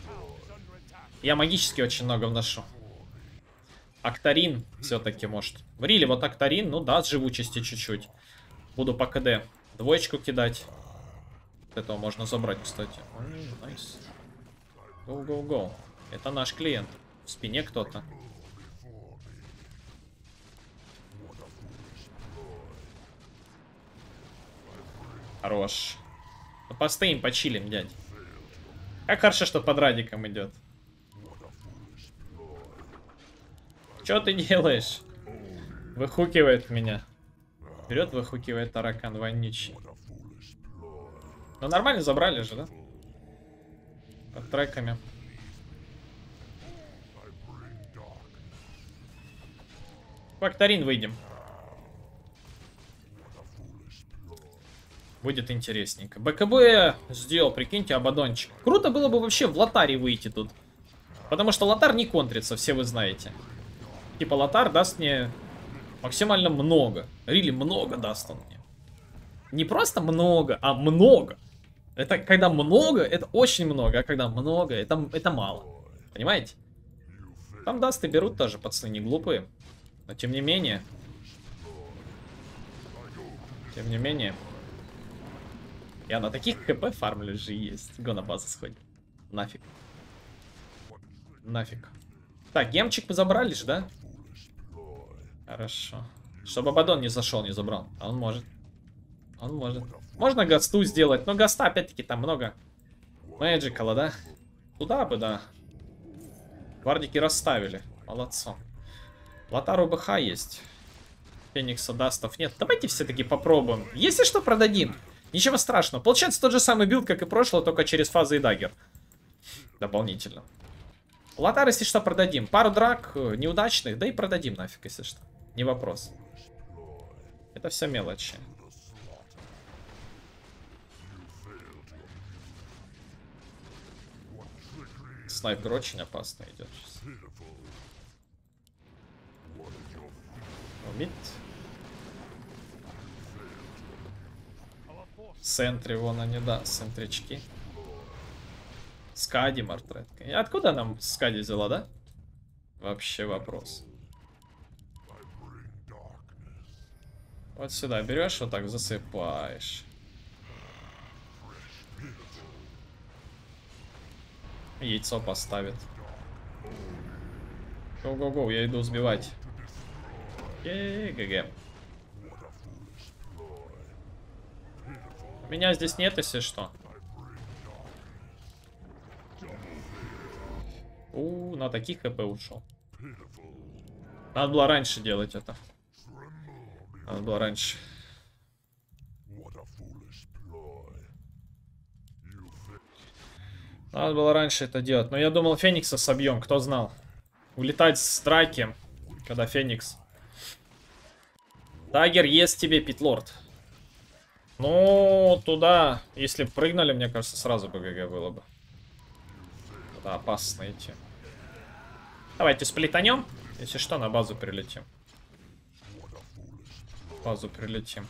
Я магически очень много вношу. Актарин все-таки может. В Риле вот Актарин, ну да, с живучести чуть-чуть. Буду по КД. Двоечку кидать. Этого можно забрать, кстати. Nice. Go. Это наш клиент. В спине кто-то. Хорош. Ну, постоим, почилим, дядь. Как хорошо, что под радиком идет. Что ты делаешь? Выхукивает меня. Вперед выхукивает таракан вонючий. Ну нормально забрали же, да? Под треками. Факторин выйдем. Будет интересненько. БКБ сделал, прикиньте, абадончик. Круто было бы вообще в лотаре выйти тут. Потому что лотар не контрится, все вы знаете. Типа лотар даст мне максимально много. Рили много даст он мне. Не просто много, а много. Это когда много, это очень много, а когда много, это, это мало. Понимаете? Там дасты берут тоже, пацаны, не глупые. Но тем не менее. Тем не менее. Я на таких КП фармлю же есть. Го на базу сходит. Нафиг. Нафиг. Так, гемчик мы забрали же, да? Хорошо. Чтобы Абадон не зашел, не забрал. Он может. Он может. Можно гасту сделать, но гаста опять-таки там много. Мэджикала, да? Туда бы, да. Гвардики расставили. Молодцом. Лотар у БХ есть. Феникса Дастов нет. Давайте все-таки попробуем. Если что, продадим. Ничего страшного. Получается тот же самый build, как и прошлый, только через фазы и дагер. Дополнительно. Лотар, если что, продадим. Пару драк э, неудачных, да и продадим нафиг, если что. Не вопрос. Это все мелочи. Снайпер очень опасно идет сейчас. Убит. Центре вон они, да, центрички. Скади мартретка. И откуда нам Скади взяла, да? Вообще вопрос. Вот сюда берешь, вот так засыпаешь. Яйцо поставит. Гоу-гоу-гоу, я иду сбивать. Ей, ГГ. Меня здесь нет, если что. У, на таких хп ушел. Надо было раньше делать это. Надо было раньше. Надо было раньше это делать. Но я думал, Феникса собьем, кто знал. Улетать с драки, когда Феникс. Дагер есть тебе, Питлорд. Ну, туда, если прыгнули, мне кажется, сразу бы ГГ было бы. Да, опасно идти. Давайте сплетанем. Если что, на базу прилетим. Базу прилетим.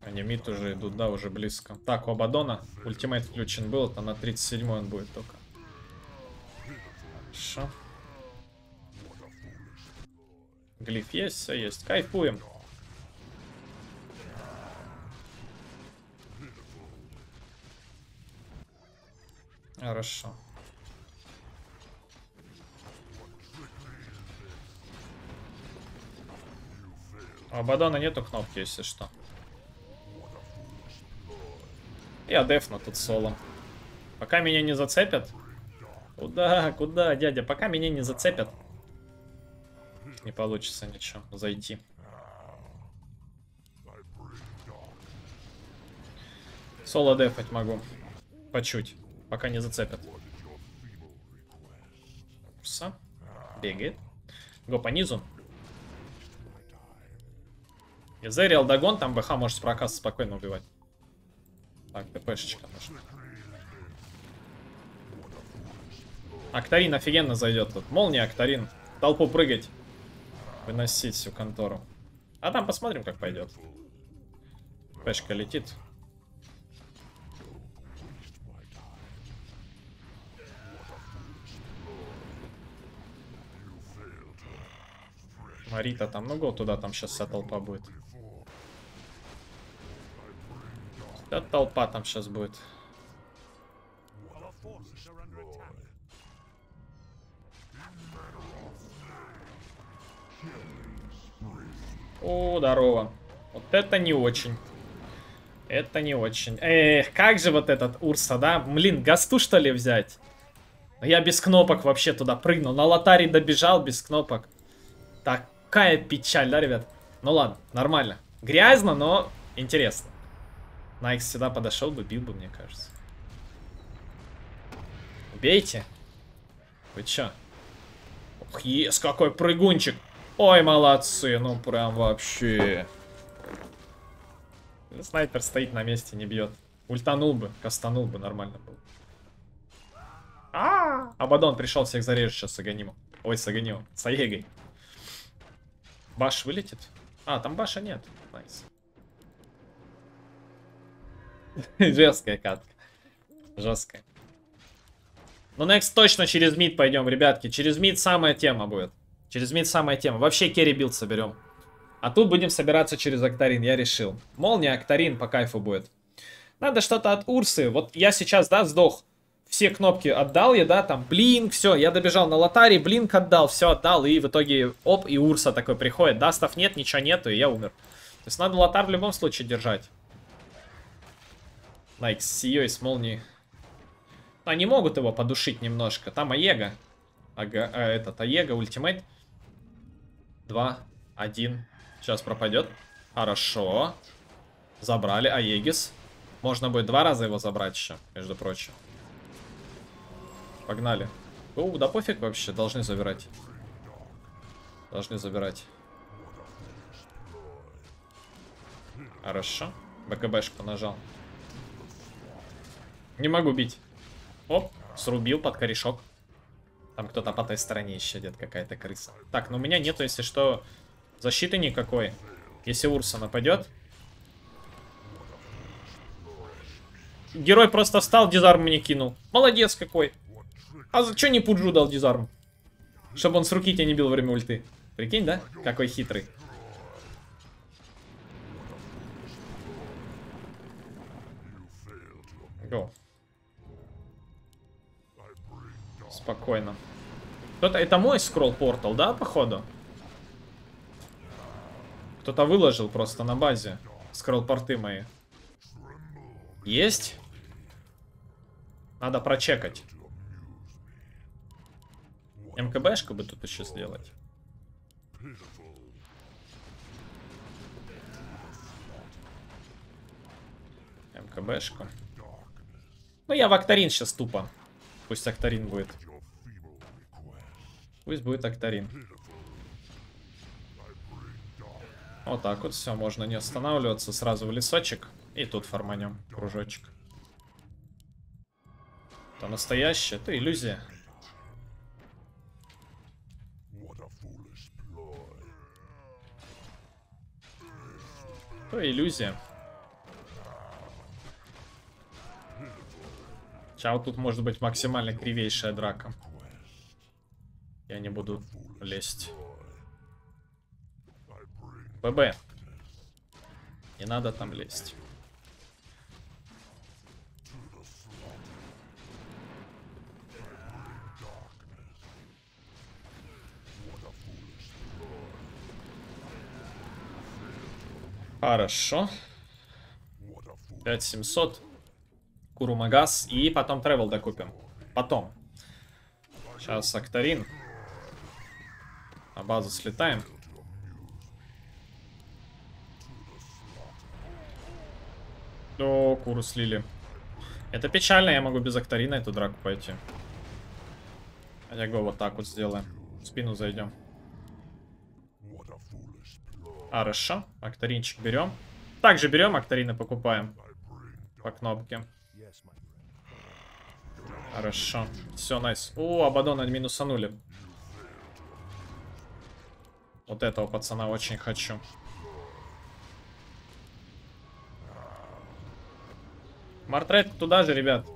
Они мид уже идут, да, уже близко. Так, у Абадона ультимейт включен был, это на 37 он будет только. Хорошо. Глиф есть, все есть. Кайфуем. Хорошо. У Абадона нету кнопки, если что. Я дефну тут соло. Пока меня не зацепят. Куда, куда, дядя? Пока меня не зацепят. Не получится ничего зайти. Соло дефать могу. Почуть. Пока не зацепят. Все. Бегает. Го по низу. Изери, Алдагон, там БХ может с прокаса спокойно убивать. Так, ТПшечка нужна. Актарин офигенно зайдет тут. Молния, Актарин. В толпу прыгать. Выносить всю контору. А там посмотрим, как пойдет. Пешка летит. Марита там, ну го туда, там сейчас вся толпа будет. Вся толпа там сейчас будет. О, здорово. Вот это не очень. Это не очень. Эх, как же вот этот Урса, да? Блин, гасту что ли взять? Я без кнопок вообще туда прыгнул. На лотаре добежал без кнопок. Такая печаль, да, ребят? Ну ладно, нормально. Грязно, но интересно. Найкс сюда подошел бы, бил бы, мне кажется. Убейте. Вы чё? Ох, ес, какой прыгунчик. Ой, молодцы, ну прям вообще. Снайпер стоит на месте, не бьет. Ультанул бы, кастанул бы, нормально был. А, -а, -а! Абадон пришел, всех зарежет сейчас с Аганимом. Ой, с Аганимом, с Аегой. Bash вылетит? А, там баша нет. Nice. Жесткая катка. Жесткая. Ну, next точно через mid пойдем, ребятки. Через mid самая тема будет. Через mid самая тема. Вообще carry build соберем. А тут будем собираться через Актарин, я решил. Молния, Актарин по кайфу будет. Надо что-то от Урсы. Вот я сейчас, да, сдох. Все кнопки отдал я, да, там, блинк, все. Я добежал на лотаре, блинк отдал, все отдал. И в итоге, оп, и Урса такой приходит. Дастов нет, ничего нету, и я умер. То есть надо лотар в любом случае держать. Найк с ее и с молнией. Они могут его подушить немножко. Там Аега. Ага, а, этот Аега, ультимейт. Два, один. Сейчас пропадет. Хорошо. Забрали Аегис. Можно будет два раза его забрать еще, между прочим. Погнали. О, да пофиг вообще, должны забирать. Должны забирать. Хорошо. БКБшку нажал. Не могу бить. Оп, срубил под корешок. Там кто-то по той стороне еще идет, какая-то крыса. Так, ну у меня нету, если что, защиты никакой. Если Урса нападет. Герой просто встал, дизарм мне кинул. Молодец какой. А за что не Пуджу дал дизарм? Чтобы он с руки тебя не бил во время ульты. Прикинь, да? Какой хитрый. Go. Спокойно. Кто-то... Это мой скролл-портал, да, походу? Кто-то выложил просто на базе скролл-порты мои. Есть? Надо прочекать. МКБшку бы тут еще сделать. МКБшку. Ну, я в Акторин сейчас тупо. Пусть Акторин будет. Пусть будет Акторин. Вот так вот, все, можно не останавливаться, сразу в лесочек. И тут форманем кружочек. Это настоящее, это иллюзия. Это иллюзия. Вот тут может быть максимально кривейшая драка. Я не буду лезть. ББ. Не надо там лезть. Хорошо. 5700. Курумагаз. И потом тревел докупим. Потом. Сейчас Акторин. На базу слетаем. О, куру слили. Это печально, я могу без Акторина эту драку пойти. Я го вот так вот сделаем. В спину зайдем. Хорошо. Акторинчик берем. Также берем, Акторины покупаем. По кнопке. Хорошо. Все, найс. О, Абадона минусанули. Вот этого пацана очень хочу. Мартрет туда же, ребят.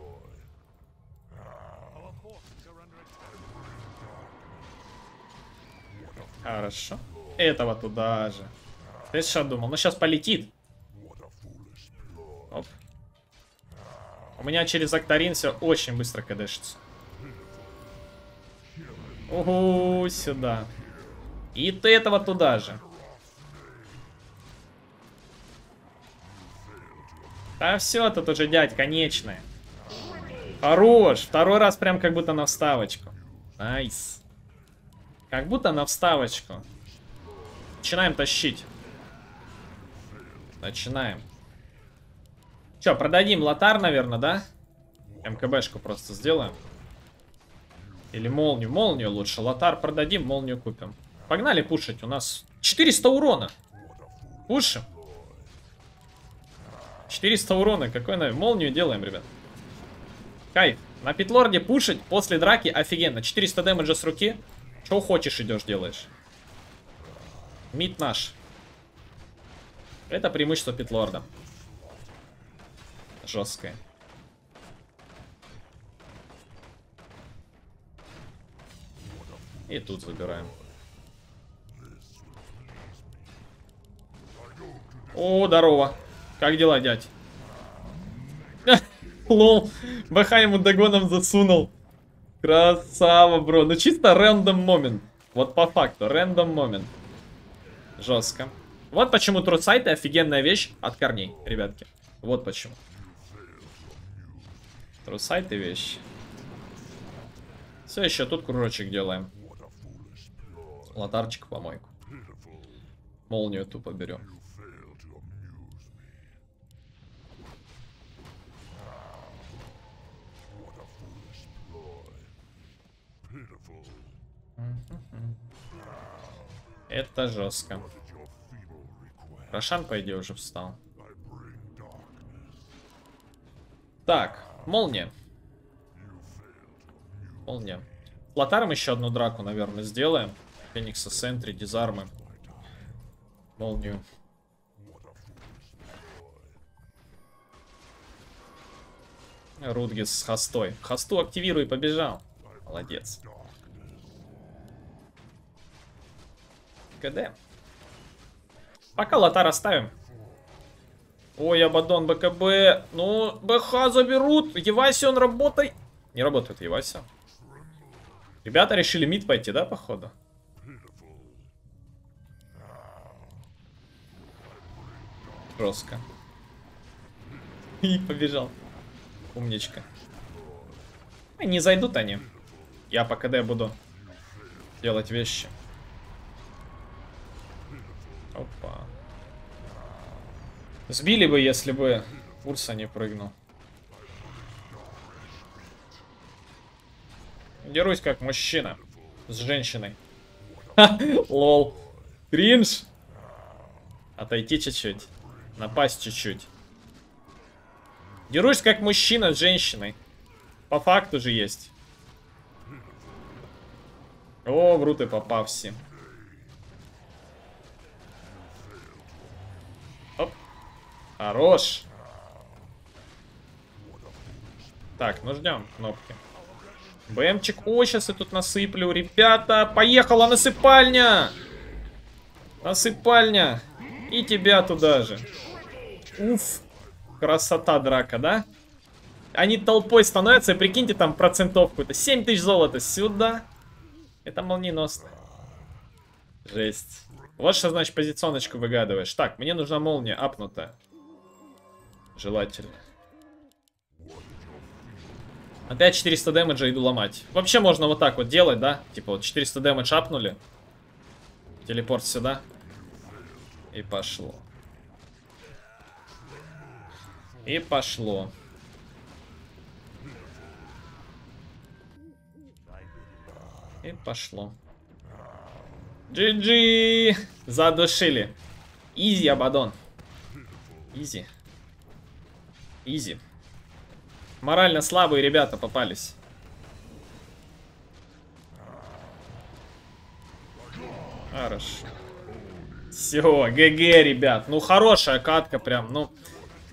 Хорошо. Этого туда же. Ты что думал? Ну сейчас полетит. Оп. У меня через Акторин все очень быстро кадешится. Угу, сюда. И ты этого туда же. А все, тут уже дядь, конечное. Хорош. Второй раз прям как будто на вставочку. Nice. Как будто на вставочку. Начинаем тащить. Начинаем. Че, продадим лотар, наверное, да? МКБшку просто сделаем. Или молнию. Молнию лучше. Лотар продадим, молнию купим. Погнали пушить. У нас 400 урона. Пушим. 400 урона. Какой на молнию делаем, ребят. Кайф. На питлорде пушить после драки офигенно. 400 дэмэджа с руки. Что хочешь идешь делаешь. Мид наш. Это преимущество питлорда. Жесткое. И тут забираем. О, здорово. Как дела, дядь? Лол. БХ ему догоном засунул. Красава, бро. Ну чисто рандом момент. Вот по факту, рандом момент. Жестко. Вот почему трусайты офигенная вещь от корней, ребятки. Вот почему. Трусайты вещь. Все, еще тут кружочек делаем. Лотарчик помойку. Молнию тупо берем. Это жестко. Рошан, по идее, уже встал. Так, молния. Молния. Флотаром еще одну драку, наверное, сделаем. Феникса Сентри, дизармы. Молнию. Рудгис с хостой. Хосту активируй, побежал. Молодец. КД. Пока лотар оставим. Ой, Абадон, БКБ. Ну, БХ заберут. Еваси, он работай. Не работает Еваси. Ребята решили мид пойти, да, походу? Жестко. И побежал. Умничка. Не зайдут они. Я по КД буду делать вещи. Опа. Сбили бы, если бы Урса не прыгнул. Дерусь как мужчина. С женщиной. Лол. Кринж. Отойти чуть-чуть. Напасть чуть-чуть. Дерусь как мужчина с женщиной. По факту же есть. О, в руты попався. Хорош. Так, ну ждем кнопки. БМчик. О, сейчас я тут насыплю. Ребята, поехала насыпальня. Насыпальня. И тебя туда же. Уф. Красота драка, да? Они толпой становятся, прикиньте, там процентов какой-то. 7 тысяч золота сюда. Это молниеносно. Жесть. Вот что значит позиционочку выгадываешь. Так, мне нужна молния апнутая. Желательно. Опять 400 дэмэджа иду ломать. Вообще можно вот так вот делать, да? Типа вот 400 дэмэдж апнули. Телепорт сюда. И пошло. И пошло. И пошло. GG! Задушили. Easy, Абадон. Easy. Easy. Морально слабые ребята попались. Хорошо. Все, GG, ребят. Ну, хорошая катка прям. Ну,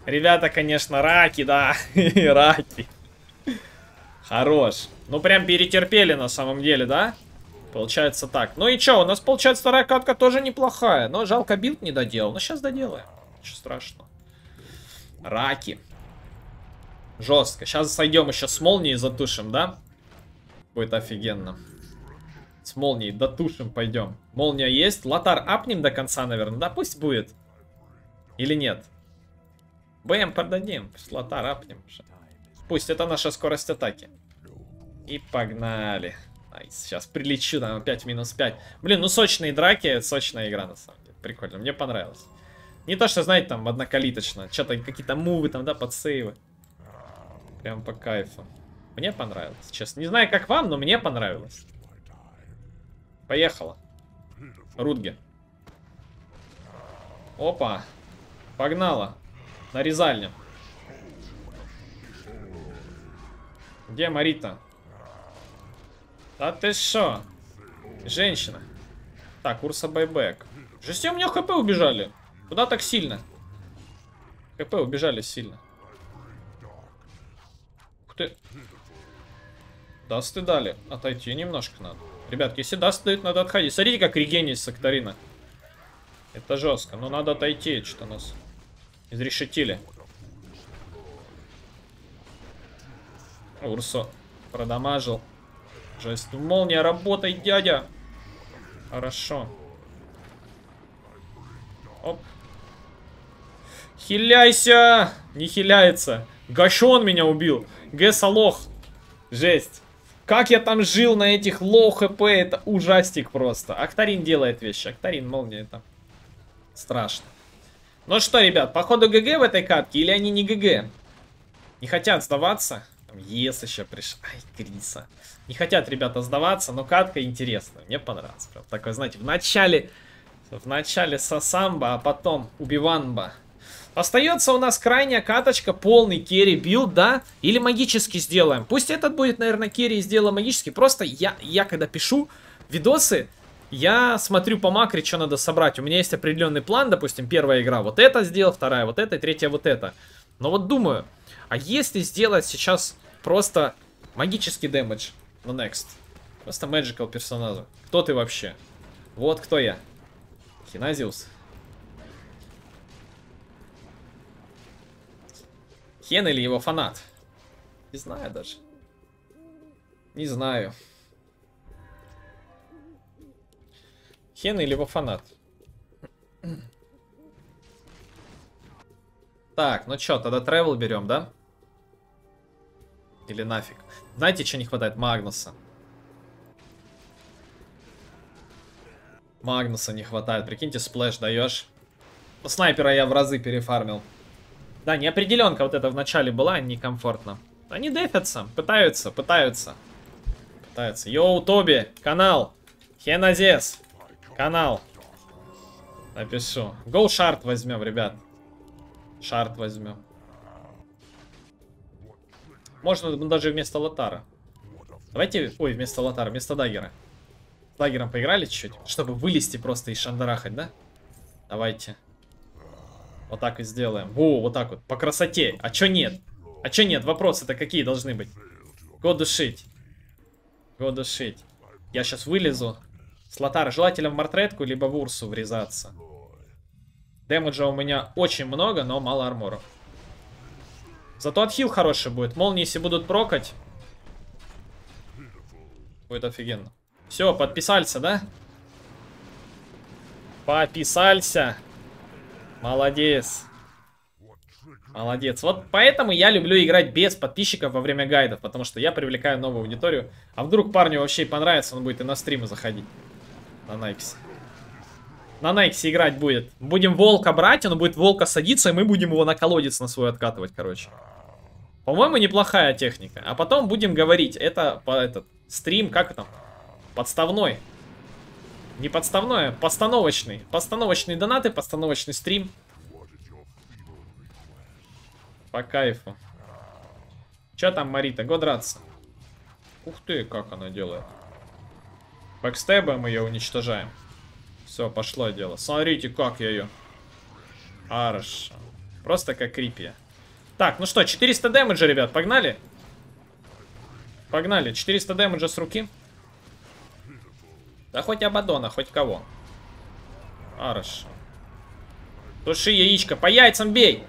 ребята, конечно, раки, да. раки. Хорош. Ну, прям перетерпели на самом деле, да? Получается так. Ну и что, у нас получается вторая катка тоже неплохая. Но жалко build не доделал. Но сейчас доделаем. Ничего страшного. Раки. Жестко. Сейчас сойдем еще с молнией затушим, да? Будет офигенно. С молнией дотушим пойдем. Молния есть. Лотар апнем до конца, наверное. Да, пусть будет. Или нет? БМ продадим. Пусть лотар апнем. Пусть это наша скорость атаки. И погнали. Nice. Сейчас прилечу, там опять минус 5. Блин, ну сочные драки, сочная игра на самом деле. Прикольно, мне понравилось. Не то, что, знаете, там однокалиточно. Что-то какие-то мувы там, да, под сейвы. Прям по кайфу. Мне понравилось, честно. Не знаю, как вам, но мне понравилось. Поехала. Рудги. Опа. Погнала. На резальню. Где Марита? Да ты шо? Женщина. Так, Урса байбек. Жести у меня хп убежали. Куда так сильно? ХП убежали сильно. Ты. Дасты дали. Отойти немножко надо. Ребятки, если даст дают, надо отходить. Смотрите, как регенит Сакторина. Это жестко. Но надо отойти, что нас изрешетили. Урса продамажил. Жесть. Молния, работай, дядя. Хорошо. Оп. Хиляйся! Не хиляется. Гашон меня убил. Гэса лох. Жесть. Как я там жил на этих low HP, это ужастик просто. Актарин делает вещи. Актарин, молния, это страшно. Ну что, ребят, походу GG в этой катке или они не GG? Не хотят сдаваться? Там ЕС еще пришел. Ай, Криса. Не хотят ребята сдаваться, но катка интересная. Мне понравилась. Прям такой, знаете, в начале... В начале Сосамба, а потом Убиванба. Остается у нас крайняя каточка, полный carry build, да? Или магически сделаем. Пусть этот будет, наверное, carry и сделаем магически. Просто я, я когда пишу видосы, я смотрю по макре, что надо собрать. У меня есть определенный план, допустим, первая игра вот это сделал, вторая вот это, третья вот это. Но вот думаю, а если сделать сейчас просто магический дэмэдж на next? Просто magical персонажа. Кто ты вообще? Вот кто я. Хиназиус. Хен или его фанат? Не знаю даже. Не знаю. Хен или его фанат? Так, ну чё, тогда travel берем, да? Или нафиг? Знаете, что не хватает? Магнуса. Магнуса не хватает. Прикиньте, splash даешь. Снайпера я в разы перефармил. Да, неопределенка вот эта в начале была, некомфортно. Они дефятся, пытаются, пытаются. Пытаются. Йоу, Тоби, канал. Хеназес, канал. Напишу. Гоу шарт возьмем, ребят. Шарт возьмем. Можно даже вместо лотара. Давайте, ой, вместо лотара, вместо даггера. С даггером поиграли чуть-чуть, чтобы вылезти просто и шандарахать, да? Давайте. Вот так и сделаем. Во, вот так вот. По красоте. А чё нет? А чё нет? Вопросы-то какие должны быть? Го душить. Го душить. Я сейчас вылезу. С Лотара желательно в Мартретку, либо в Урсу врезаться. Дэмэджа у меня очень много, но мало арморов. Зато отхил хороший будет. Молнии, если будут прокать, будет офигенно. Все, подписался, да? Подписался. Молодец. Молодец. Вот поэтому я люблю играть без подписчиков во время гайдов, потому что я привлекаю новую аудиторию. А вдруг парню вообще понравится, он будет и на стримы заходить. На Найксе. На Найксе играть будет. Будем волка брать, он будет волка садиться, и мы будем его на колодец на свой откатывать, короче. По-моему, неплохая техника. А потом будем говорить, это по этот стрим, как там? Подставной. Не подставной, а постановочный. Постановочные донаты, постановочный стрим. По кайфу. Че там Марита? Го драться. Ух ты, как она делает. Бэкстебом ее уничтожаем. Все, пошло дело. Смотрите, как я ее. Хорошо. Просто как крипи. Так, ну что, 400 дэмэджа, ребят, погнали? Погнали, 400 damage а с руки. Да хоть Абаддона, хоть кого. Хорошо. Туши яичко, по яйцам бей!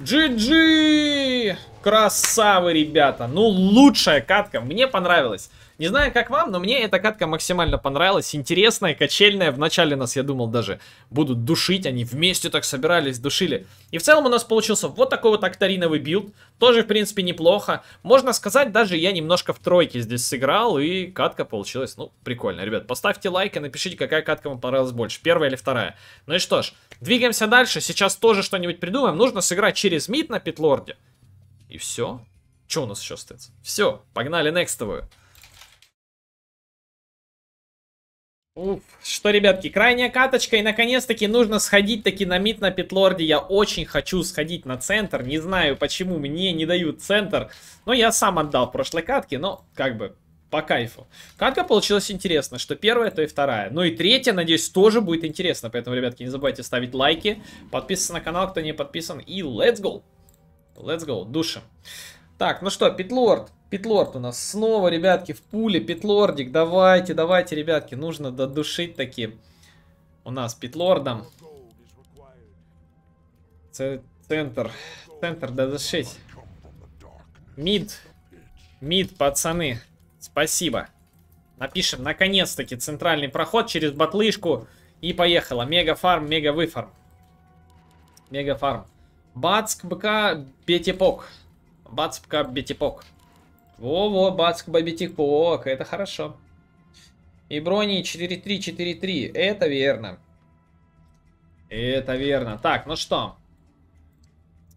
GG! Красавы, ребята. Ну, лучшая катка. Мне понравилась. Не знаю, как вам, но мне эта катка максимально понравилась. Интересная, качельная. Вначале нас, я думал, даже будут душить. Они вместе так собирались, душили. И в целом у нас получился вот такой вот октариновый билд. Тоже, в принципе, неплохо. Можно сказать, даже я немножко в тройке здесь сыграл. И катка получилась, ну, прикольно. Ребят, поставьте лайк и напишите, какая катка вам понравилась больше. Первая или вторая. Ну и что ж, двигаемся дальше. Сейчас тоже что-нибудь придумаем. Нужно сыграть через мид на питлорде. И все. Что у нас еще остается? Все, погнали некстовую. Уф, что, ребятки, крайняя каточка, и наконец-таки нужно сходить таки на мид на Питлорде. Я очень хочу сходить на центр, не знаю почему мне не дают центр, но я сам отдал прошлой катке, но как бы по кайфу. Катка получилась интересно, что первая, то и вторая. Ну и третья, надеюсь, тоже будет интересно, поэтому, ребятки, не забывайте ставить лайки, подписываться на канал, кто не подписан, и let's go! Let's go, душим. Так, ну что, Питлорд. Питлорд у нас снова, ребятки, в пуле. Питлордик, давайте, давайте, ребятки. Нужно додушить таки у нас Питлордом. Центр. Центр додушить. Мид. Мид, пацаны. Спасибо. Напишем, наконец-таки, центральный проход через батлышку. И поехала. Мега фарм, мега выфарм. Мега фарм. Бацк БК Бетипок. Бацк БК Бетипок. Во-во, Бацк Бетипок. Это хорошо. И брони 4-3-4-3. Это верно. Это верно. Так, ну что.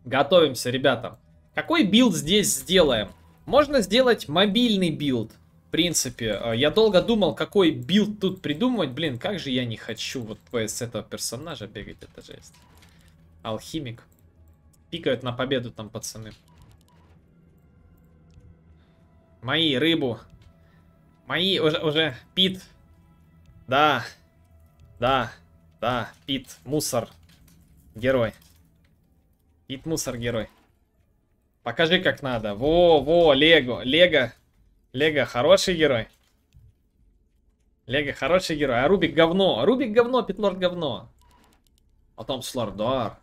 Готовимся, ребята. Какой билд здесь сделаем? Можно сделать мобильный билд. В принципе, э, я долго думал, какой билд тут придумывать. Блин, как же я не хочу вот с этого персонажа бегать, это жесть. Алхимик. Пикают на победу там пацаны. Мои, рыбу. Мои, уже, уже, Пит. Да. Да. Да, Пит, мусор. Герой. Пит, мусор, герой. Покажи, как надо. Во, во, Лего. Лего. Лего, хороший герой. Лего, хороший герой. А Рубик говно. Рубик говно, Питлорд говно. А там Слардар.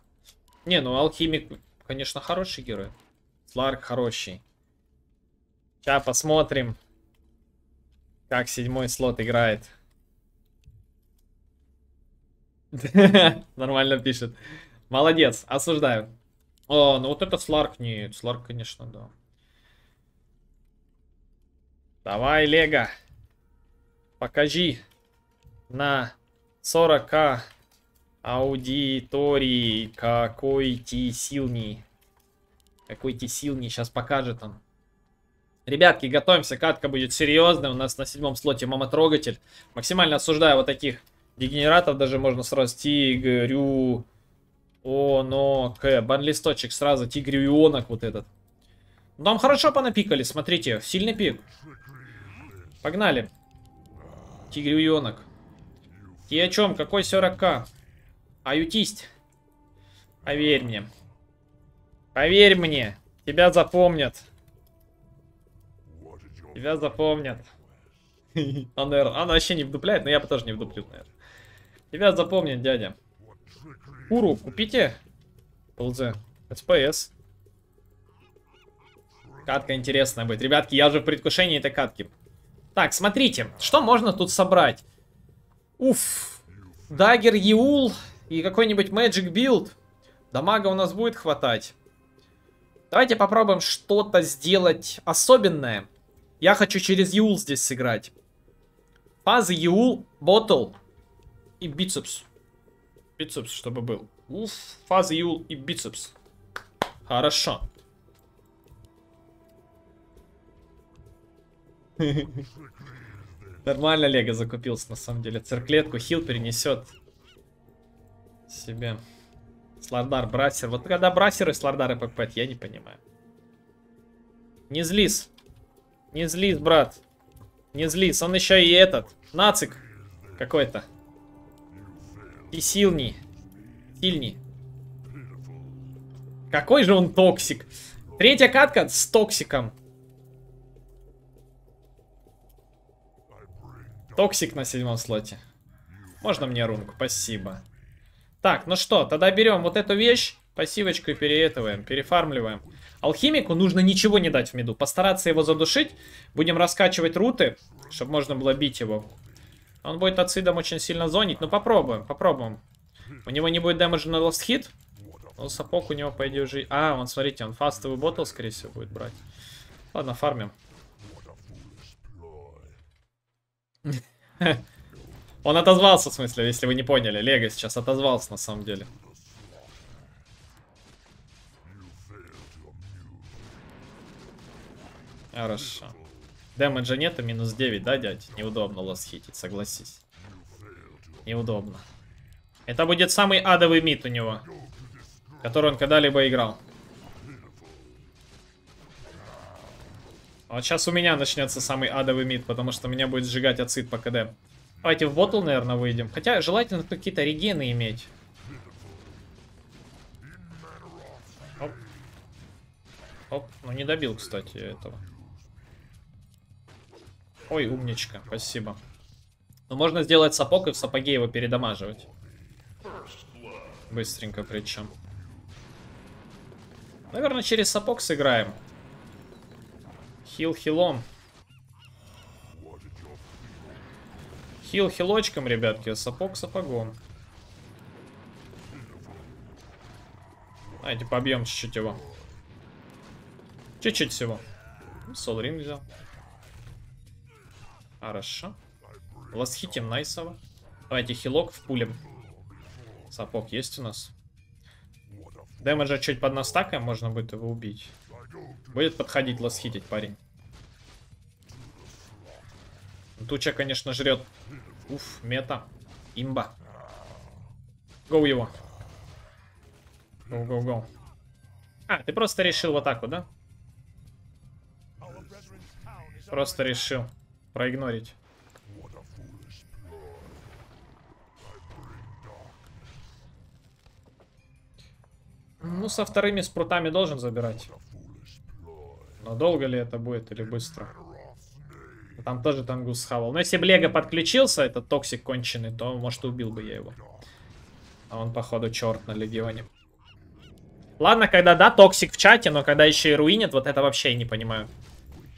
Не, ну Алхимик, конечно, хороший герой. Сларк хороший. Сейчас посмотрим, как седьмой слот играет. Нормально пишет. Молодец, осуждаю. О, ну вот это Сларк. Нет, Сларк, конечно, да. Давай, Лего. Покажи на 40к аудитории какой ты сильный. Какой ты сильный, сейчас покажет он. Ребятки, готовимся, катка будет серьезная. У нас на седьмом слоте Мама Трогатель. Максимально осуждаю вот таких дегенератов, даже можно сразу Тигрю... О, но, К, банлисточек сразу, Тигрюонок вот этот. Нам хорошо понапикали, смотрите, сильный пик. Погнали. Тигрюонок. Ты о чем? Какой 40к? Аютисть. Поверь мне. Поверь мне. Тебя запомнят. Тебя запомнят. Он, наверное, он вообще не вдупляет, но я бы тоже не вдуплю, наверное. Тебя запомнят, дядя. Куру купите. ЛЗ. СПС. Катка интересная будет. Ребятки, я уже в предвкушении этой катки. Так, смотрите, что можно тут собрать? Уф. Dagger Eul и какой-нибудь Magic Build. Дамага у нас будет хватать. Давайте попробуем что-то сделать особенное. Я хочу через Eul здесь сыграть. Фазы Eul, Bottle и Бицепс. Бицепс, чтобы был. Уф, фазы Eul и Бицепс. Хорошо. Нормально Лего закупился, на самом деле. Цирклетку хил перенесет себе. Слардар, Брасер. Вот когда Брасер и Слардар и ПП, я не понимаю. Не злись. Не злись, брат. Не злись. Он еще и этот. Нацик какой-то. И сильный. Сильный. Какой же он токсик. Третья катка с токсиком. Токсик на седьмом слоте. Можно мне рунку? Спасибо. Так, ну что, тогда берем вот эту вещь, пассивочку и переэтываем, перефармливаем. Алхимику нужно ничего не дать в миду. Постараться его задушить. Будем раскачивать руты, чтобы можно было бить его. Он будет acid ом очень сильно зонить. Ну попробуем, попробуем. У него не будет дэмэджа на ласт хит. Но сапог у него, по идее, уже... А, он, смотрите, он фастовый ботл, скорее всего, будет брать. Ладно, фармим. Он отозвался, в смысле, если вы не поняли. Лего сейчас отозвался, на самом деле. Хорошо. Дэмэджа нету, минус 9, да, дядь? Неудобно лос хитить, согласись. Неудобно. Это будет самый адовый мид у него. Который он когда-либо играл. Вот сейчас у меня начнется самый адовый мид, потому что меня будет сжигать ацид по КД. Давайте в ботл, наверное, выйдем. Хотя желательно какие-то регены иметь. Оп. Оп. Ну не добил, кстати, этого. Ой, умничка, спасибо. Ну можно сделать сапог и в сапоге его передамаживать. Быстренько причем. Наверное, через сапог сыграем. Хил хилом. Хил хилочком, ребятки, а сапог сапогом. Давайте побьем чуть-чуть его. Чуть-чуть всего. Сол взял. Хорошо. Ласхитим найсово. Давайте хилок в пулем. Сапог есть у нас. Дэмэджа чуть под настакаем, можно будет его убить. Будет подходить ласхитить парень. Туча, конечно, жрет. Уф, мета. Имба. Гоу его. Go, go, go. А, ты просто решил так вот, да? Просто решил проигнорить. Ну, со вторыми с рутами должен забирать. Но долго ли это будет или быстро? Там тоже Тангус схавал. Но если бы Лего подключился, этот токсик конченый, то, может, убил бы я его. А он, походу, черт на Легионе. Ладно, когда, да, токсик в чате, но когда еще и руинит, вот это вообще я не понимаю.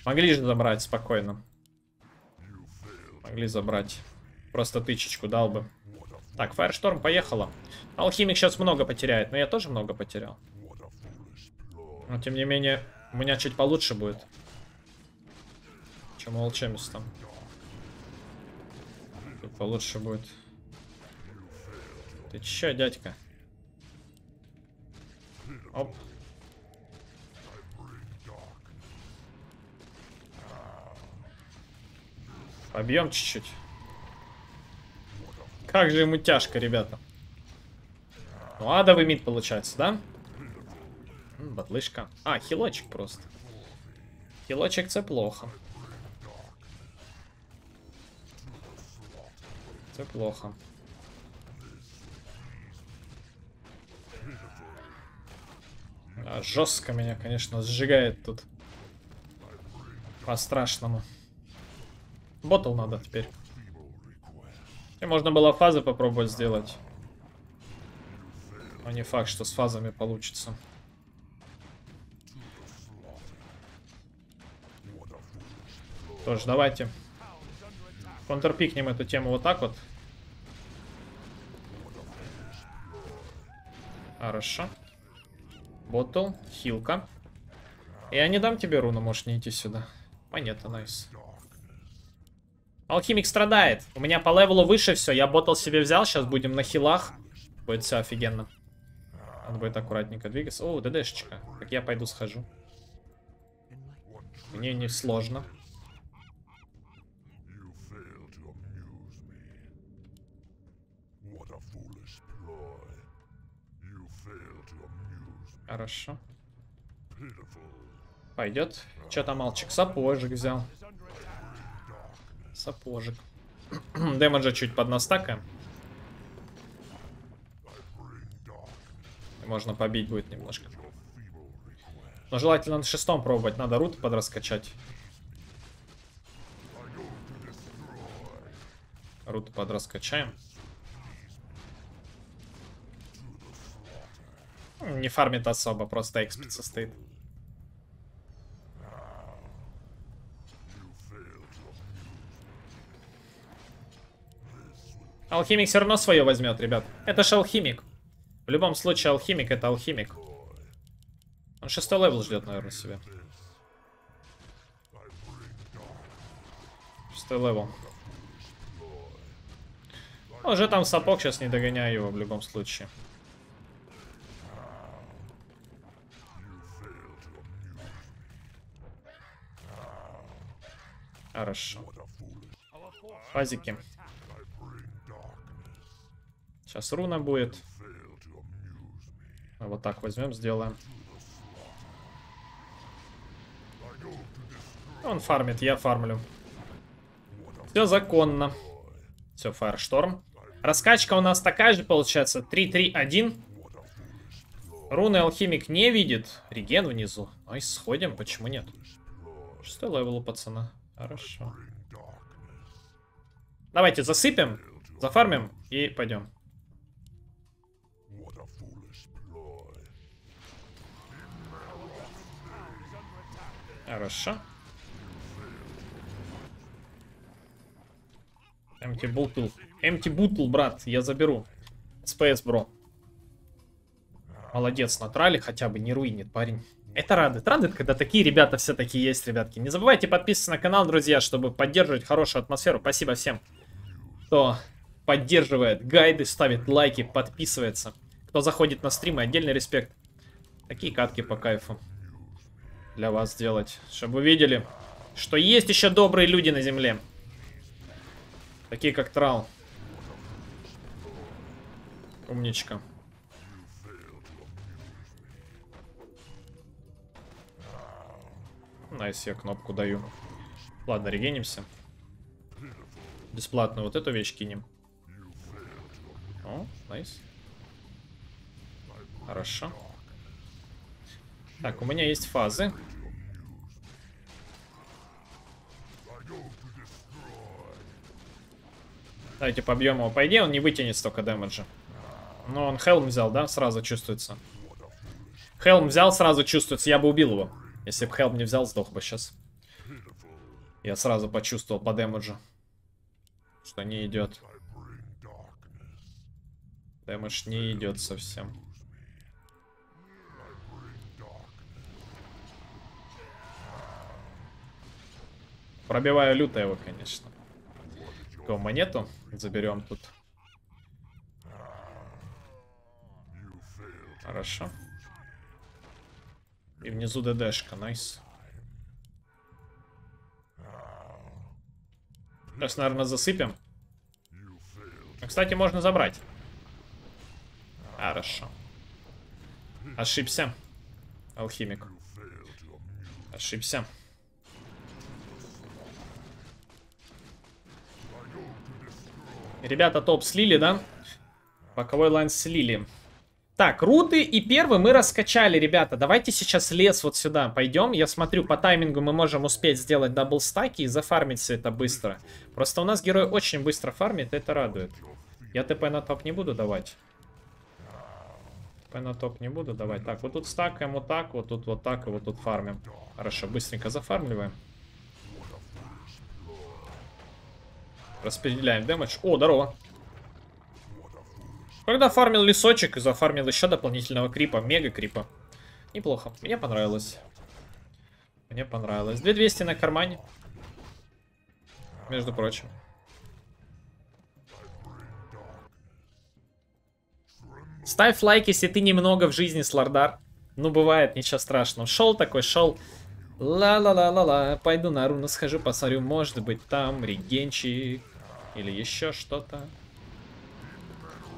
Могли же забрать спокойно. Могли забрать. Просто тычечку дал бы. Так, Firestorm поехала. Алхимик сейчас много потеряет, но я тоже много потерял. Но, тем не менее, у меня чуть получше будет чем Alchemist там. Тут получше будет. Ты че, дядька? Оп. Побьем чуть-чуть. Как же ему тяжко, ребята. Ну, адовый мид получается, да? Батлышка. А, хилочек просто. Хилочек це плохо. Это плохо. А, жестко меня, конечно, сжигает тут. По-страшному. Ботл надо теперь. И можно было фазы попробовать сделать. Но не факт, что с фазами получится. Тоже давайте. Контрпикнем эту тему вот так вот. Хорошо. Ботл, хилка. Я не дам тебе руну, можешь не идти сюда. Понятно, найс. Алхимик страдает. У меня по левелу выше все. Я ботл себе взял. Сейчас будем на хилах. Будет все офигенно. Надо будет аккуратненько двигаться. О, ДДшечка. Так я пойду схожу. Мне не сложно. Хорошо. Пойдет. Че там мальчик? Сапожик взял. Сапожик. Дэмэджа чуть поднастакаем. Можно побить будет немножко. Но желательно на шестом пробовать. Надо рут подраскачать. Рут подраскачаем. Не фармит особо, просто экспица стоит. Алхимик все равно свое возьмет, ребят. Это ж алхимик. В любом случае, алхимик это алхимик. Он шестой level ждет, наверное, себе. Шестой level. Уже там сапог, сейчас не догоняю его в любом случае. Хорошо. Фазики. Сейчас руна будет. А вот так возьмем, сделаем. Он фармит, я фармлю. Все законно. Все, Firestorm. Раскачка у нас такая же получается. 3-3-1. Руны алхимик не видит. Реген внизу. Ай, сходим, почему нет? Шестой level у пацана. Хорошо. Давайте засыпем, зафармим и пойдем. Хорошо. Empty Bootle. Empty Bootle, брат, я заберу. СПС, бро. Молодец, натрали хотя бы, не руинит парень. Это радует. Радует, когда такие ребята все-таки есть, ребятки. Не забывайте подписываться на канал, друзья, чтобы поддерживать хорошую атмосферу. Спасибо всем, кто поддерживает гайды, ставит лайки, подписывается. Кто заходит на стримы, отдельный респект. Такие катки по кайфу для вас сделать, чтобы вы видели, что есть еще добрые люди на земле. Такие как Трал. Умничка. Nice, я кнопку даю. Ладно, регенимся. Бесплатно вот эту вещь кинем. О, найс. Хорошо. Так, у меня есть фазы. Давайте побьем его. По идее, он не вытянет столько дэмэджа. Но он Хелм взял, да? Сразу чувствуется. Хелм взял, сразу чувствуется. Я бы убил его. Если бы Хелм не взял, сдох бы сейчас. Я сразу почувствовал по дэмэджу. Что не идет. Дэмэдж не идет совсем. Пробиваю люто его, конечно. Такую монету заберем тут. Хорошо. И внизу ДДшка, найс. Сейчас, наверное, засыпем. Кстати, можно забрать. Хорошо. Ошибся. Алхимик. Ошибся. Ребята топ слили, да? Боковой line слили. Так, руты и первый мы раскачали, ребята. Давайте сейчас лес вот сюда пойдем. Я смотрю, по таймингу мы можем успеть сделать double стаки и зафармить все это быстро. Просто у нас герой очень быстро фармит, это радует. Я ТП на топ не буду давать. ТП на топ не буду давать. Так, вот тут стакаем вот так, вот тут вот так и вот тут фармим. Хорошо, быстренько зафармливаем. Распределяем дэмэдж. О, здорово. Когда фармил лесочек, зафармил еще дополнительного крипа, мега крипа. Неплохо, мне понравилось. Мне понравилось. 2200 на кармане. Между прочим. Ставь лайк, если ты немного в жизни, Слардар. Ну, бывает, ничего страшного. Шел такой, шел. Ла-ла-ла-ла-ла. Пойду на руну схожу, посмотрю, может быть там регенчик. Или еще что-то.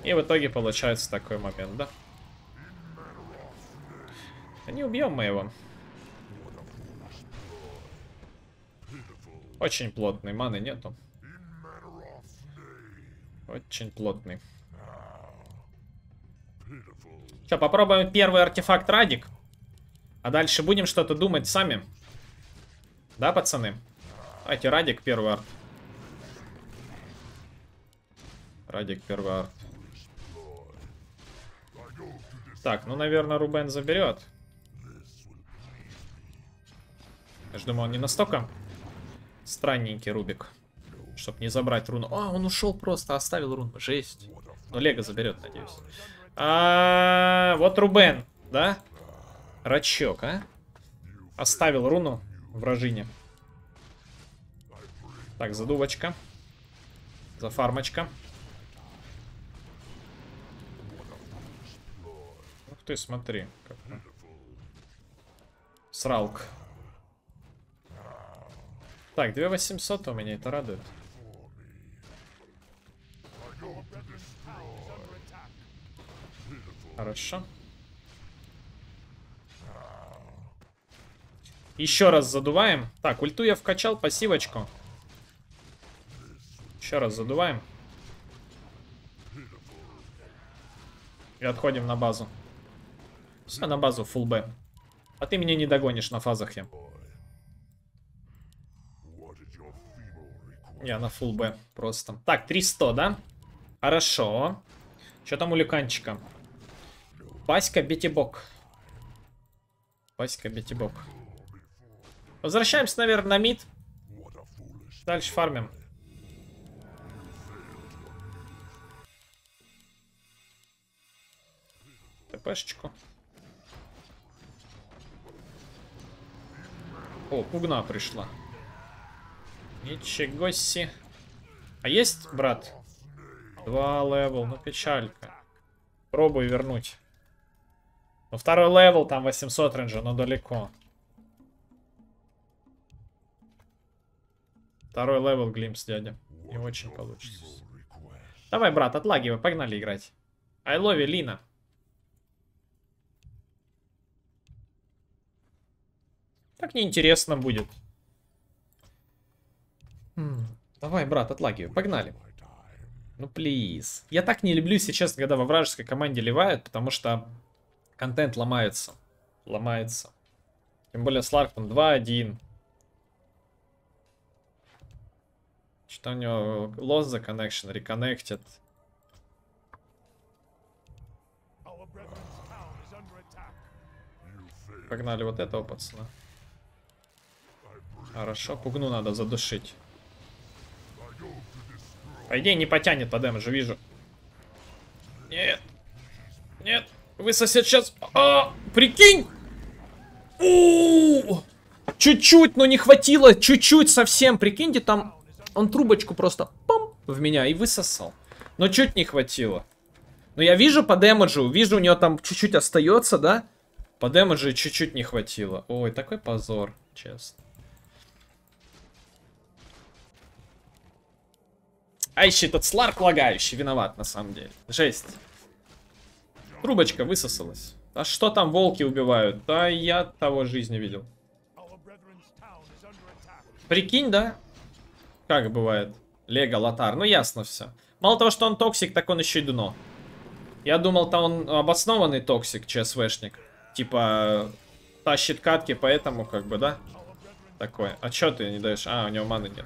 И в итоге получается такой момент, да? Не убьем мы его. Очень плотный, маны нету. Очень плотный. Что, попробуем первый артефакт Радик. А дальше будем что-то думать сами. Да, пацаны? Давайте Радик первый арт. Радик первый арт. Так, ну, наверное, Рубен заберет. Я же думаю, он не настолько странненький Рубик. Чтоб не забрать руну. А, он ушел просто, оставил руну. Жесть. Но Лего заберет, надеюсь. А, вот Рубен, да? Рачок, а? Оставил руну в рожине. Так, задувочка. Зафармочка. Ух ты, смотри. Как... Сралк. Так, 2800 у меня, это радует. Хорошо. Еще раз задуваем. Так, ульту я вкачал, пассивочку. Еще раз задуваем. И отходим на базу. Все, на базу, full Б. А ты меня не догонишь на фазах я. Я на full Б просто. Так, 300, да? Хорошо. Что там у Люканчика? Паська Бетибок. Паська Бетибок. Возвращаемся, наверное, на мид. Дальше фармим. ТПшечку. О, пугна пришла. Ничего себе. А есть, брат? Два level, ну печалька. Пробуй вернуть. Ну второй level, там 800 range а, но далеко. Второй level glimpse, дядя. Не очень получится. Давай, брат, отлагивай, погнали играть. You, Лина. Так неинтересно будет. Хм. Давай, брат, отлагивай, погнали. Ну, плиз. Я так не люблю сейчас, когда во вражеской команде ливают, потому что контент ломается. Ломается. Тем более Сларктон 2-1. Что у него lost the connection, reconnected. Погнали вот этого пацана. Хорошо, пугну надо задушить. По идее не потянет по дэмэджу, вижу. Нет. Нет. Высосет сейчас. А, прикинь! Чуть-чуть, но не хватило. Чуть-чуть совсем. Прикиньте, там он трубочку просто пам в меня и высосал. Но чуть не хватило. Но я вижу по дэмэджу, вижу у него там чуть-чуть остается, да? По дэмэджу чуть-чуть не хватило. Ой, такой позор, честно. А еще этот Сларк лагающий виноват, на самом деле. Жесть. Трубочка высосалась. А что там волки убивают? Да я того жизни видел. Прикинь, да? Как бывает? Лего, Лотар. Ну, ясно все. Мало того, что он токсик, так он еще и дно. Я думал, там он обоснованный токсик, ЧСВшник. Типа, тащит катки, поэтому, как бы, да? Такой. А чё ты не даешь? А, у него маны нет.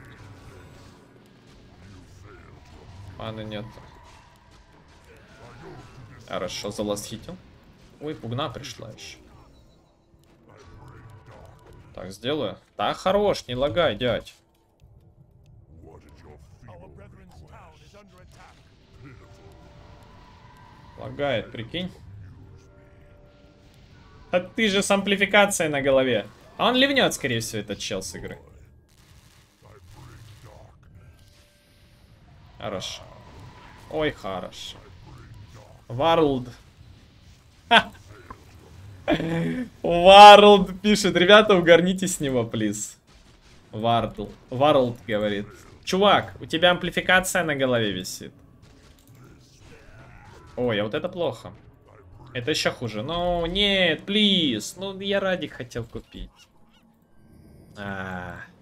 Маны нет. Хорошо, заластхитил. Ой, Пугна пришла еще. Так, сделаю. Да, хорош, не лагай, дядь. Лагает, прикинь. А ты же с амплификацией на голове. А он ливнет, скорее всего, этот чел с игры. Хорошо. Ой, хорошо. Варлд. Варлд пишет. Ребята, угорнитесь с него, плиз. Варлд. Варлд говорит. Чувак, у тебя амплификация на голове висит. Ой, а вот это плохо. Это еще хуже. Ну, нет, плиз. Ну, я ради хотел купить. А -а -а.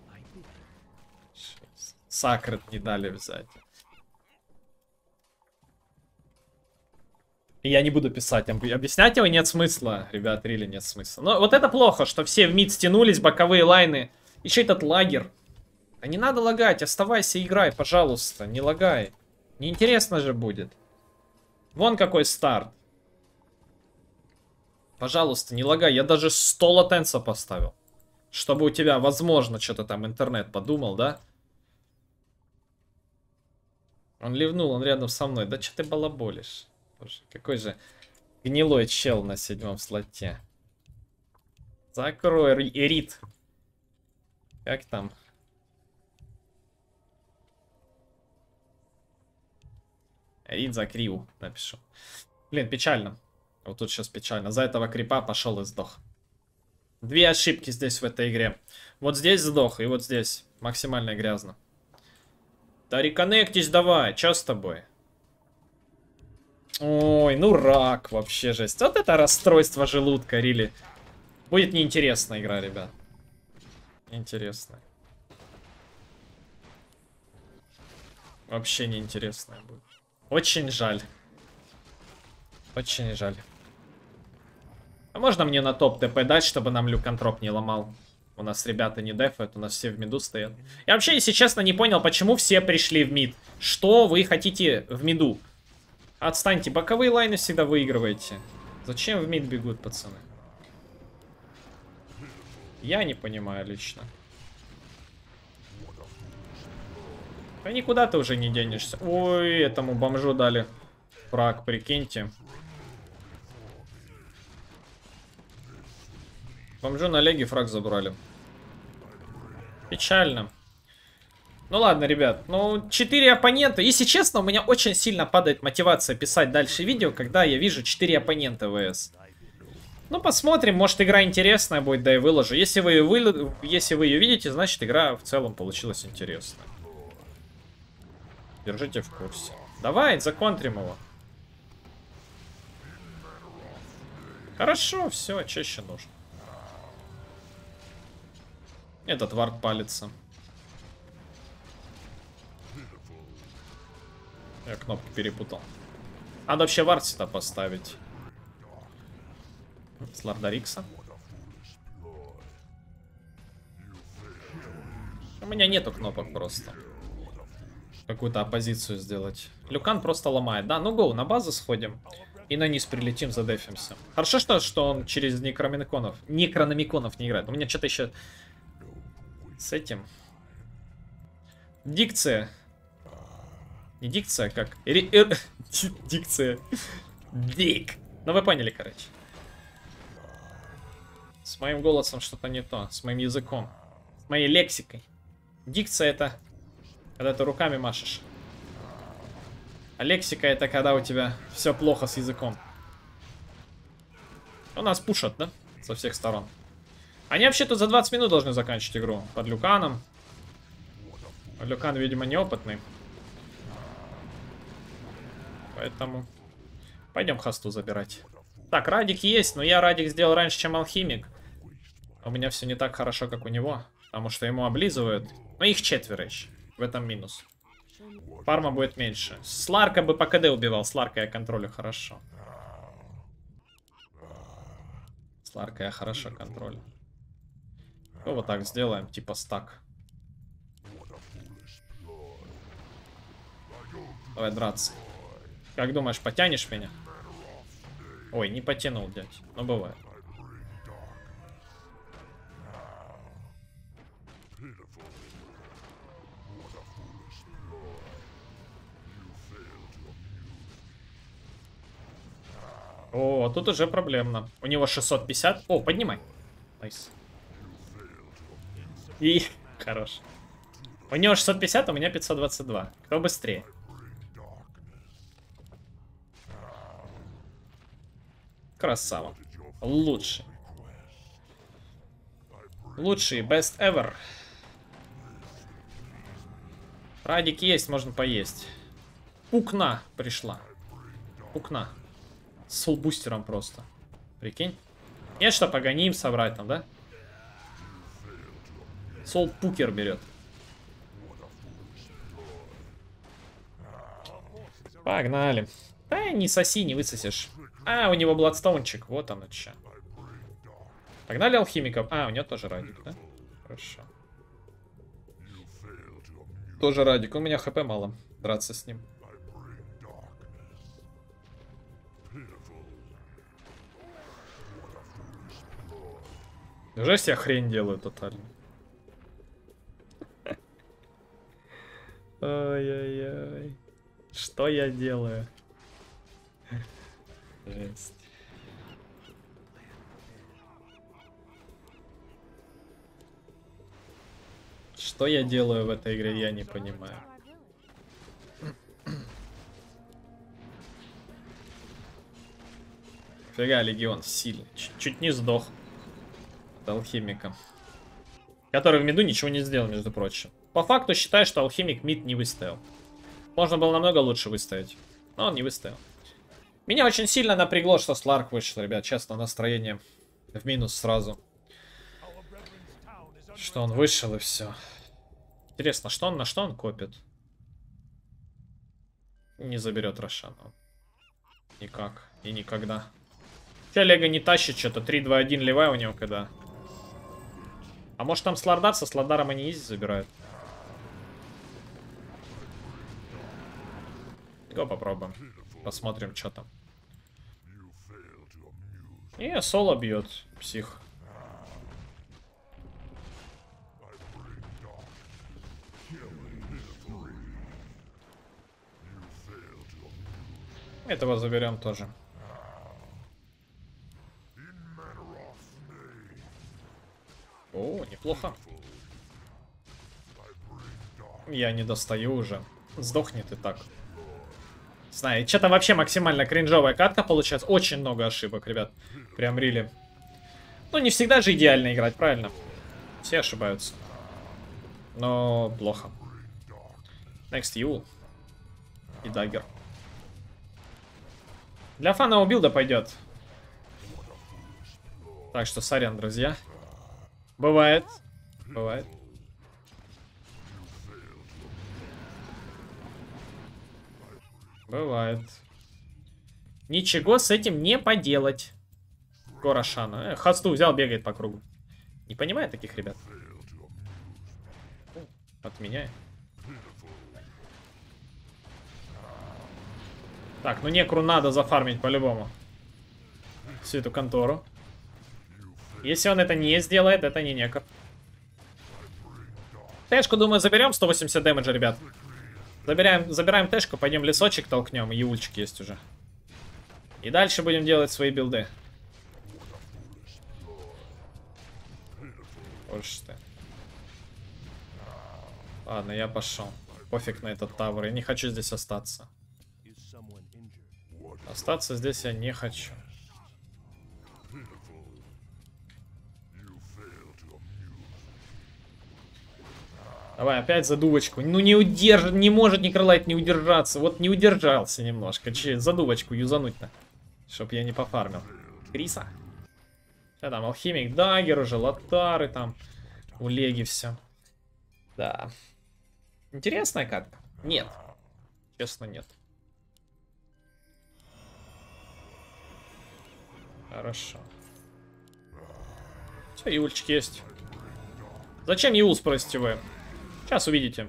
Сакрет не дали взять. Я не буду писать, об- объяснять его нет смысла, ребят, рили нет смысла. Но вот это плохо, что все в мид стянулись, боковые лайны. Еще этот лагер. А не надо лагать, оставайся, играй, пожалуйста, не лагай. Неинтересно же будет. Вон какой старт. Пожалуйста, не лагай, я даже 100 латенса поставил. Чтобы у тебя, возможно, что-то там интернет подумал, да? Он ливнул, он рядом со мной. Да что ты балаболишь? Боже, какой же гнилой чел на седьмом слоте. Закрой, Ри- Эрит. Как там? Эрит закрил, напишу. Блин, печально. Вот тут сейчас печально. За этого крипа пошел и сдох. Две ошибки здесь в этой игре. Вот здесь сдох, и вот здесь. Максимально грязно. Да реконнектись давай, чё с тобой? Ой, ну рак вообще жесть. Вот это расстройство желудка, Рили. Будет неинтересная игра, ребят. Интересная. Вообще неинтересная будет. Очень жаль. Очень жаль. А можно мне на топ ТП дать, чтобы нам люкантроп не ломал? У нас ребята не дефают, у нас все в миду стоят. Я вообще, если честно, не понял, почему все пришли в мид. Что вы хотите в миду? Отстаньте, боковые лайны всегда выигрываете. Зачем в мид бегут, пацаны? Я не понимаю лично. Да никуда ты уже не денешься. Ой, этому бомжу дали фраг, прикиньте. Бомжу на леге фраг забрали. Печально. Ну ладно, ребят, ну 4 оппонента. Если честно, у меня очень сильно падает мотивация писать дальше видео, когда я вижу 4 оппонента ВС. Ну посмотрим, может игра интересная будет, да и выложу. Если вы, ее вы... Если вы ее видите, значит игра в целом получилась интересная. Держите в курсе. Давай, законтрим его. Хорошо, все, что еще нужно? Этот вард палится. Я кнопки перепутал. Надо вообще вард сюда поставить. С Лардарикса. У меня нету кнопок просто. Какую-то оппозицию сделать. Люкан просто ломает. Да, ну гоу, на базу сходим. И на низ прилетим, задефимся. Хорошо, что, что он через некромиконов. Некрономиконов не играет. У меня что-то еще с этим. Дикция. Не дикция, как... Эр- Дикция. Дик. Ну вы поняли, короче. С моим голосом что-то не то. С моим языком. С моей лексикой. Дикция это... Когда ты руками машешь. А лексика это когда у тебя все плохо с языком. У нас пушат, да? Со всех сторон. Они вообще тут за 20 минут должны заканчивать игру. Под Люканом. Люкан, видимо, неопытный. Поэтому... Пойдем хасту забирать. Так, Радик есть, но я Радик сделал раньше, чем Алхимик. У меня все не так хорошо, как у него. Потому что ему облизывают. Но их четверо еще. В этом минус. Фарма будет меньше. Сларка бы по КД убивал. Сларка я контролю хорошо. Сларка я хорошо контролю. Ну, вот так сделаем, типа стак. Давай драться. Как думаешь, потянешь меня? Ой, не потянул, дядь. Ну, бывает. О, тут уже проблемно. У него 650. О, поднимай. Nice. И хорош. У него 650, у меня 522. Кто быстрее? Красава. Лучше. Лучший, best ever. Радик есть, можно поесть. Пукна пришла. Пукна. С улбустером просто. Прикинь. Нет, что погоним собрать там, да? Сол Пукер берет. Погнали. Да не соси, не высосишь. А, у него бладстоунчик, вот оно че. Погнали алхимиков. А, у него тоже радик, да? Хорошо. Тоже радик. У меня хп мало. Драться с ним. Уже я хрень делаю тотально. Ой-ой-ой. Что я делаю? Жесть. Что я делаю в этой игре, я не понимаю. Фига, Легион сильный. Ч чуть не сдох. От алхимика. Который в миду ничего не сделал, между прочим. По факту считаю, что алхимик мид не выстоял. Можно было намного лучше выстоять. Но он не выстоял. Меня очень сильно напрягло, что Сларк вышел, ребят. Честно, настроение в минус сразу. Что он вышел и все. Интересно, что он на что он копит? Не заберет Рошана. Никак. И никогда. Че Лего не тащит что-то? 3-2-1 левая у него когда? А может там Слардар со Сладаром они изи забирают? Го попробуем. Посмотрим, что там. И соло бьет, псих. Этого заберем тоже. О, неплохо. Я не достаю уже. Сдохнет и так. Знаю, что-то вообще максимально кринжовая катка получается. Очень много ошибок, ребят. Прям рили. Ну, не всегда же идеально играть, правильно? Все ошибаются. Но плохо. Next you. И даггер. Для фанового билда пойдет. Так что сорян, друзья. Бывает. Бывает. Бывает. Ничего с этим не поделать. Горошана. Э, Хасту взял, бегает по кругу. Не понимает таких ребят. Отменяет. Так, ну некру надо зафармить по-любому. Всю эту контору. Если он это не сделает, это не некр. Тэшку, думаю, заберем 180 дэмэджа, ребят. Забираем, забираем тэшку, пойдем лесочек толкнем, и юльчик есть уже. И дальше будем делать свои билды. Больше ты. Ладно, я пошел. Пофиг на этот тавр, я не хочу здесь остаться. Остаться здесь я не хочу. Давай, опять задувочку. Ну не удерж... не может Некролайт не удержаться. Вот не удержался немножко. Че, задувочку юзануть-то. Чтоб я не пофармил. Криса. Что там, алхимик, дагер уже, лотары там. У Леги все. Да. Интересная катка? Нет. Честно, нет. Хорошо. Все, Юльчик есть. Зачем Юл, спросите вы? Сейчас увидите.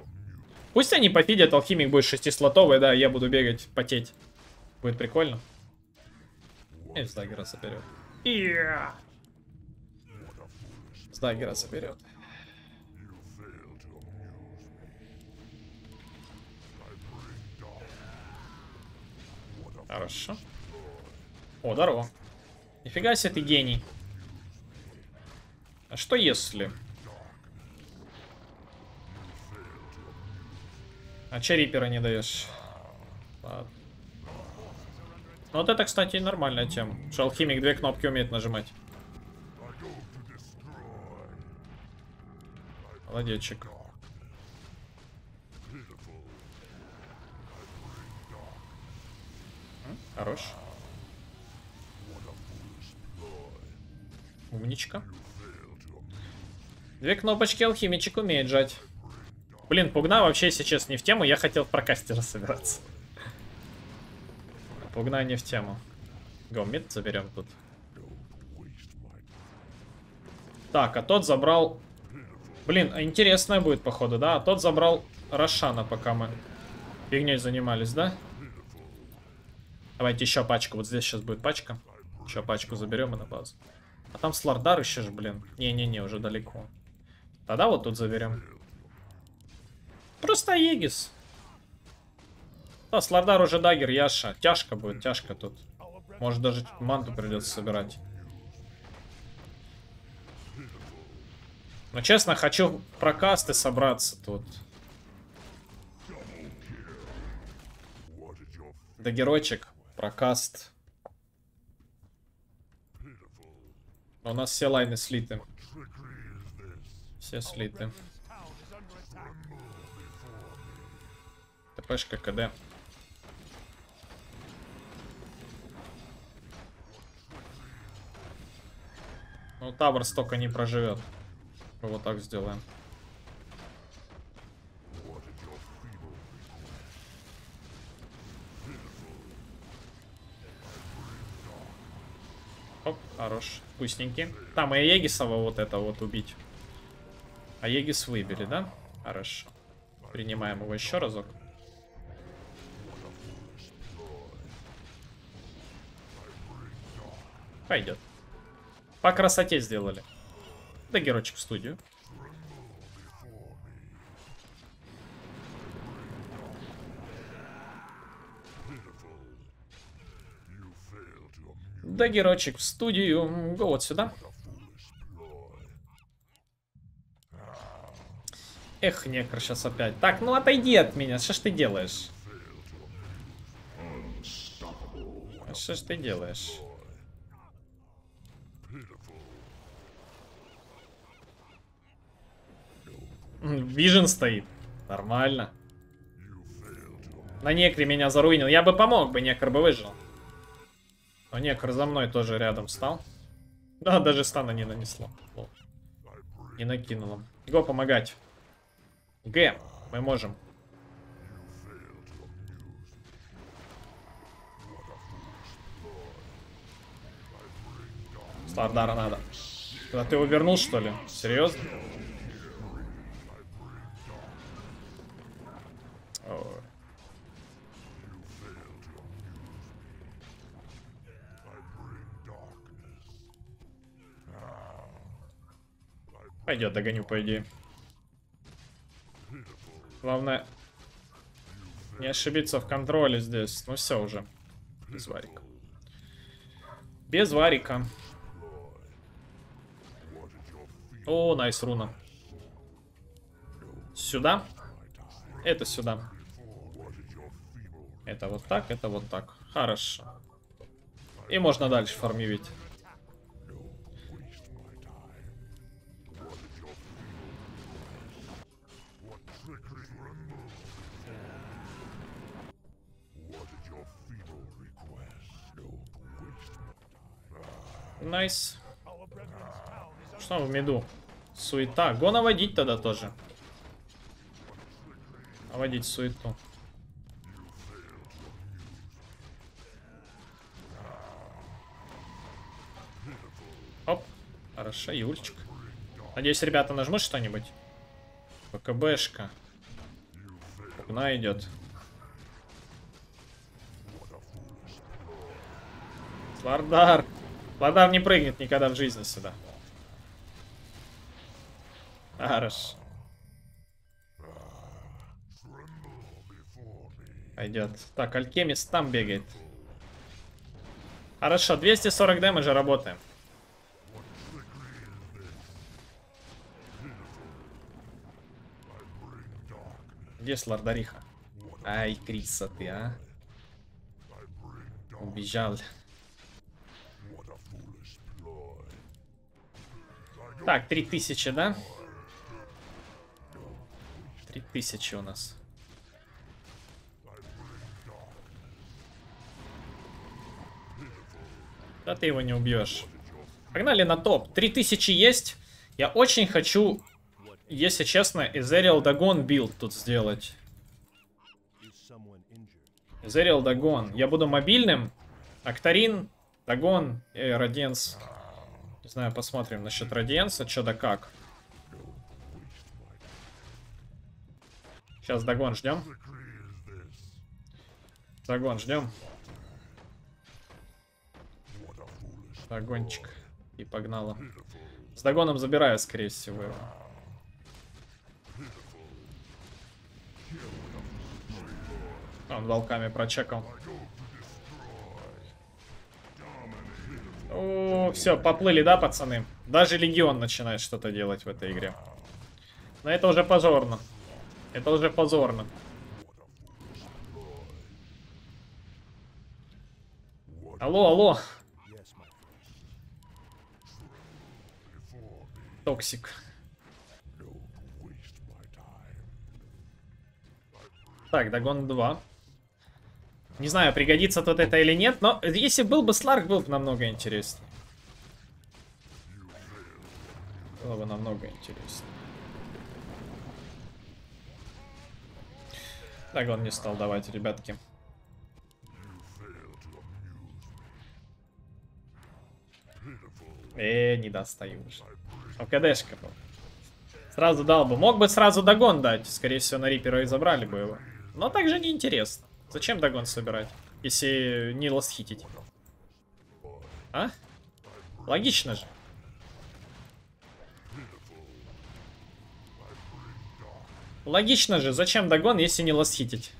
Пусть они пофидят, алхимик будет шестислотовый, да, я буду бегать, потеть. Будет прикольно. И с даггера соберет. С даггера соберет. Хорошо. О, здорово. Нифига себе ты гений. А что если... А че рипера не даешь? Ну, вот это, кстати, нормальная тема. Что алхимик две кнопки умеет нажимать. Молодечек. Хорош. Умничка. Две кнопочки алхимичек умеет жать. Блин, пугна вообще сейчас не в тему, я хотел в прокастеры собираться. пугна не в тему. Го, мид заберем тут. Так, а тот забрал... Блин, интересная будет, походу, да? А тот забрал Рошана, пока мы фигней занимались, да? Давайте еще пачку. Вот здесь сейчас будет пачка. Еще пачку заберем и на базу. А там Слардар еще же, блин. Не-не-не, уже далеко. Тогда вот тут заберем. Просто Егис. Да, Слардар уже дагер, Яша. Тяжко будет, тяжко тут. Может даже манту придется собирать. Но честно, хочу прокасты собраться тут. Дагерочек, прокаст. Но у нас все лайны слиты. Все слиты. ТПшка КД. Ну, Тавр столько не проживет. Вот так сделаем. Оп, хорош. Вкусненький. Там и Егисова вот это вот убить. А Егис выбили, да? Хорошо. Принимаем его еще разок. Пойдет. По красоте сделали. Да, герочек в студию. Да, герочек в студию. Го вот сюда. Эх, некр сейчас опять. Так, ну отойди от меня. Что ж ты делаешь? Что ж ты делаешь? Вижен стоит. Нормально. На некре меня заруинил. Я бы помог бы, некр бы выжил. Но некр за мной тоже рядом стал. Да, даже стана не нанесло. Не накинуло. Го помогать. Г. Мы можем. Стардара надо. Когда ты его вернул, что ли? Серьезно? Пойдет, догоню, по идее. Главное, не ошибиться в контроле здесь. Ну все уже. Без варика. Без варика. О, найс руна. Сюда. Это сюда. Это вот так, это вот так. Хорошо. И можно дальше фармивить. Nice. Что в миду? Суета. Go наводить тогда тоже. Наводить суету. Оп. Хорошо, Юльчик. Надеюсь, ребята нажмут что-нибудь. БКБшка. Пугна идет. Слардар. Слардар не прыгнет никогда в жизни сюда. Хорошо. Пойдет. Так, Алькемист там бегает. Хорошо, 240 дэмэджа работаем. Где Слардариха? Ай, Криса ты, а? Убежал. Так, 3000, да? 3000 у нас. Да ты его не убьешь. Погнали на топ. 3000 есть. Я очень хочу, если честно, Ethereal Dagon build тут сделать. Ethereal, Dagon. Я буду мобильным. Octarine, Dagon и Radiance. Не знаю, посмотрим насчет Radiance а, что да как. Сейчас Dagon ждем. Dagon ждем. Дагончик. И погнала. С Дагоном забираю, скорее всего, его. Он волками прочекал. О, все, поплыли, да, пацаны? Даже Легион начинает что-то делать в этой игре. Но это уже позорно. Это уже позорно. Алло, алло. Токсик. Так, Dagon 2. Не знаю, пригодится тут это или нет, но если был бы Сларк, был бы намного интереснее. Было бы намного интереснее. Так он не стал давать, ребятки. Э, не достаю уже. ЛКДшка был. Сразу дал бы. Мог бы сразу догон дать. Скорее всего, на Рипера и забрали бы его. Но также неинтересно. Зачем догон собирать, если не лосхитить? А? Логично же. Логично же, зачем догон, если не лосхитить?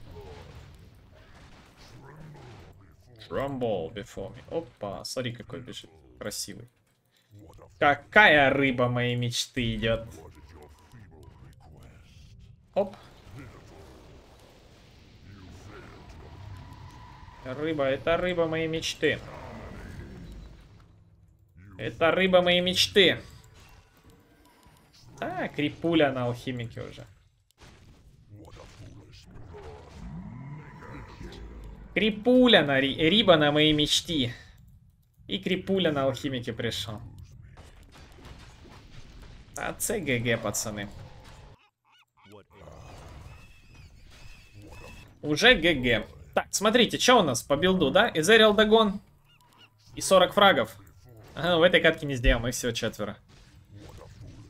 Rumble before me. Опа, смотри, какой бежит. Красивый. Какая рыба моей мечты идет. Оп. Рыба, это рыба моей мечты. Это рыба моей мечты. А, крипуля на алхимике уже. Крипуля на ри... Риба на моей мечте. И крипуля на алхимике пришел. А ЦГГ, пацаны. Уже ГГ. Так, смотрите, что у нас по билду, да? Изерил Дагон и 40 фрагов. Ага, в этой катке не сделаем, их всего четверо.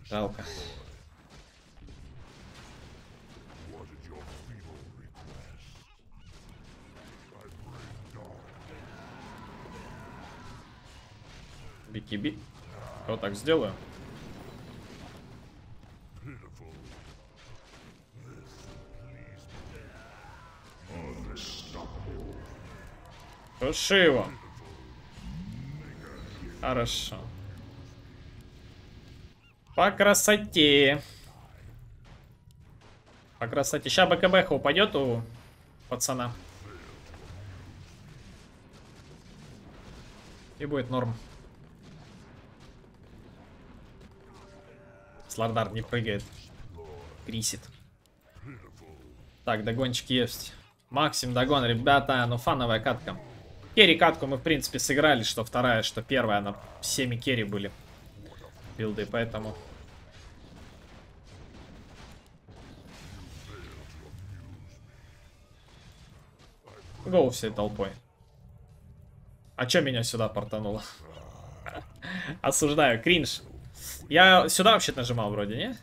Жалко. Бикиби. Вот так сделаю. Туши его. Хорошо. По красоте. По красоте. Сейчас БКБХ упадет у пацана. И будет норм. Слардар не прыгает. Крисит. Так, догончик есть. Максим, догон, ребята. Ну, фановая катка. Керри катку мы, в принципе, сыграли, что вторая, что первая. Она всеми керри были билды, поэтому... Гоу всей толпой. А чё меня сюда портануло? Осуждаю, кринж. Я сюда вообще нажимал вроде, не?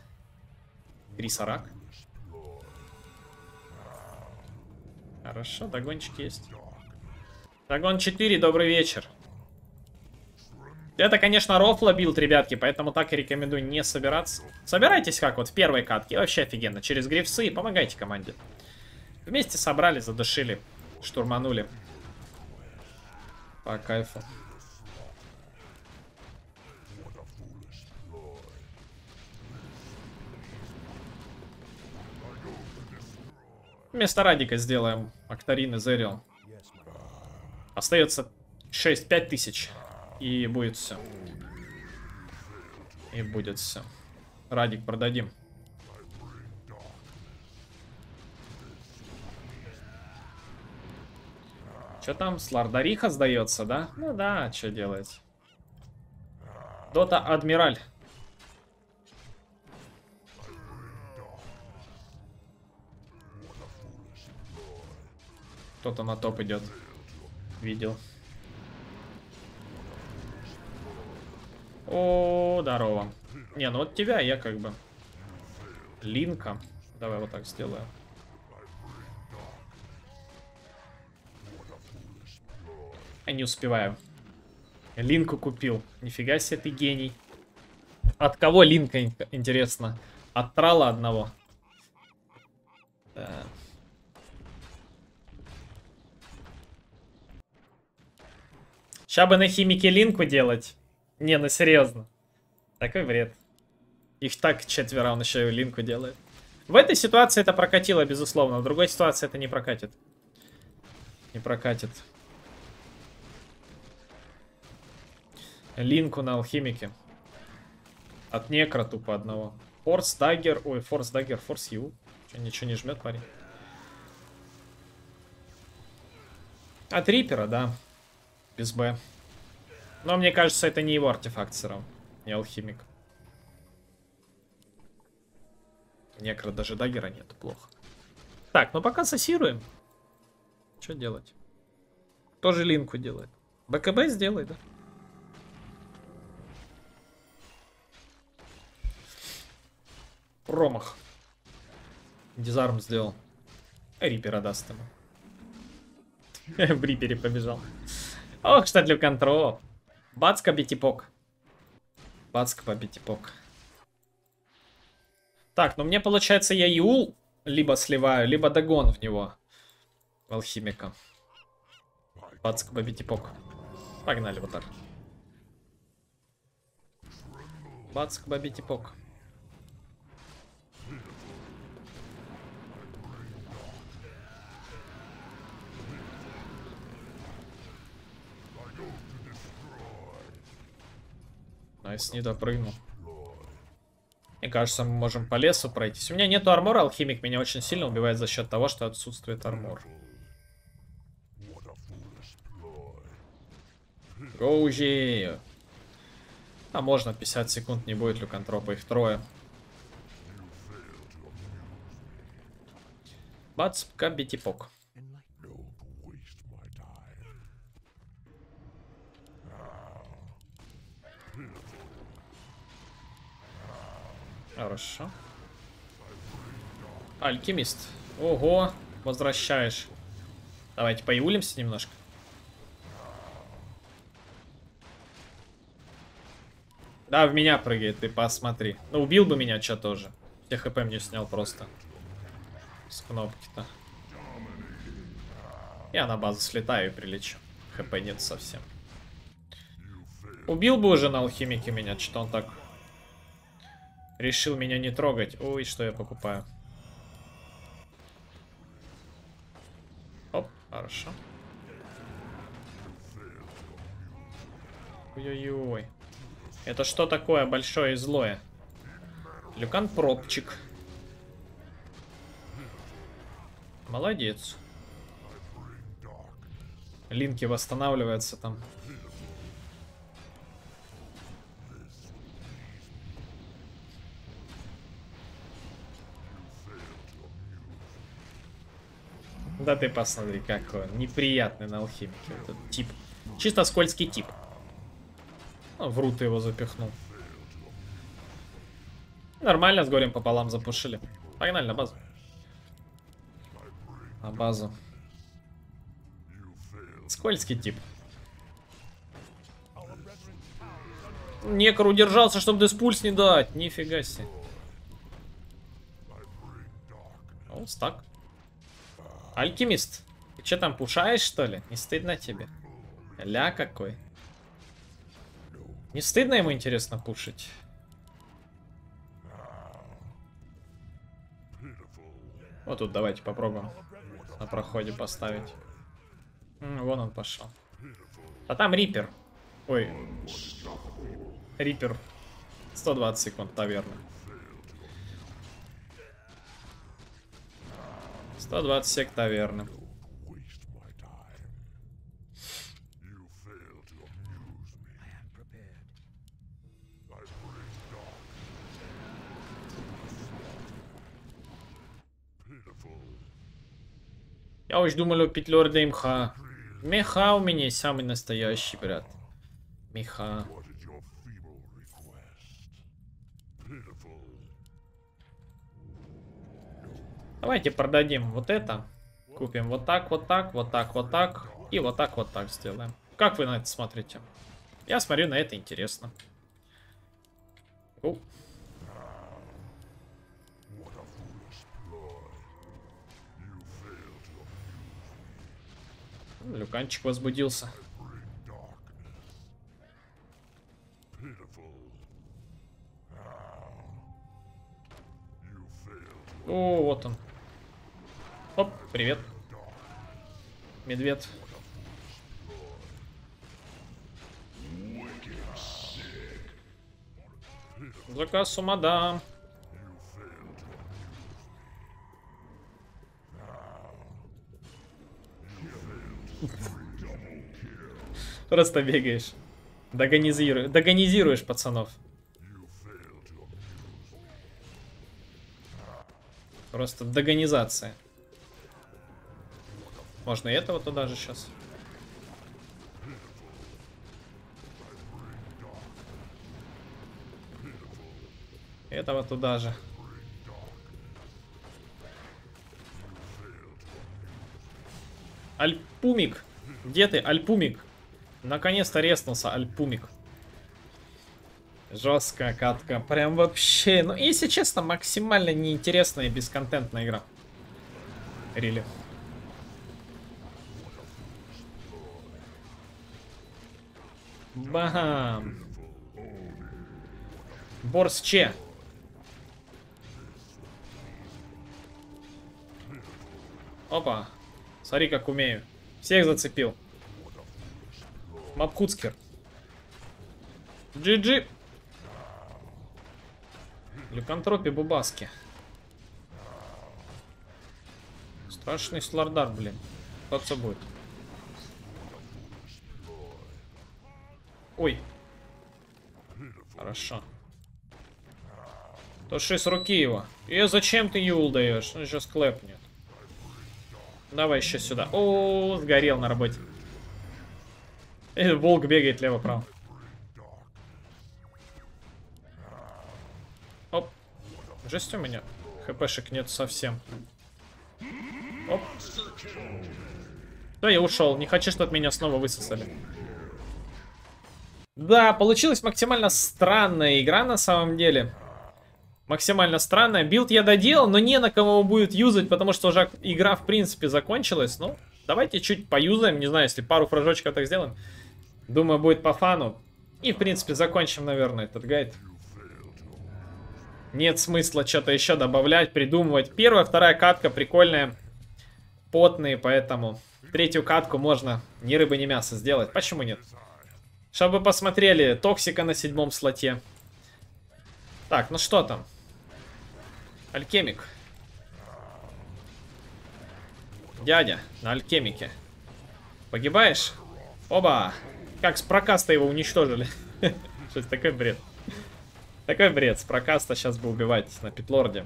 Крисарак. Хорошо, дагончик есть. Dagon 4, добрый вечер. Это, конечно, рофло build, ребятки, поэтому так и рекомендую не собираться. Собирайтесь как вот в первой катке, вообще офигенно. Через грифсы и помогайте команде. Вместе собрали, задушили, штурманули. По кайфу. Вместо Радика сделаем Актарин и Зерил. Остается 6-5 тысяч. И будет все. И будет все. Радик продадим. Что там? Слардариха сдается, да? Ну да, что делать? Дота Адмираль. Кто-то на топ идет. Видел. О, здорово. Не, ну вот тебя я как бы... Линка. Давай вот так сделаю. Я не успеваю. Линку купил. Нифига себе ты гений. От кого Линка, ин- интересно? От трала одного. Да. Ща бы на химике линку делать. Не, ну серьезно. Такой вред. Их так четверо, он еще и линку делает. В этой ситуации это прокатило, безусловно. В другой ситуации это не прокатит. Не прокатит. Линку на алхимике. От некро тупо одного. Форс даггер. Ой, форс даггер, форс ю. Ничего не жмет, парень. От рипера, да. Без Б. Но мне кажется, это не его артефакт все равно. Не алхимик. Некро даже даггера нет, плохо. Так, ну пока сосируем. Что делать? Тоже линку делает. БКБ сделай, да? Промах. Дизарм сделал. Рипера даст ему. В Рипере побежал. Ох, что для контрола. Бацка битипок. Бацка по битипок. Так, ну мне получается я Юл либо сливаю, либо догон в него. В алхимика. Бацка по битипок. Погнали вот так. Бацк бабитипок. Найс не допрыгнул. Мне кажется, мы можем по лесу пройтись. У меня нету армора, алхимик меня очень сильно убивает за счет того, что отсутствует армор. Гоужи! А можно 50 секунд, не будет люкантропа, их трое. Бац, кабитипок. Waste my time. Хорошо. Алькимист. Ого, возвращаешь. Давайте поюлимся немножко. Да, в меня прыгает, ты посмотри. Ну, убил бы меня, что тоже. Все хп мне снял просто. С кнопки-то. Я на базу слетаю и прилечу. ХП нет совсем. Убил бы уже на алхимике меня, что он так решил меня не трогать. Ой, что я покупаю. Оп, хорошо. Ой-ой-ой. Это что такое большое и злое? Люкан пробчик. Молодец. Линки восстанавливаются там. Да ты посмотри, какой он неприятный на алхимике. Этот тип. Чисто скользкий тип. Ну, в рут его запихнул. Нормально, с горем пополам запушили. Погнали на базу. На базу. Скользкий тип. Некор удержался, чтобы диспульс не дать. Нифига себе. О, стак. Алькимист. Ты что там, пушаешь, что ли? Не стыдно тебе? Ля какой. Не стыдно ему, интересно, пушить? Вот тут давайте попробуем на проходе поставить. М, вон он пошел. А там Рипер. Ой. Рипер. 120 секунд, наверное. 120 сек наверное. Я уж думал о петлер для мха. У меня самый настоящий, брат. Меха. Давайте продадим вот это. Купим вот так, вот так, вот так, вот так. И вот так, вот так сделаем. Как вы на это смотрите? Я смотрю на это интересно. Amuse Люканчик возбудился. О, вот он. Оп, привет. Медведь. Заказ у мадам. Просто бегаешь. Догонизируешь, догонизируешь пацанов. Просто догонизация. Можно и этого туда же сейчас. Этого туда же. Альпумик. Где ты, Альпумик? Наконец-то реснулся Альпумик. Жесткая катка. Прям вообще. Ну, если честно, максимально неинтересная и бесконтентная игра. Рили. Бам. Борсче. Опа. Смотри, как умею. Всех зацепил. Мапкуцкер. GG. Люкантропи Бубаски. Страшный слардар, блин. Кто это будет? Ой. Хорошо. То 6 руки его. И зачем ты Юл даешь? Он сейчас клепнет. Давай еще сюда. О, сгорел на работе. Э, волк бегает лево-право. Оп. Жесть у меня. ХПшек нет совсем. Оп. Да, я ушел. Не хочу, чтобы меня снова высосали. Да, получилась максимально странная игра на самом деле. Максимально странная. Билд я доделал, но не на кого будет юзать, потому что уже игра в принципе закончилась. Ну, давайте чуть поюзаем, не знаю, если пару фражочков так сделаем. Думаю, будет по фану. И в принципе закончим, наверное, этот гайд. Нет смысла что-то еще добавлять, придумывать. Первая, вторая катка прикольная. Потные, поэтому третью катку можно ни рыбы, ни мяса сделать. Почему нет? Чтобы посмотрели Токсика на седьмом слоте. Так, ну что там? Алькемик. Дядя, на алькемике. Погибаешь? Оба! Как с прокаста его уничтожили. Что это такой бред? Такой бред. С прокаста сейчас бы убивать на Питлорде.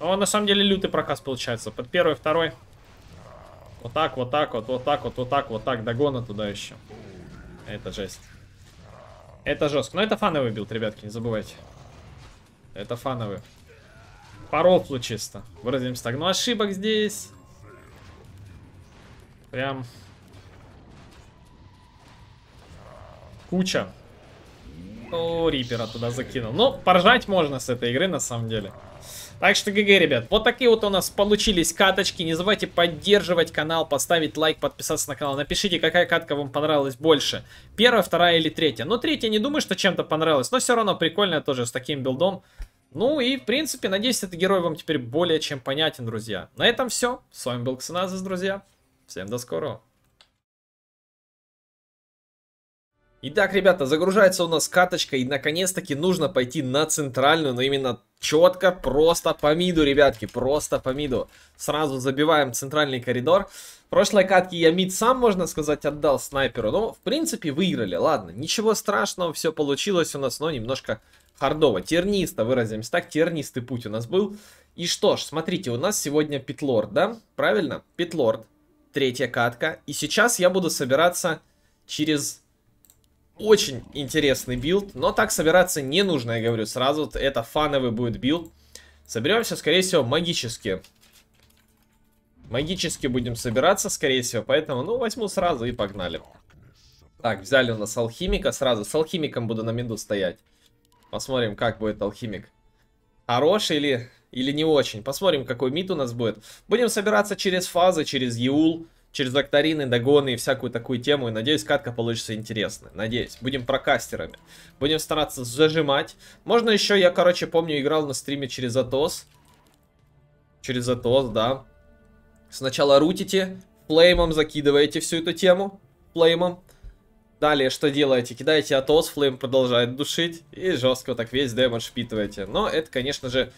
О, на самом деле лютый прокаст получается. Под первый, второй. Вот так, вот так, вот, вот так, вот, вот так, вот так. Догона туда еще. Это жесть. Это жестко. Но это фановый build, ребятки, не забывайте. Это фановый. По рофлу чисто. Выразимся так. Ну, ошибок здесь. Прям. Куча. О, Рипера туда закинул. Ну, поржать можно с этой игры, на самом деле. Так что ГГ, ребят, вот такие вот у нас получились каточки. Не забывайте поддерживать канал, поставить лайк, подписаться на канал. Напишите, какая катка вам понравилась больше. Первая, вторая или третья. Ну, третья не думаю, что чем-то понравилась, но все равно прикольная тоже с таким билдом. Ну и, в принципе, надеюсь, этот герой вам теперь более чем понятен, друзья. На этом все. С вами был Ксеназис, друзья. Всем до скорого. Итак, ребята, загружается у нас каточка, и наконец-таки нужно пойти на центральную, но именно четко, просто по миду, ребятки, просто по миду. Сразу забиваем центральный коридор. В прошлой катке я мид сам, можно сказать, отдал снайперу, но, в принципе, выиграли. Ладно, ничего страшного, все получилось у нас, но немножко хардово. Тернисто, выразимся так, тернистый путь у нас был. И что ж, смотрите, у нас сегодня Питлорд, да? Правильно? Питлорд. Третья катка. И сейчас я буду собираться через очень интересный build. Но так собираться не нужно, я говорю сразу. Это фановый будет build. Соберемся, скорее всего, магически. Магически будем собираться, скорее всего. Поэтому, ну, возьму сразу и погнали. Так, взяли у нас алхимика сразу. С алхимиком буду на миду стоять. Посмотрим, как будет алхимик. Хороший или или не очень. Посмотрим, какой мид у нас будет. Будем собираться через фазы, через Еул, через Акторины, Дагоны и всякую такую тему. И надеюсь, катка получится интересная. Надеюсь. Будем прокастерами. Будем стараться зажимать. Можно еще, я, короче, помню, играл на стриме через Атос. Через Атос, да. Сначала рутите, флеймом закидываете всю эту тему. Флеймом. Далее что делаете? Кидаете Атос, флейм продолжает душить. И жестко так весь дэмэдж впитываете. Но это, конечно же,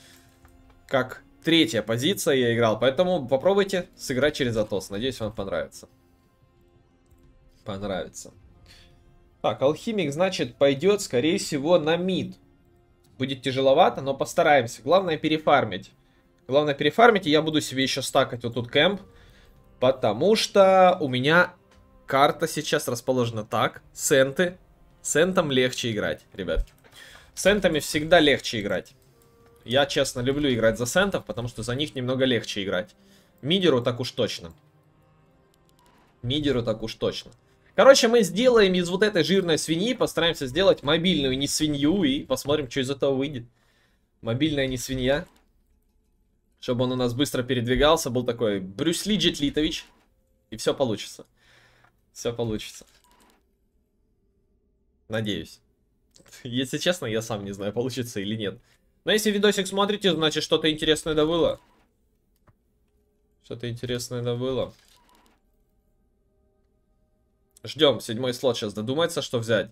как третья позиция я играл. Поэтому попробуйте сыграть через Атос. Надеюсь, вам понравится. Понравится. Так, алхимик, значит, пойдет, скорее всего, на мид. Будет тяжеловато, но постараемся. Главное перефармить. Главное перефармить, и я буду себе еще стакать вот тут кэмп. Потому что у меня карта сейчас расположена так. Сенты. Сентом легче играть, ребятки. Сентами всегда легче играть. Я, честно, люблю играть за сентов, потому что за них немного легче играть. Мидеру так уж точно. Мидеру так уж точно. Короче, мы сделаем из вот этой жирной свиньи, постараемся сделать мобильную не свинью и посмотрим, что из этого выйдет. Мобильная не свинья. Чтобы он у нас быстро передвигался, был такой Брюс Ли Джетлитович. И все получится. Все получится. Надеюсь. Если честно, я сам не знаю, получится или нет. Но если видосик смотрите, значит что-то интересное да было. Что-то интересное да было. Ждем, седьмой слот сейчас додумается, что взять.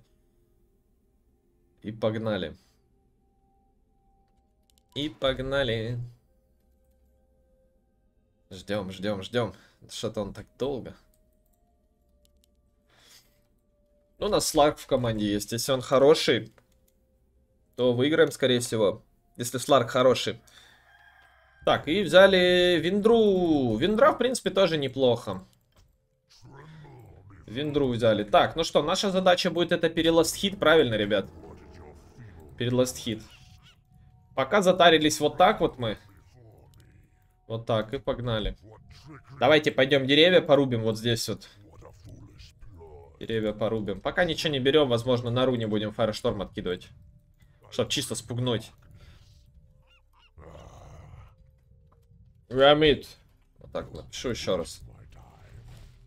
И погнали. И погнали. Ждем, ждем, ждем. Что-то он так долго. Ну, у нас слаг в команде есть. Если он хороший, то выиграем, скорее всего. Если Сларк хороший. Так, и взяли Виндру. Виндра, в принципе, тоже неплохо. Виндру взяли. Так, ну что, наша задача будет это переласт хит, правильно, ребят? Переласт хит. Пока затарились вот так вот мы. Вот так, и погнали. Давайте пойдем деревья порубим вот здесь вот. Деревья порубим. Пока ничего не берем, возможно, на руне будем фаершторм откидывать. Чтоб чисто спугнуть. Рамит. Вот так напишу еще раз.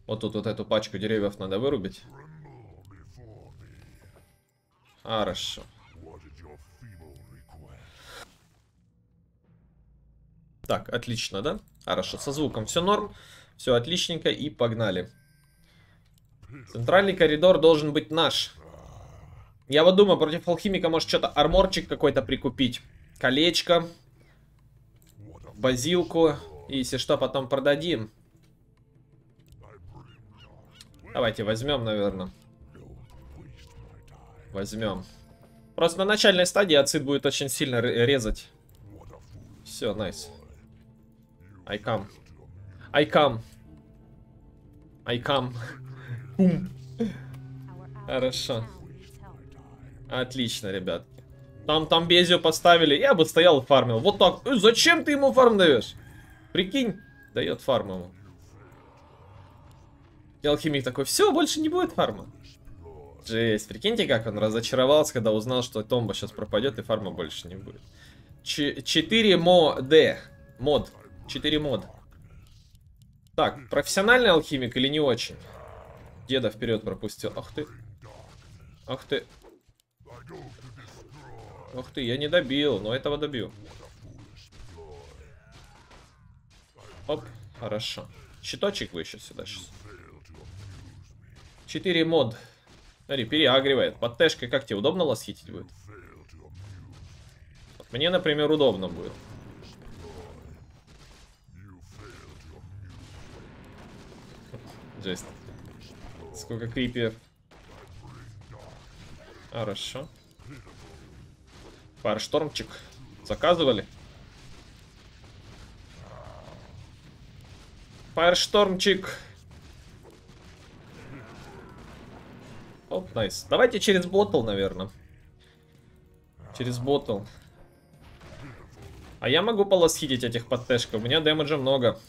Вот тут вот эту пачку деревьев надо вырубить. Хорошо. Так, отлично, да? Хорошо, со звуком все норм. Все отличненько и погнали. Центральный коридор должен быть наш. Я вот думаю, против алхимика может что-то арморчик какой-то прикупить. Колечко базилку. И если что, потом продадим. Давайте возьмем, наверное. Возьмем. Просто на начальной стадии ацид будет очень сильно резать. Все, найс. I come. I come. I come. Хорошо. Отлично, ребят. Там, там Безию поставили, я бы стоял и фармил. Вот так. Э, зачем ты ему фарм даешь? Прикинь, дает фарм ему. И алхимик такой, все, больше не будет фарма. Жесть, прикиньте, как он разочаровался, когда узнал, что томба сейчас пропадет и фарма больше не будет. Ч 4 мод. Мод. 4 мод. Так, профессиональный алхимик или не очень? Деда вперед пропустил. Ах ты. Ах ты. Ух ты, я не добил, но этого добью. Оп, хорошо. Щиточек вы еще сюда сейчас. 4 мод. Смотри, переагривает. Под тэшкой как тебе удобно лосхитить будет? Мне, например, удобно будет. Жесть. Сколько крипиев. Хорошо. Фаерштормчик. Заказывали? Фаерштормчик. Оп, найс. Давайте через ботл, наверное. Через ботл. А я могу полосхитить этих подтэшков. У меня дэмэджа много.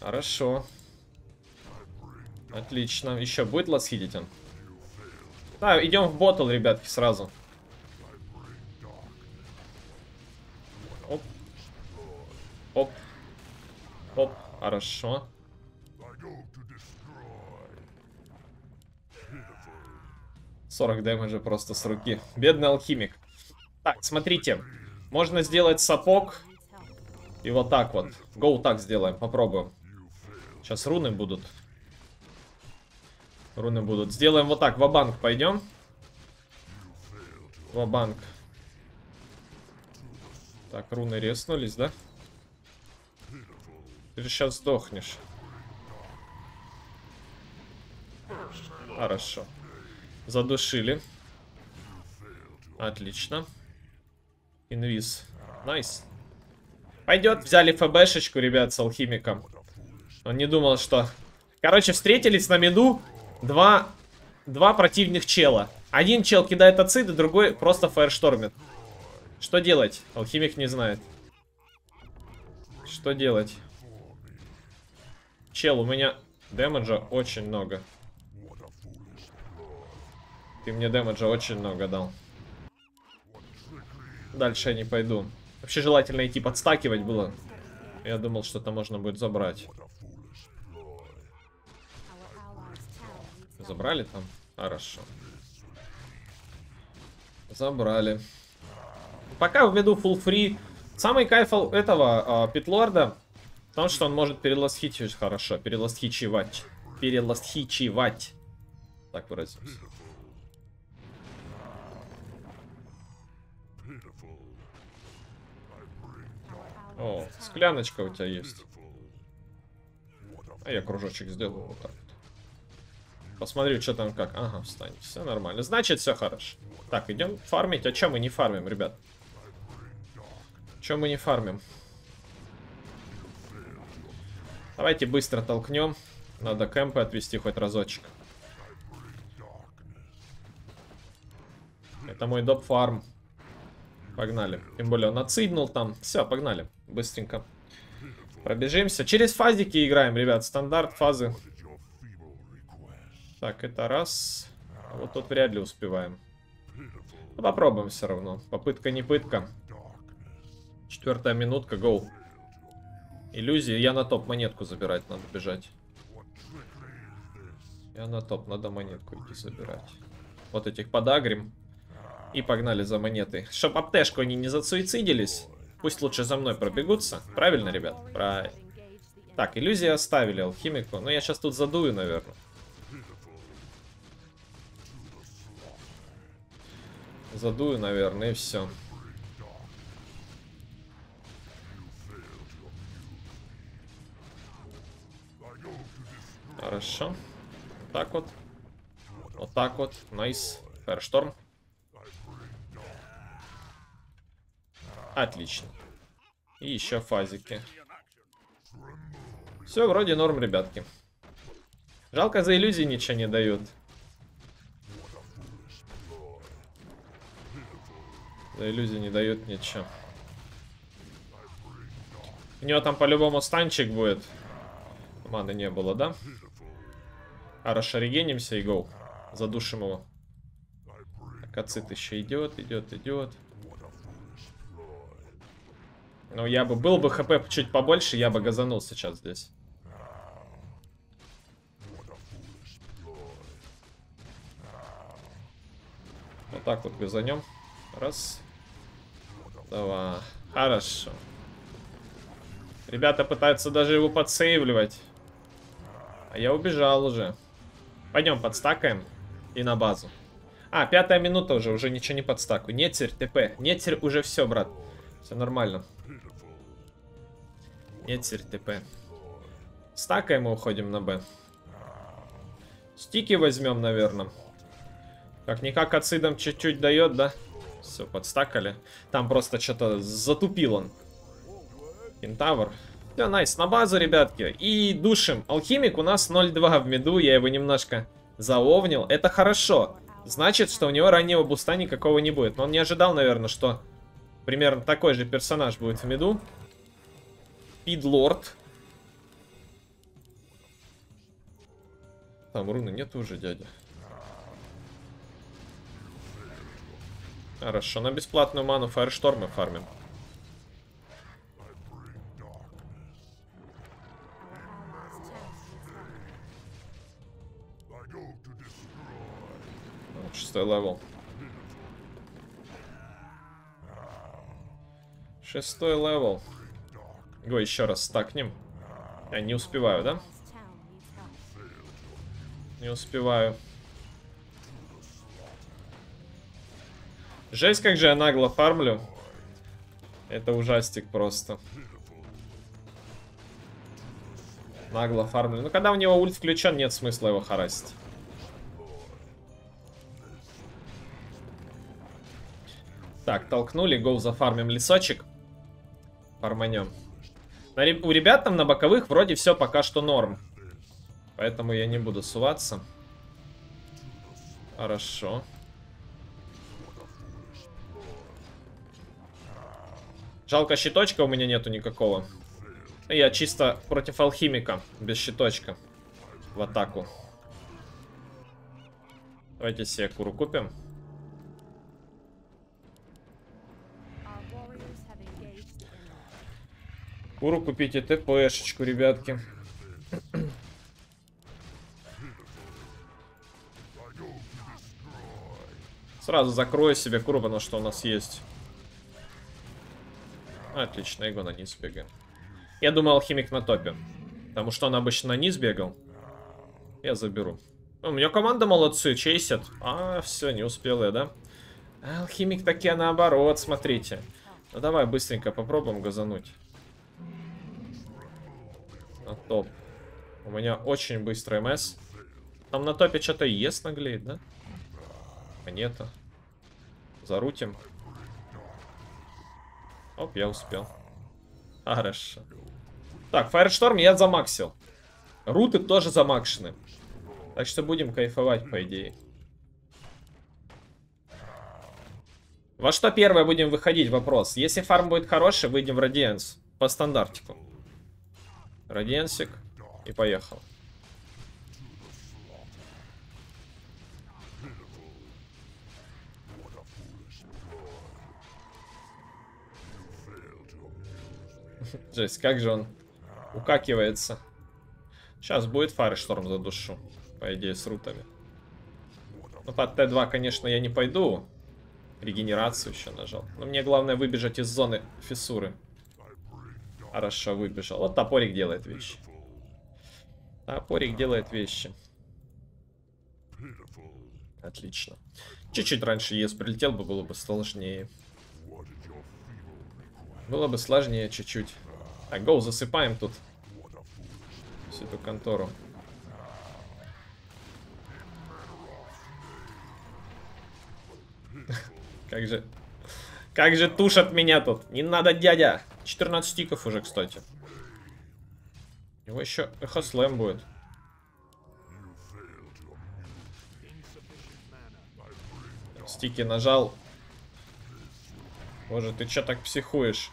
Хорошо. Отлично. Еще будет лосхитить он? Да, идем в ботл, ребятки, сразу. Оп. Оп. Хорошо. 40 дэмэджа просто с руки. Бедный алхимик. Так, смотрите. Можно сделать сапог. И вот так вот. Гоу так сделаем, попробуем. Сейчас руны будут. Руны будут. Сделаем вот так, в-банк пойдем. В-банк. Так, руны резнулись, да? Ты же сейчас сдохнешь. Хорошо. Задушили. Отлично. Инвиз. Nice. Пойдет. Взяли ФБшечку, ребят, с алхимиком. Он не думал, что... Короче, встретились на миду два, два противных чела. Один чел кидает ациды, другой просто фаерштормит. Что делать? Алхимик не знает. Что делать? Чел, у меня дэмэджа очень много. Ты мне дэмэджа очень много дал. Дальше я не пойду. Вообще желательно идти подстакивать было. Я думал, что-то можно будет забрать. Забрали там? Хорошо. Забрали. Пока в виду full free. Самый кайф этого э, Питлорда в том, что он может переластхичивать хорошо. Переластхичивать. Переластхичивать. Так выразимся. О, скляночка у тебя есть. А я кружочек сделаю вот так. Посмотрю, что там как. Ага, встань. Все нормально. Значит, все хорошо. Так, идем фармить. А чем мы не фармим, ребят? Чем мы не фармим? Давайте быстро толкнем. Надо кемпы отвести хоть разочек. Это мой доп фарм. Погнали. Тем более он отсыднул там. Все, погнали. Быстренько. Пробежимся. Через фазики играем, ребят. Стандарт фазы. Так, это раз. А вот тут вряд ли успеваем. Ну, попробуем все равно. Попытка не пытка. Четвертая минутка, гоу. Иллюзии. Я на топ монетку забирать надо бежать. Я на топ, надо монетку идти забирать. Вот этих подагрим. И погнали за монетой. Чтоб аптешку они не зацуицидились. Пусть лучше за мной пробегутся. Правильно, ребят? Правильно. Так, иллюзии оставили алхимику. Но я сейчас тут задую, наверное. Задую, наверное, и все. Хорошо. Так вот. Вот так вот. Nice. Фэршторм. Отлично. И еще фазики. Все, вроде норм, ребятки. Жалко, за иллюзии ничего не дают. За иллюзии не дают ничего. У него там по-любому станчик будет. Маны не было, да? А расшаригенимся и гоу. Задушим его. Так, еще идет, идет, идет. Ну, я бы... Был бы хп чуть побольше, я бы газанул сейчас здесь. Вот так вот газанем. Раз. Два. Хорошо. Ребята пытаются даже его подсейвливать. А я убежал уже. Пойдем подстакаем и на базу. А, пятая минута уже, уже ничего не подстакаю. Нет теперь ТП. Нет теперь уже все, брат. Все нормально. Нет, теперь ТП. Стакаем мы уходим на Б. Стики возьмем, наверное. Как-никак ацидом чуть-чуть дает, да? Все, подстакали. Там просто что-то затупил он. Кентавр. Все, найс, на базу, ребятки. И душим. Алхимик у нас 0.2 в меду, я его немножко заовнил. Это хорошо. Значит, что у него раннего буста никакого не будет. Но он не ожидал, наверное, что примерно такой же персонаж будет в меду. Пидлорд. Там руны нет уже, дядя. Хорошо, на бесплатную ману Firestorm мы фармим. Шестой level. Шестой level. Go, еще раз стакнем. Я не успеваю, да? Не успеваю. Жесть, как же я нагло фармлю. Это ужастик просто. Нагло фармлю. Ну, когда у него ульт включен, нет смысла его харасить. Так, толкнули, гоу зафармим лесочек. Фарманем. У ребят там на боковых вроде все пока что норм. Поэтому я не буду суваться. Хорошо. Жалко, щиточка у меня нету никакого. Я чисто против алхимика, без щиточка. В атаку. Давайте себе куру купим. Куру купите ТПшечку, ребятки. Сразу закрою себе куру, потому что у нас есть. Отлично, его на низ бегаем. Я думал, алхимик на топе. Потому что он обычно на низ бегал. Я заберу. У меня команда молодцы, чейсят. А, все, не успел я, да? А, алхимик таки наоборот, смотрите. Ну давай быстренько попробуем газануть. Топ. У меня очень быстрый МС. Там на топе что-то есть наглеет, да? Монета. Зарутим. Оп, я успел. Хорошо. Так, Фаершторм я замаксил. Руты тоже замакшены. Так что будем кайфовать, по идее. Во что первое будем выходить? Вопрос. Если фарм будет хороший, выйдем в Радиенс. По стандартику. Радиенсик. И поехал. Жесть, как же он укакивается. Сейчас будет Фаершторм за душу. По идее, с рутами. Ну, под Т2, конечно, я не пойду. Регенерацию еще нажал. Но мне главное выбежать из зоны фиссуры. Хорошо, выбежал. Вот топорик делает вещи. Топорик делает вещи. Отлично. Чуть-чуть раньше ЕС прилетел бы, было бы сложнее. Было бы сложнее чуть-чуть. Так, гоу, засыпаем тут. Всю эту контору. Как же... Как же тушат меня тут. Не надо, дядя. 14 стиков уже, кстати. У него еще эхослэм будет. Стики нажал. Боже, ты чё так психуешь?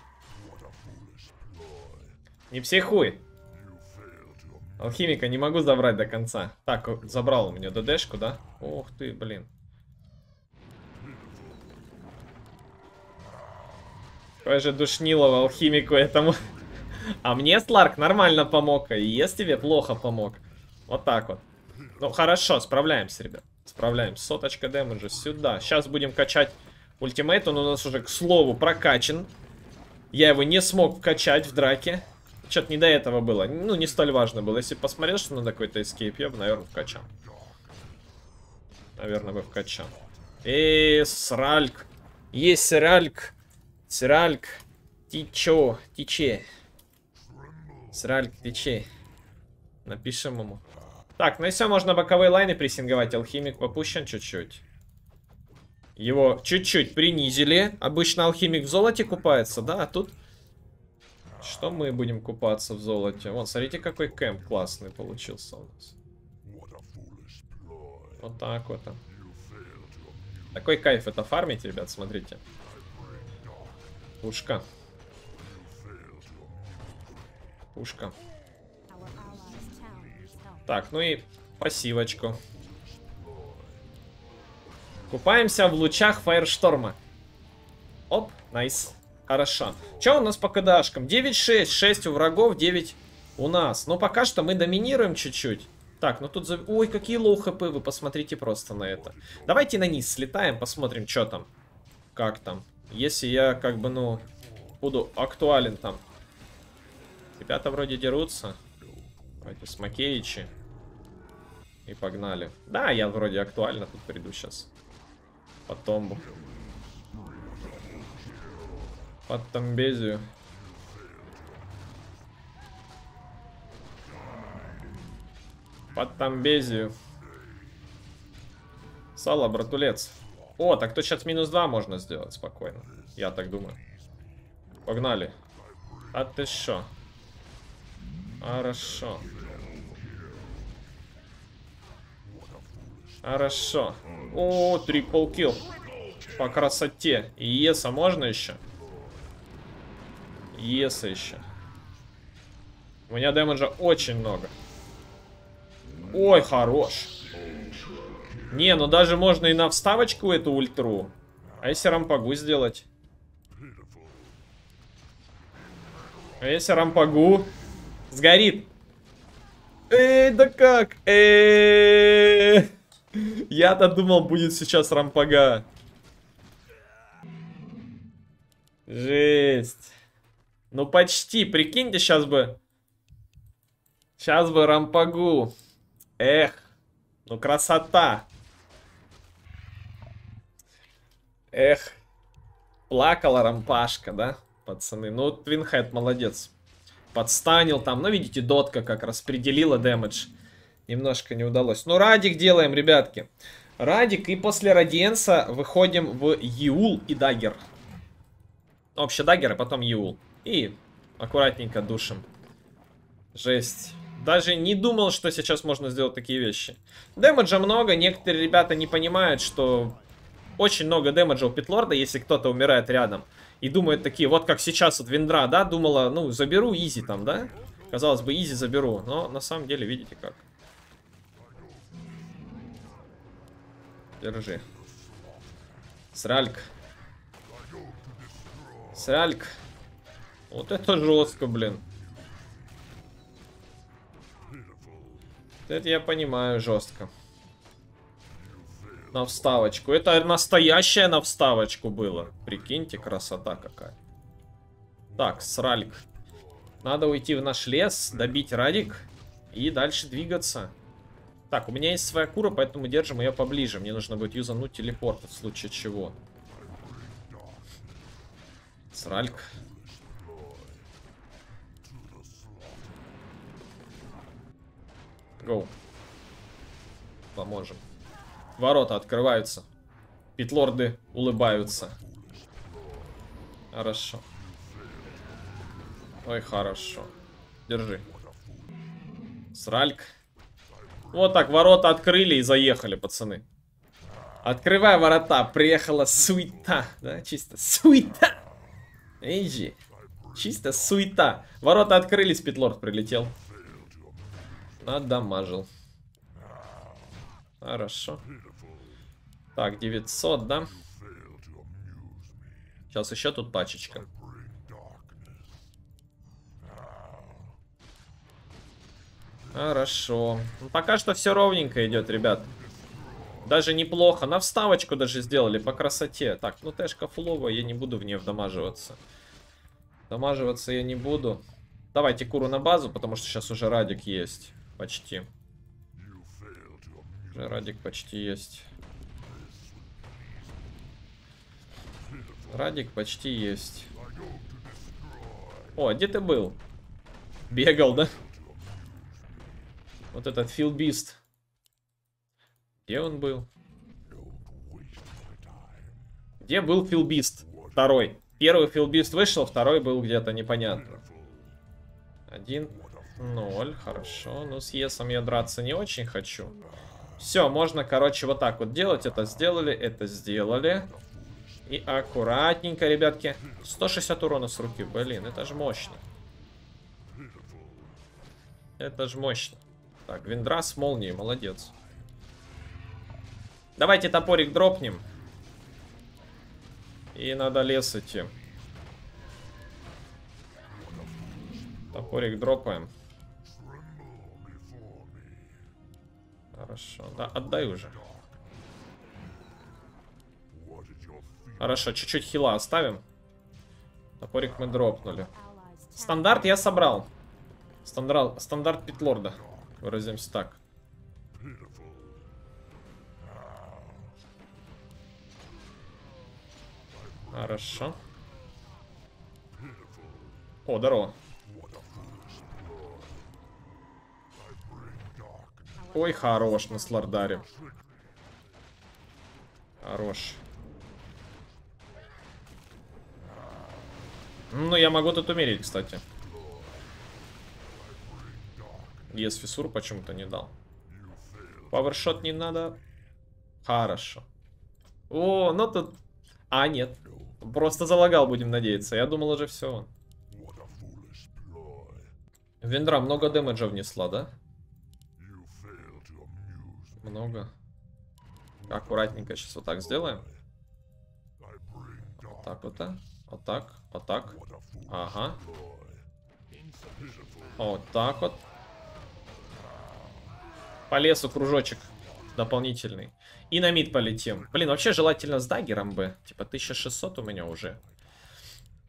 Не психуй. Алхимика не могу забрать до конца. Так, забрал у меня ДДшку, да? Ух ты, блин. Какой же душнилово алхимику этому. А мне Сларк нормально помог, и ес тебе плохо помог. Вот так вот. Ну, хорошо, справляемся, ребят. Справляемся. Соточка дэмэджа сюда. Сейчас будем качать ультимейт. Он у нас уже, к слову, прокачан. Я его не смог вкачать в драке. Что-то не до этого было. Ну, не столь важно было. Если посмотрел, что надо какой-то escape, я бы, наверное, вкачал. Наверное, бы вкачал. Эээ, сральк. Есть сральк. Сральк. Ты чё? Ты че? Сральк, ты че? Напишем ему. Так, ну и все, можно боковые лайны прессинговать. Алхимик попущен чуть-чуть. Его чуть-чуть принизили. Обычно алхимик в золоте купается, да? А тут Что мы будем купаться в золоте? Вон, смотрите, какой кэмп классный получился у нас. Вот так вот. Такой кайф это фармить, ребят, смотрите. Пушка, пушка. Так, ну и пассивочку. Купаемся в лучах фаершторма. Оп, nice. Хорошо. Че у нас по КДАшкам? 9-6. 6 у врагов, 9 у нас. Ну, пока что мы доминируем чуть-чуть. Так, ну тут... За... Ой, какие low HP, вы посмотрите просто на это. Давайте на низ слетаем, посмотрим, что там. Как там. Если я, как бы, ну, буду актуален там. Ребята вроде дерутся. Давайте с Макеичи. И погнали. Да, я вроде актуально тут приду сейчас. По томбу. Под томбезию. Под томбезию. Сало, братулец. О, так то сейчас минус 2 можно сделать спокойно. Я так думаю. Погнали. А ты шо? Хорошо. Хорошо. О, трипл килл. По красоте. Еса можно еще? Еса еще. У меня дэмэджа очень много. Ой, хорош. Не, ну даже можно и на вставочку эту ультру. А если рампагу сделать? А если рампагу? Сгорит. Эй, да как? Эй. Я-то думал, будет сейчас рампага. Жесть. Ну почти, прикиньте, сейчас бы... Сейчас бы рампагу. Эх. Ну красота. Эх. Плакала рампашка, да, пацаны? Ну, Twinhead молодец. Подстанил там. Ну, видите, дотка как распределила damage. Немножко не удалось. Ну, Радик делаем, ребятки. Радик и после Radiance а выходим в Eul и Dagger. Вообще Dagger, а потом Eul. И аккуратненько душим. Жесть. Даже не думал, что сейчас можно сделать такие вещи. Дэмэджа много, некоторые ребята не понимают, что очень много дэмэджа у Питлорда, если кто-то умирает рядом. И думают такие, вот как сейчас от Виндра, да, думала, ну, заберу изи там, да? Казалось бы, изи заберу, но на самом деле, видите как. Держи. Сральк. Сральк. Вот это жестко, блин. Это я понимаю жестко. На вставочку. Это настоящая на вставочку было. Прикиньте, красота какая. Так, сральк. Надо уйти в наш лес, добить радик и дальше двигаться. Так, у меня есть своя кура, поэтому держим ее поближе. Мне нужно будет юзануть телепорт в случае чего. Сральк. Гоу. Поможем. Ворота открываются. Питлорды улыбаются. Хорошо. Ой, хорошо. Держи. Сральк. Вот так, ворота открыли и заехали, пацаны. Открывай ворота, приехала суета. Да, чисто суета. Эйджи. Чисто суета. Ворота открылись, Питлорд прилетел. Надамажил. Хорошо. Так, 900, да? Сейчас еще тут пачечка. Хорошо. Ну, пока что все ровненько идет, ребят. Даже неплохо. На вставочку даже сделали по красоте. Так, ну тэшка фуловая, я не буду в нее вдамаживаться. Дамаживаться я не буду. Давайте куру на базу, потому что сейчас уже радик есть. Почти. Уже радик почти есть. Радик почти есть. О, где ты был? Бегал, да? Вот этот филбист. Где он был? Где был филбист? Второй. Первый филбист вышел, второй был где-то непонятно. Один, ноль, хорошо. Ну, с Есом я драться не очень хочу. Все, можно, короче, вот так вот делать. Это сделали, это сделали. И аккуратненько, ребятки. 160 урона с руки, блин, это же мощно. Это же мощно. Так, Виндра с молнией, молодец. Давайте топорик дропнем. И надо лес идти. Топорик дропаем. Хорошо. Да, отдай уже. Хорошо, чуть-чуть хила оставим. Топорик мы дропнули. Стандарт я собрал. Стандарт, стандарт Pit Lord а. Выразимся так. Хорошо. О, здорово. Ой, хорош на Слардаре. Хорош. Ну, я могу тут умереть, кстати. Ес фиссур почему-то не дал. Пауэршот не надо. Хорошо. О, ну тут... А, нет. Просто залагал, будем надеяться. Я думал уже все. Вендра много дэмэджа внесла, да? Много. Аккуратненько сейчас вот так сделаем. Вот так вот, да? Вот так, вот так. Ага. Вот так вот. По лесу кружочек дополнительный. И на мид полетим. Блин, вообще желательно с даггером бы. Типа 1600 у меня уже.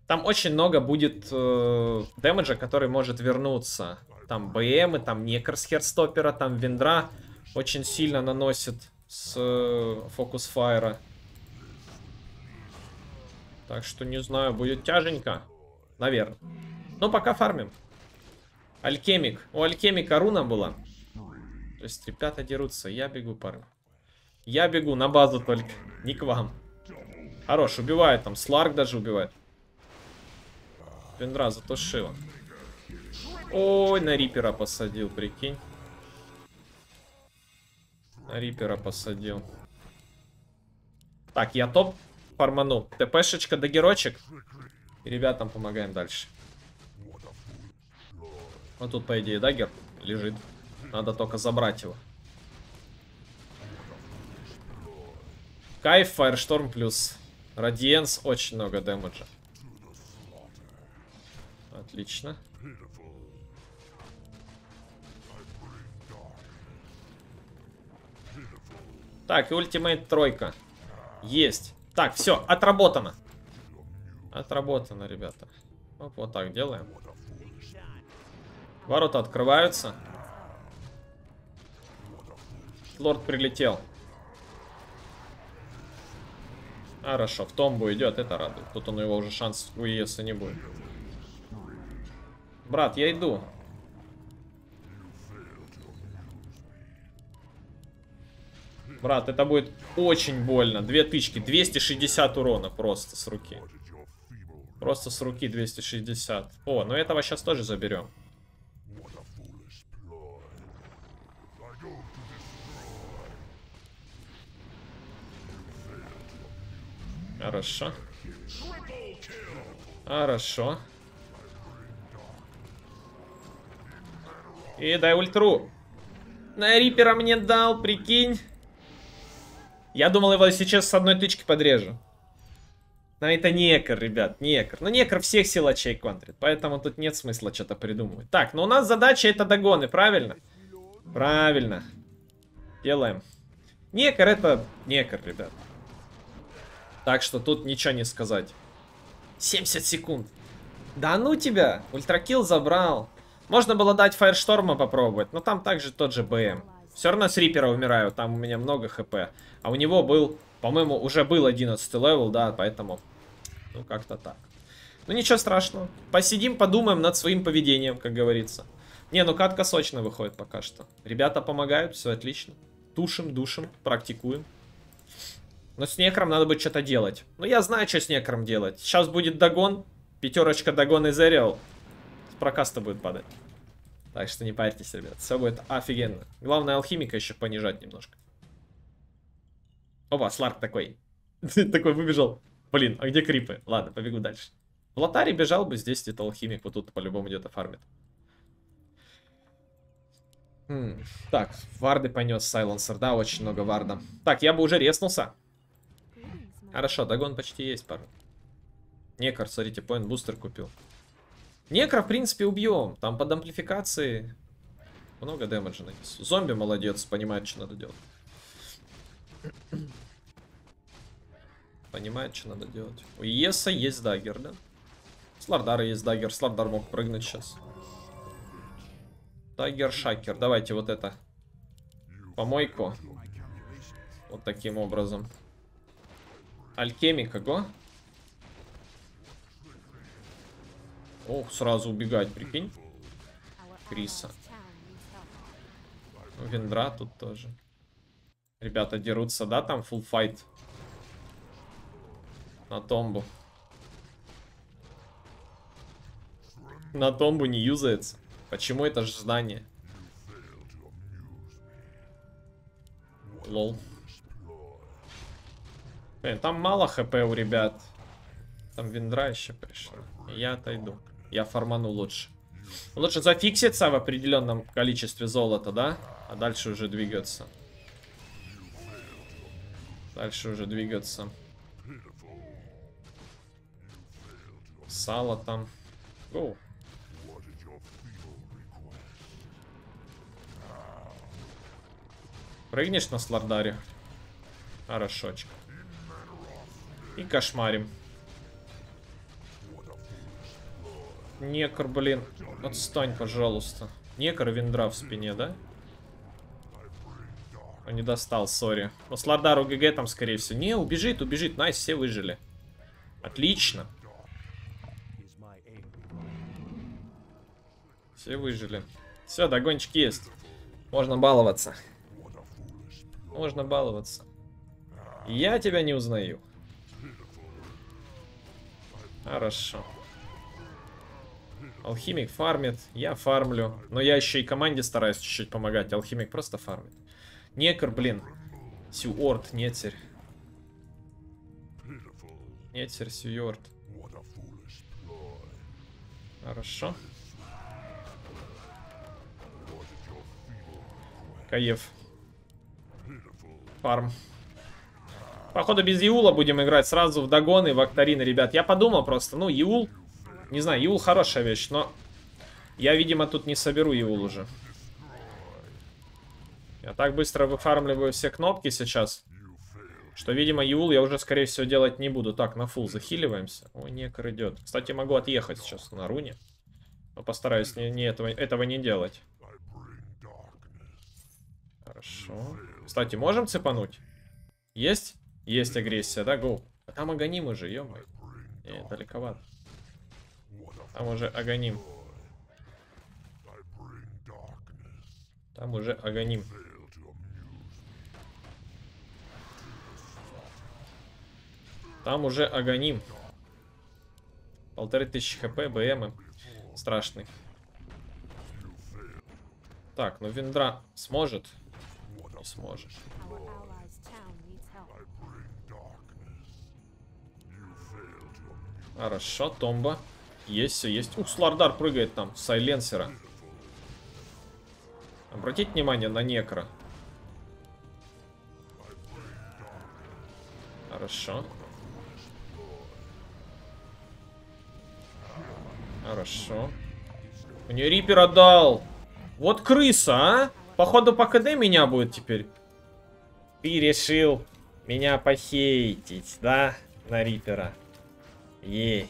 Там очень много будет э, дэмэджа, который может вернуться. Там БМы, там Некр Херстопера, там Вендра очень сильно наносит с э, фокус файра. Так что не знаю, будет тяженько. Наверное. Но пока фармим. Алькемик. У Алькемика руна была. То есть ребята дерутся. Я бегу, парни. Я бегу на базу только. Не к вам. Хорош, убивает там. Сларк даже убивает. Вендра затушила. Ой, на Рипера посадил, прикинь. На Рипера посадил. Так, я топ фарману. ТПшечка до герочек. И ребятам помогаем дальше. Вот тут, по идее, дагер лежит. Надо только забрать его. Кайф, Фаершторм плюс Радиенс. Очень много дэмэджа. Отлично. Так, и ультимейт тройка. Есть. Так, все, отработано. Отработано, ребята. Оп, вот так делаем. Ворота открываются. Лорд прилетел. Хорошо, в томбу идет, это радует. Тут он его уже шанс у ЕСа не будет. Брат, я иду. Брат, это будет очень больно. Две тычки, 260 урона просто с руки. Просто с руки 260. О, ну этого сейчас тоже заберем. Хорошо. Хорошо. И дай ультру. На Рипера мне дал, прикинь. Я думал, его сейчас с одной тычки подрежу. Но это некор, ребят, некор. Ну, некор всех силачей квантрит, поэтому тут нет смысла что-то придумывать. Так, но у нас задача это догоны, правильно? Правильно. Делаем. Некор это некор, ребят. Так что тут ничего не сказать. 70 секунд. Да ну тебя! Ultra kill забрал. Можно было дать Firestorm а попробовать, но там также тот же БМ. Все равно с Reaper а умираю, там у меня много хп. А у него был, по-моему, уже был 11 level, да, поэтому... Ну, как-то так. Ну, ничего страшного. Посидим, подумаем над своим поведением, как говорится. Не, ну катка сочно выходит пока что. Ребята помогают, все отлично. Тушим, душим, практикуем. Но с некром надо будет что-то делать. Ну, я знаю, что с некром делать. Сейчас будет догон. Пятерочка догон из Эриал. прокаста будет падать. Так что не парьтесь, ребят. Все будет офигенно. Главное, алхимика еще понижать немножко. Опа, Сларк такой. такой выбежал. Блин, а где крипы? Ладно, побегу дальше. В лотаре бежал бы, здесь где-то алхимик, вот тут по-любому где-то фармит. Хм, Так, варды понес сайленсер, да, очень много варда. Так, я бы уже резнулся. Хорошо, догон почти есть, пару. Некор, смотрите, поинт бустер купил. Некра, в принципе, убьем. Там под амплификацией много дэмэджа нанесу. Зомби молодец, понимает, что надо делать. Понимает, что надо делать. У Еса есть даггер, да? С есть даггер. С Лардар мог прыгнуть сейчас. Даггер, шакер. Давайте вот это. Помойку. Вот таким образом. Алькемика, го? Ох, сразу убегать, прикинь. Криса. Ну, Вендра тут тоже. Ребята дерутся, да, там full fight На томбу. На томбу не юзается. Почему это же здание? Лол. Блин, там мало хп у ребят. Там Вендра еще пришла. Я отойду. Я фарману лучше. Лучше зафикситься в определенном количестве золота, да? А дальше уже двигаться. Дальше уже двигаться. Сало там. Гоу. Прыгнешь на слардаре? Хорошочек. И кошмарим. Некр, блин. Отстань, пожалуйста. Некр виндра в спине, да? Он не достал, sorry. Ну, Слардару GG там, скорее всего. Не, убежит, убежит. Nice, все выжили. Отлично. Все выжили. Все, догончик есть. Можно баловаться. Можно баловаться. Я тебя не узнаю. Хорошо. Алхимик фармит, я фармлю. Но я еще и команде стараюсь чуть-чуть помогать. Алхимик просто фармит. Некр, блин. Сюорт, нетер. Нетер, сюорт. Хорошо. Каев. Фарм. Походу без Иула будем играть сразу в догоны, в акторины, ребят. Я подумал просто, ну, Иул... Не знаю, Иул хорошая вещь, но... Я, видимо, тут не соберу Иул уже. Я так быстро выфармливаю все кнопки сейчас, что, видимо, Иул я уже, скорее всего, делать не буду. Так, на фул захиливаемся. Ой, некор идет. Кстати, могу отъехать сейчас на руне. Но постараюсь не, не этого, этого не делать. Хорошо. Кстати, можем цепануть? Есть? Есть агрессия, да, гоу? А там агоним уже, ё Не, далековато. Там уже агоним. Там уже агоним. Там уже агоним. Полторы тысячи хп, БМ. Страшный. Так, ну Виндра сможет? Не сможет. Хорошо, Томба. Есть, все есть. Ух, Слардар прыгает там, с сайленсера. Обратите внимание на некро. Хорошо. Хорошо. Мне Рипер отдал. Вот крыса, а? Походу по КД меня будет теперь. Ты решил меня похейтить, да? На Рипера. Ей.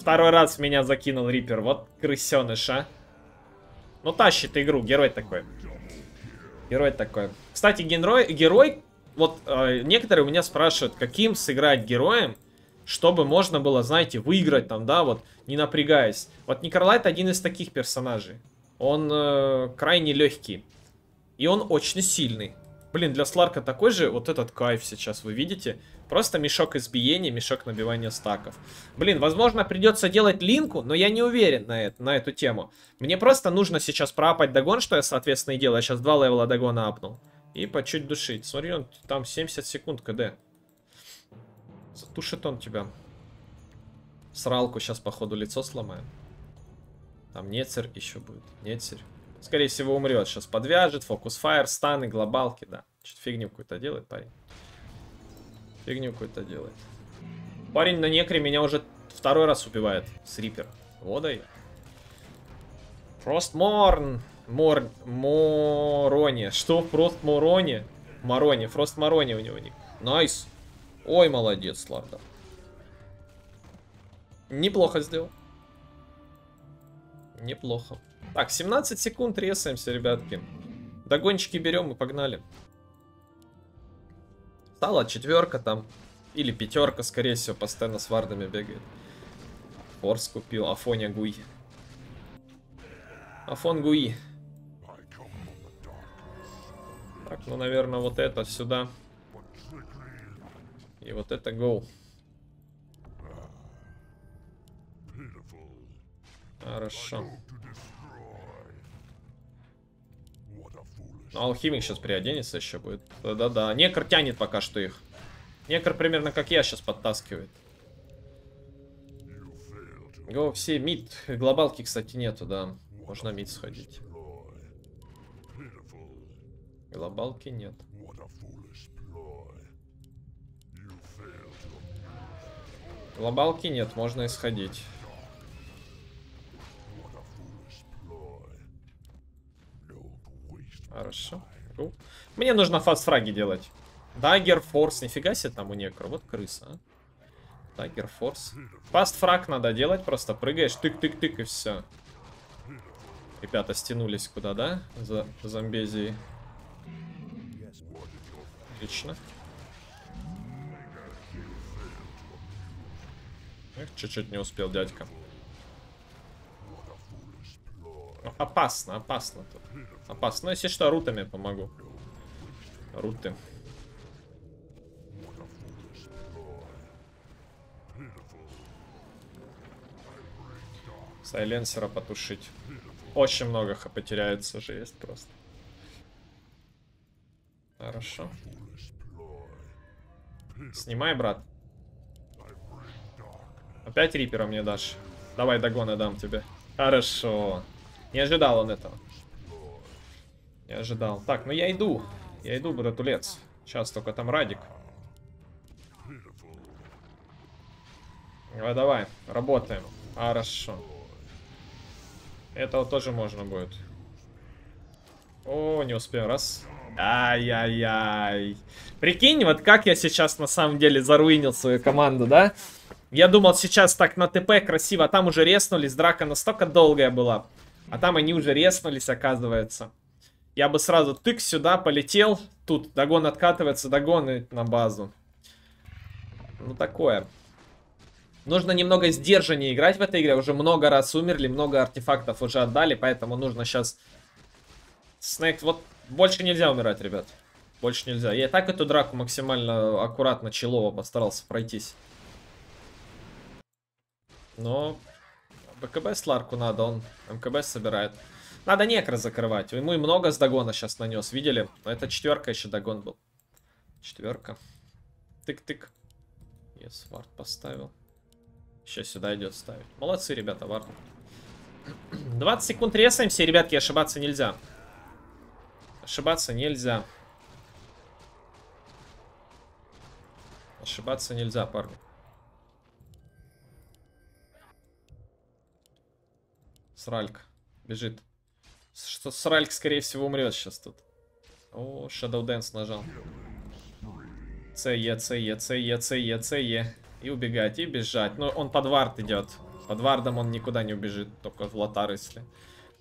Второй раз меня закинул Рипер. Вот крысеныш, а. Ну, тащит игру. Герой такой. Герой такой. Кстати, герой... герой вот э, некоторые у меня спрашивают, каким сыграть героем, чтобы можно было, знаете, выиграть там, да, вот, не напрягаясь. Вот Николайт один из таких персонажей. Он э, крайне легкий. И он очень сильный. Блин, для Сларка такой же вот этот кайф сейчас, вы видите? Просто мешок избиения, мешок набивания стаков. Блин, возможно, придется делать линку, но я не уверен на, это, на эту тему. Мне просто нужно сейчас проапать догон, что я, соответственно, и делаю. Я сейчас два левела догона апнул. И по чуть душить. Смотри, он там 70 секунд КД. Затушит он тебя. Сралку сейчас, походу, лицо сломаем. Там Нецер еще будет. Нецер. Скорее всего, умрет. Сейчас подвяжет. Фокус фаер, станы, глобалки, да. Что-то фигню какую-то делает парень. Фигню какую-то делает. Парень на некре меня уже второй раз убивает с Рипер. Водой. Фростморн. Мор... Морони. Что? Фрост Морони? Морони. Фрост Морони у него ник. Найс. Ой, молодец, Ларда. Неплохо сделал. Неплохо. Так, 17 секунд ресаемся, ребятки. Догончики берем и погнали. Стала четверка там. Или пятерка, скорее всего, постоянно с вардами бегает. Форс купил. Афоня Гуи. Афон Гуи. Так, ну, наверное, вот это сюда. И вот это гоу. Хорошо. Ну, алхимик сейчас приоденется еще будет. Да-да-да. Некр тянет пока что их. Некр примерно как я сейчас подтаскивает. Го, все мид. Глобалки, кстати, нету, да. Можно мид сходить. Глобалки нет. Глобалки нет, можно исходить. Хорошо. Мне нужно фастфраги делать. Даггер, форс. Нифига себе там у некро. Вот крыса. А. Даггер, форс. Фастфраг надо делать. Просто прыгаешь, тык-тык-тык и все. Ребята стянулись куда, да? За зомбезией. Отлично. Эх, чуть-чуть не успел дядька. Ну, опасно, опасно тут. Опасно. Ну, если что, рутами помогу. Руты. Сайленсера потушить. Очень много хп теряется же есть просто. Хорошо. Снимай, брат. Опять рипера мне дашь? Давай догона дам тебе. Хорошо. Не ожидал он этого. Не ожидал. Так, ну я иду. Я иду, братулец. Сейчас только там Радик. Давай, давай. Работаем. Хорошо. Этого тоже можно будет. О, не успел. Раз. Ай-яй-яй. Прикинь, вот как я сейчас на самом деле заруинил свою команду, да? Я думал сейчас так на ТП красиво, а там уже реснулись. Драка настолько долгая была. А там они уже реснулись, оказывается. Я бы сразу тык сюда полетел. Тут догон откатывается, догоны на базу. Ну, такое. Нужно немного сдержаннее играть в этой игре. Уже много раз умерли, много артефактов уже отдали, поэтому нужно сейчас... Снейк, вот больше нельзя умирать, ребят. Больше нельзя. Я и так эту драку максимально аккуратно, челово постарался пройтись. Но БКБ Сларку надо, он МКБ собирает. Надо некро закрывать. Ему и много с догона сейчас нанес. Видели? Но это четверка еще догон был. Четверка. Тык-тык. Yes, вард поставил. Сейчас сюда идет ставить. Молодцы, ребята, вард. 20 секунд ресаемся, ребятки, ошибаться нельзя. Ошибаться нельзя. Ошибаться нельзя, парни. Сралька. Бежит. Что Сральк, скорее всего, умрет сейчас тут. О, Shadow Dance нажал. ЦЕ, ЦЕ, ЦЕ, ЦЕ, ЦЕ. И убегать, и бежать. Но он под вард идет. Под вардом он никуда не убежит, только в лотар, если.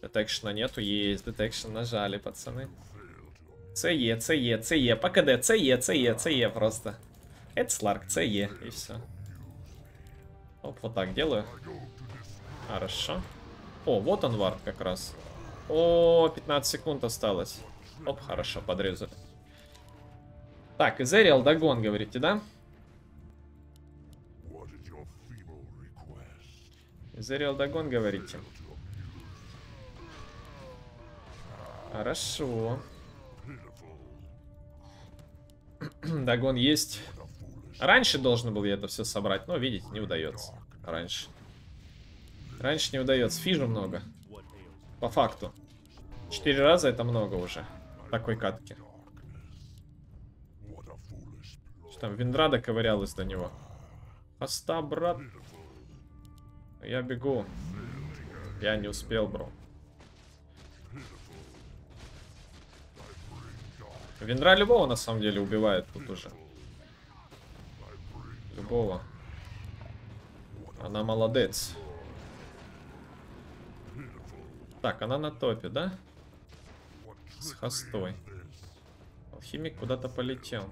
Detection а нету, есть. Detection нажали, пацаны. ЦЕ, ЦЕ, ЦЕ. По КД, ЦЕ, ЦЕ, ЦЕ просто. Это Сларк, ЦЕ, и все. Оп, вот так делаю. Хорошо. О, вот он вард как раз. О, 15 секунд осталось. Оп, хорошо, подрезали. Так, Ethereal Dagon, говорите, да? Ethereal Dagon, говорите. Хорошо. Догон есть. Раньше должен был я это все собрать, но, видите, не удается. Раньше. Раньше не удается. Фижу много. По факту. Четыре раза это много уже. Такой катки. Что там, Виндрада ковырялась до него. Оста, брат. Я бегу. Я не успел, бро. Виндра любого на самом деле убивает тут уже. Любого. Она молодец. Так, она на топе, да? С хостой. Алхимик куда-то полетел.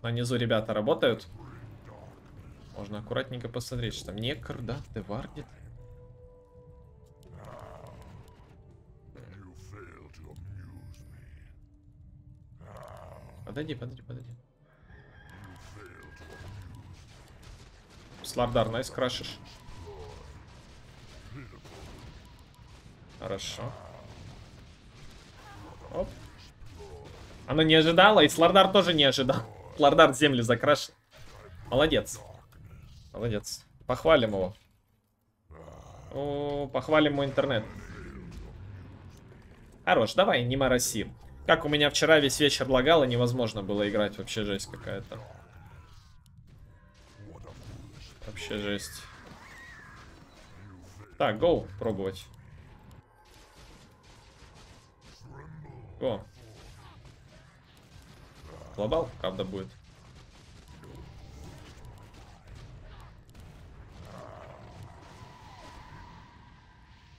На низу ребята работают. Можно аккуратненько посмотреть, что там некр, да? Me. Подойди, подойди, подойди. Слардар, найс крашишь. Хорошо. Оп. Она не ожидала, и Слардар тоже не ожидал. Слардар землю закрашил. Молодец. Молодец. Похвалим его. О, похвалим мой интернет. Хорош, давай, не мороси. Как у меня вчера весь вечер лагало, невозможно было играть. Вообще жесть какая-то. Вообще жесть. Так, гоу, пробовать. О. Глобал, правда, будет.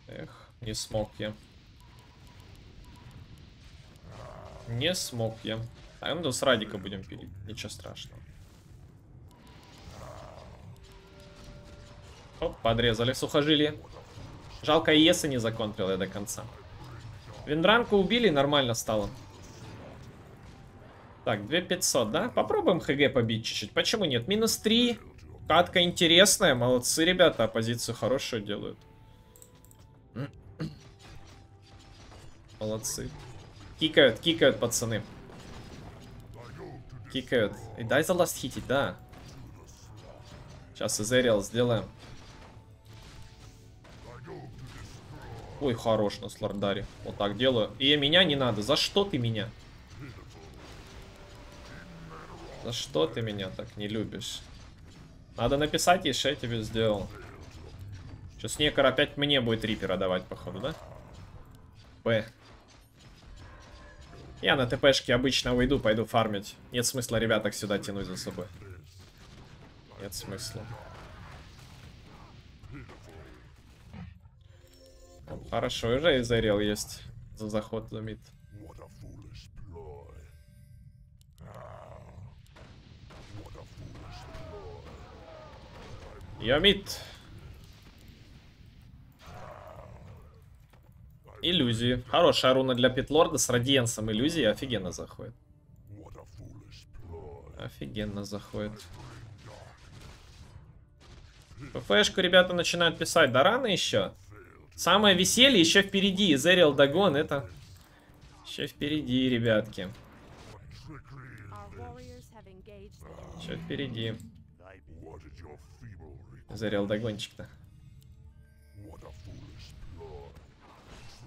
Эх, не смог я. Не смог я. А ну с Радика будем пилить. Ничего страшного. Оп, подрезали сухожилие. Жалко, Еса не законтрил я до конца. Виндранку убили, нормально стало. Так, 2500, да? Попробуем ХГ побить чуть-чуть. Почему нет? Минус 3. Катка интересная. Молодцы, ребята. Оппозицию хорошую делают. Молодцы. Кикают, кикают, пацаны. Кикают. И дай за ласт хитить, да. Сейчас Эзериал сделаем. Ой, хорош на Слардаре. Вот так делаю. И меня не надо. За что ты меня? За что ты меня так не любишь? Надо написать, если я тебе сделал. Сейчас Некор опять мне будет Рипера давать, походу, да? Б. Я на ТПшке обычно выйду, пойду фармить. Нет смысла ребяток сюда тянуть за собой. Нет смысла. Хорошо, уже Изерил есть за заход за мид. Я мид. Иллюзии. Хорошая руна для Питлорда с радиенсом иллюзии офигенно заходит. Офигенно заходит. ПФшку ребята начинают писать. Да рано еще. Самое веселье еще впереди. Зерил Дагон это... Еще впереди, ребятки. Еще впереди. Зарел ploy.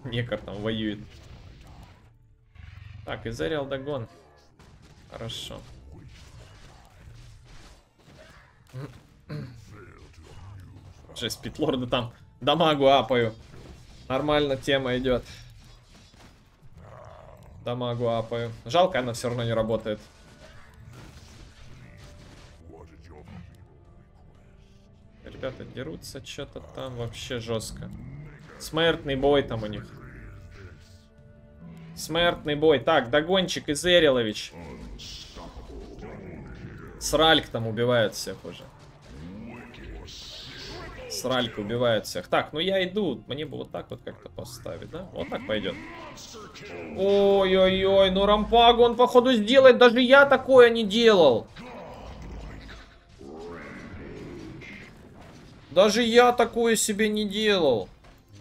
Некор там воюет. Так, и Зарел Дагон. Хорошо. Жесть, Питлорда там дамагу апаю. Нормально тема идет. Дамагу апаю. Жалко, она все равно не работает. Ребята дерутся что-то там вообще жестко. Смертный бой там у них. Смертный бой. Так, Догончик и Зерилович. Сральк там убивает всех уже. Сралька убивает всех. Так, ну я иду. Мне бы вот так вот как-то поставить, да? Вот так пойдет. Ой-ой-ой, ну рампагу он походу сделает. Даже я такое не делал. Даже я такое себе не делал.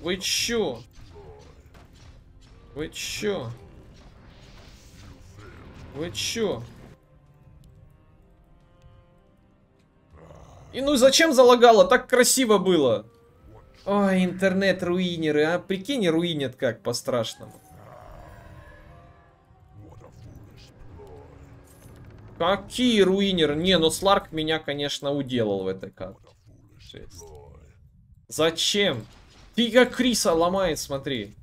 Вы чё? Вы чё? Вы чё? И ну зачем залагало? Так красиво было. Ой, интернет-руинеры, а? Прикинь, руинят как по-страшному. Какие руинеры? Не, ну Сларк меня, конечно, уделал в этой карте. Зачем? Ты как Криса ломает, смотри.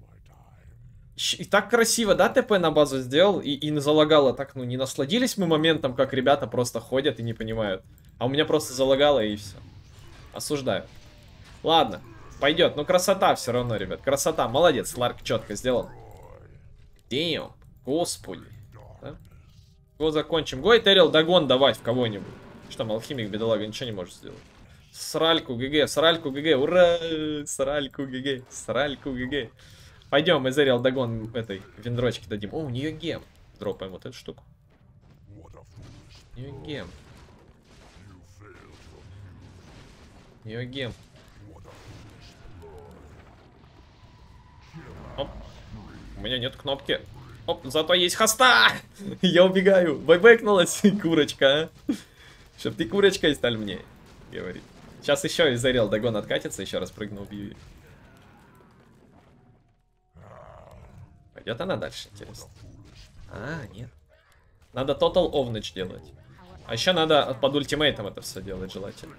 И так красиво, да, ТП на базу сделал и, и залагало так, ну, не насладились мы моментом, как ребята просто ходят и не понимают. А у меня просто залагало и все. Осуждаю. Ладно, пойдет. Ну, красота все равно, ребят. Красота. Молодец, Ларк четко сделал. Damn. Господи. Да? Го закончим. Го и Террил догон давать в кого-нибудь. Что алхимик, бедолага, ничего не может сделать. Сральку ГГ, сральку ГГ, ура! Сральку ГГ, сральку ГГ. Пойдем, мы догон этой виндрочки дадим. О, у нее гем. Дропаем вот эту штуку. У нее гем. У нее гем. Оп. У меня нет кнопки. Оп, зато есть хоста! Я убегаю. Байбэкнулась курочка, а. Чтоб ты курочкой сталь мне, говорит. Сейчас еще Изарел догон откатится, еще раз прыгну, убью. Пойдет она дальше, интересно. А, нет. Надо Total Овночь делать. А еще надо под ультимейтом это все делать желательно.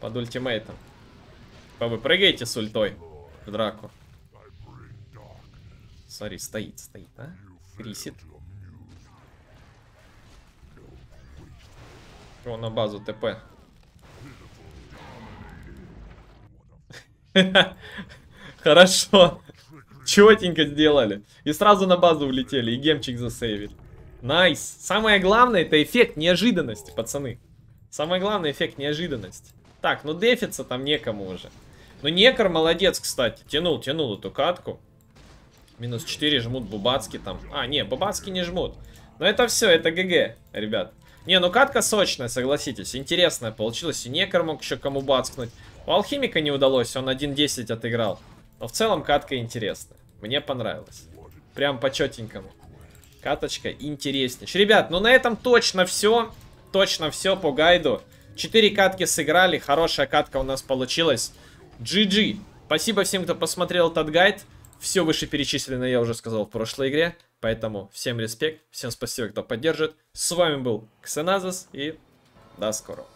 Под ультимейтом. Типа Вы прыгаете с ультой в драку. Смотри, стоит, стоит, а? Крисит. О, на базу ТП. Хорошо. Четенько сделали. И сразу на базу улетели. И гемчик засейвили. Nice. Самое главное это эффект неожиданности, пацаны. Самое главное эффект неожиданности. Так, ну дефиться там некому уже. Ну Некор молодец, кстати. Тянул, тянул эту катку. Минус 4 жмут Бубацки там. А, не, Бубацки не жмут. Но это все, это ГГ, ребят. Не, ну катка сочная, согласитесь. Интересная получилась. И Некор мог еще кому бацкнуть. У Алхимика не удалось, он 1.10 отыграл. Но в целом катка интересная. Мне понравилось. Прям по четенькому. Каточка интереснейшая. Ребят, ну на этом точно все. Точно все по гайду. Четыре катки сыграли. Хорошая катка у нас получилась. GG. Спасибо всем, кто посмотрел этот гайд. Все вышеперечисленное я уже сказал в прошлой игре. Поэтому всем респект. Всем спасибо, кто поддержит. С вами был Ксеназис и до скорого.